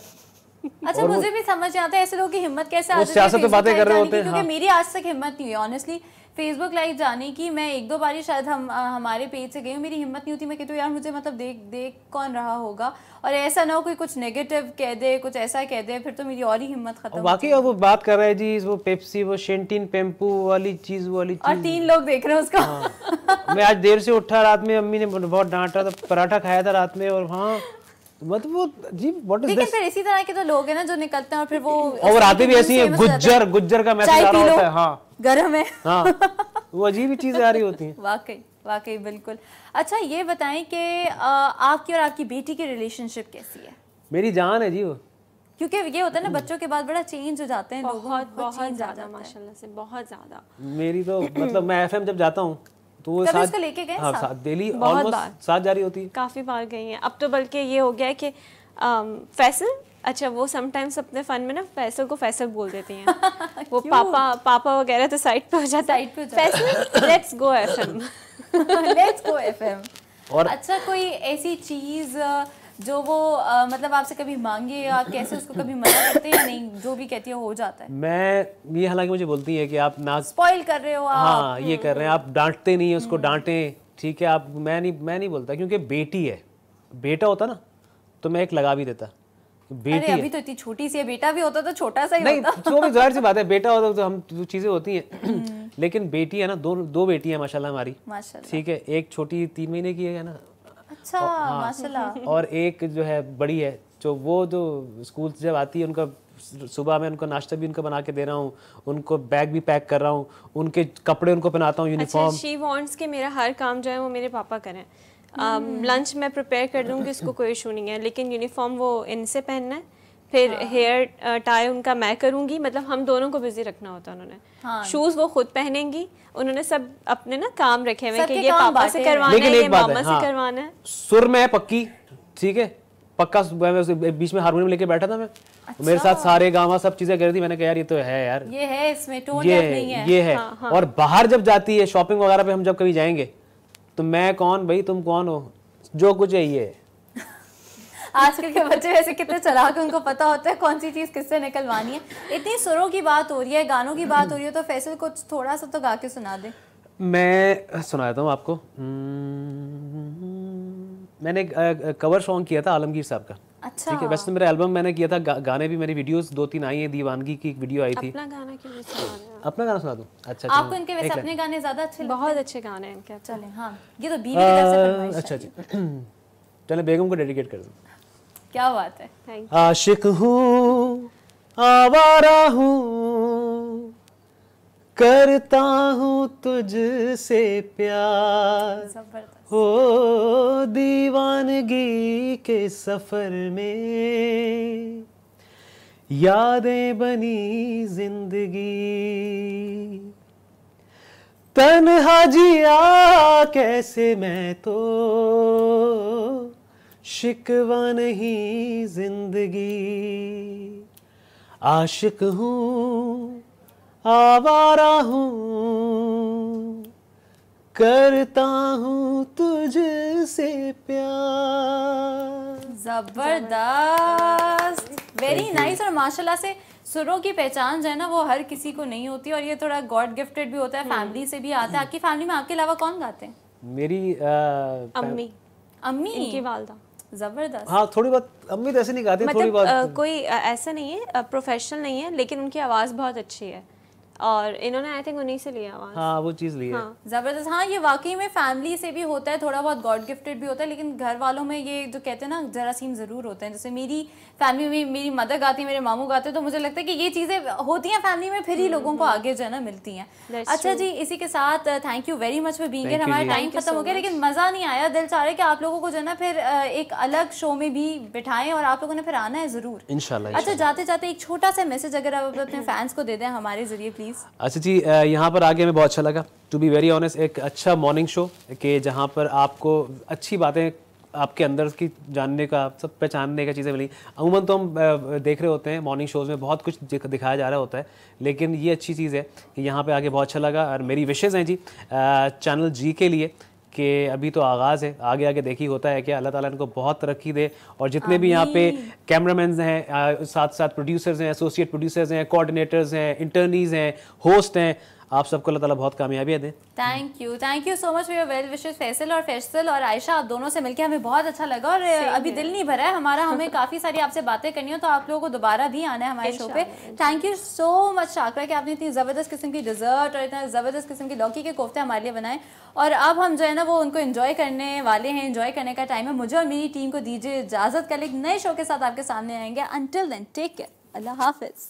अच्छा मुझे भी समझ आता है ऐसे लोगों की हिम्मत कैसे आती है सियासत पे बातें कर रहे होते हैं, क्योंकि हाँ। मेरी आज तक हिम्मत नहीं हुई ऑनेस्टली फेसबुक लाइव जाने की मैं एक दो बारी शायद हम हमारे पेज से गई हूँ। मेरी हिम्मत नहीं होती। मैं कहती हूँ यार मुझे मतलब देख देख कौन रहा होगा? और ऐसा ना हो कोई कुछ नेगेटिव कह दे कुछ ऐसा कह दे फिर तो मेरी और ही हिम्मत खत्म बाकी अब वो बात कर रहे हैं जी वो पेप्सी वो शेंटीन पेम्पू वाली चीज़ वाली और तीन लोग देख रहे हैं उसका। हाँ। मैं आज देर से उठा रात में अम्मी ने बहुत डांटा था पराठा खाया था रात में और हाँ मतलब वो जी व्हाट इज़ लेकिन दिस फिर इसी तरह के तो लोग हैं ना जो निकलते हैं और फिर वो और आते भी ऐसी हैं गुज्जर गुज्जर का मैसेज आ रहा होता है हाँ। गर्म है। हाँ वो अजीब ही चीज़ें आ रही होती हैं। वाकई वाकई बिल्कुल। अच्छा ये बताएँ कि आपकी और आपकी बेटी की रिलेशनशिप कैसी है? मेरी जान है जी वो। क्योंकि ये होता है ना बच्चों के बाद बड़ा चेंज हो जाते हैं बहुत बहुत ज़्यादा माशाल्लाह से बहुत ज़्यादा। मेरी तो मतलब मैं एफएम जब जाता हूँ तो वो साथ लेके गए हाँ साथ? साथ डेली ऑलमोस्ट साथ जारी होती। है काफ़ी बार गई हैं। अब तो बल्कि ये हो गया है कि फैसल अच्छा वो समटाइम्स अपने फन में ना फैसल को फैसल बोल देती हैं। वो पापा पापा वगैरह तो साइड पे हो जाता हो। जाता है। Faisal let's go FM let's go FM और- अच्छा कोई ऐसी चीज़ जो वो अ, मतलब आपसे कभी मांगे या कैसे उसको कभी मना करते हैं या नहीं जो भी कहती है हो जाता है। मैं ये हालाँकि मुझे बोलती है कि आप ना स्पॉइल कर रहे हो आप। हाँ ये कर रहे हैं आप डांटते नहीं है उसको डांटें ठीक है आप मैं नहीं मैं नहीं बोलता क्योंकि बेटी है। बेटा होता ना तो मैं एक लगा भी देता। अरे बेटी अभी तो इतनी छोटी सी है बेटा भी होता तो छोटा सा ही नहीं होता। जो भी ज़ाहिर सी बात है बेटा होता तो हम जो चीज़ें होती हैं। लेकिन बेटी है ना दो दो बेटी है माशाल्लाह हमारी। ठीक है एक छोटी तीन महीने की है ना? अच्छा माशाल्लाह। और एक जो है बड़ी है जो वो जो स्कूल से जब आती है उनका सुबह में उनको नाश्ता भी उनको बना के दे रहा हूँ उनको बैग भी पैक कर रहा हूँ उनके कपड़े उनको पहनाता हूँ यूनिफॉर्म शी वांट्स कि मेरा हर काम जो है वो मेरे पापा करें। लंच मैं प्रिपेयर कर दूँगी उसको कोई इशू नहीं है लेकिन यूनिफॉर्म वो इनसे पहनना है। फिर हेयर टाई उनका मैं करूँगी। मतलब हम दोनों को बिज़ी रखना होता है उन्होंने। शूज़ वो खुद पहनेंगी। उन्होंने सब अपने ना काम रखे हुए कि ये पापा से करवाना है ये मामा से हाँ, करवाना है। सुर में पक्की ठीक है? पक्का मैं बीच में हारमोनियम लेके बैठा था मैं। अच्छा। मेरे साथ सारे गाँव सब चीज़ें कर रही थी। मैंने कहा यार ये तो है यार। ये है इसमें टोन ये डेफ नहीं है। ये है। और बाहर जब जाती है शॉपिंग वगैरह पे हम जब कभी जाएँगे तो मैं कौन? भाई तुम कौन हो? जो कुछ है ये है। आजकल के बच्चे वैसे कितने चलाक हैं, उनको पता होता है कौन सी चीज़ किससे निकलवानी है। इतनी सुरों की बात हो रही है गानों की बात हो रही है तो फैसल कुछ थोड़ा सा तो गा के सुना दे। मैं सुनाता हूँ आपको। मैंने कवर सॉन्ग किया था आलमगीर साहब का। अच्छा। ठीक है वैसे तो मेरा एल्बम मैंने किया था गा, गाने भी मेरी वीडियोस दो तीन आई हैं दीवानगी की एक वीडियो आई थी। अपना गाना क्यों सुना रहे अपना गाना सुना दूँ? अच्छा आपको इनके वैसे अपने गाने ज़्यादा अच्छे बहुत अच्छे गाने हैं इनके हैं चले हाँ ये तो बीवी की तरफ़ से फरमाइश अच्छा है। अच्छा। चले बेगम को डेडिकेट कर दूँ। क्या बात है? आशिक हूँ आवारा हूँ करता हूँ तुझसे प्यार। हो दीवानगी के सफ़र में यादें बनी ज़िंदगी। तन्हा जिया कैसे मैं तो शिकवा नहीं ज़िंदगी। आशिक हूँ आवारा हूँ करता हूँ तुझसे प्यार। ज़बरदस्त। वेरी नाइस और माशाल्लाह से सुरों की पहचान जो है ना वो हर किसी को नहीं होती और ये थोड़ा गॉड गिफ्टेड भी होता है फैमिली से भी आता है। आपकी फैमिली में आपके अलावा कौन गाते हैं? मेरी आ, अम्मी। अम्मी? इनकी वालदा। ज़बरदस्त। हाँ थोड़ी बहुत अम्मी तो ऐसे नहीं गाती थोड़ी मतलब बहुत। अ, कोई ऐसा नहीं है प्रोफेशनल नहीं है लेकिन उनकी आवाज़ बहुत अच्छी है। और इन्होंने आई थिंक उन्हीं से लिया आवाज़ हाँ वो चीज़ ली है। हाँ। ज़बरदस्त। हाँ ये वाकई में फैमिली से भी होता है थोड़ा बहुत गॉड गिफ्टेड भी होता है लेकिन घर वालों में ये जो कहते हैं ना जरासीम ज़रूर होते हैं। जैसे मेरी फैमिली में मेरी मदर गाती है मेरे मामू गाते हैं तो मुझे लगता है कि ये चीज़ें होती हैं फैमिली में फिर ही लोगों को आगे जो है ना मिलती हैं। अच्छा जी इसी के साथ thank you very much for being Thank हमारा टाइम खत्म हो गया लेकिन मज़ा नहीं आया। दिल चाह रहा है कि आप लोगों को जो है ना फिर एक अलग शो में भी बिठाएँ और आप लोगों ने फिर आना है ज़रूर। इंशाल्लाह अच्छा जाते जाते एक छोटा सा मैसेज अगर आप अपने फैंस को दे दें हमारे ज़रिए प्लीज़ अच्छा जी यहाँ पर आगे हमें बहुत अच्छा लगा। टू बी वेरी ऑनेस्ट एक अच्छा मॉर्निंग शो के जहाँ पर आपको अच्छी बातें आपके अंदर की जानने का, सब पहचानने का चीज़ें मिली। अमूमन तो हम देख रहे होते हैं मॉर्निंग शोज़ में, बहुत कुछ दिखाया जा रहा होता है, लेकिन ये अच्छी चीज़ है कि यहाँ पे आके बहुत अच्छा लगा और मेरी विशेज़ हैं जी चैनल जी के लिए। कि अभी तो आगाज़ है। आगे आगे देखी होता है कि अल्लाह ताला इनको बहुत तरक्की दे और जितने भी यहाँ पे कैमरामैन हैं साथ साथ प्रोड्यूसर्स हैं एसोसिएट प्रोड्यूसर्स हैं कोऑर्डिनेटर्स हैं इंटर्नीज हैं होस्ट हैं आप सबको अल्लाह ताला बहुत कामयाबियाँ दें। Thank you thank you so much for your well wishes Faisal और फैसल और आयशा आप दोनों से मिलकर हमें बहुत अच्छा लगा और अभी दिल नहीं भरा है हमारा हमें काफ़ी सारी आपसे बातें करनी हो तो आप लोगों को दोबारा भी आना है हमारे शो पे। Thank you so much Shakra कि आपने इतनी ज़बरदस्त किस्म की डिज़र्ट और इतना ज़बरदस्त किस्म की लौकी के कोफ्ते हमारे लिए बनाए। और अब हम जो है ना वो उनको इन्जॉय करने वाले हैं इन्जॉय करने का टाइम है। मुझे और मेरी टीम को दीजिए इजाज़त कल एक नए शो के साथ आपके सामने आएँगे। अनटिल देन टेक केयर अल्लाह हाफिज़।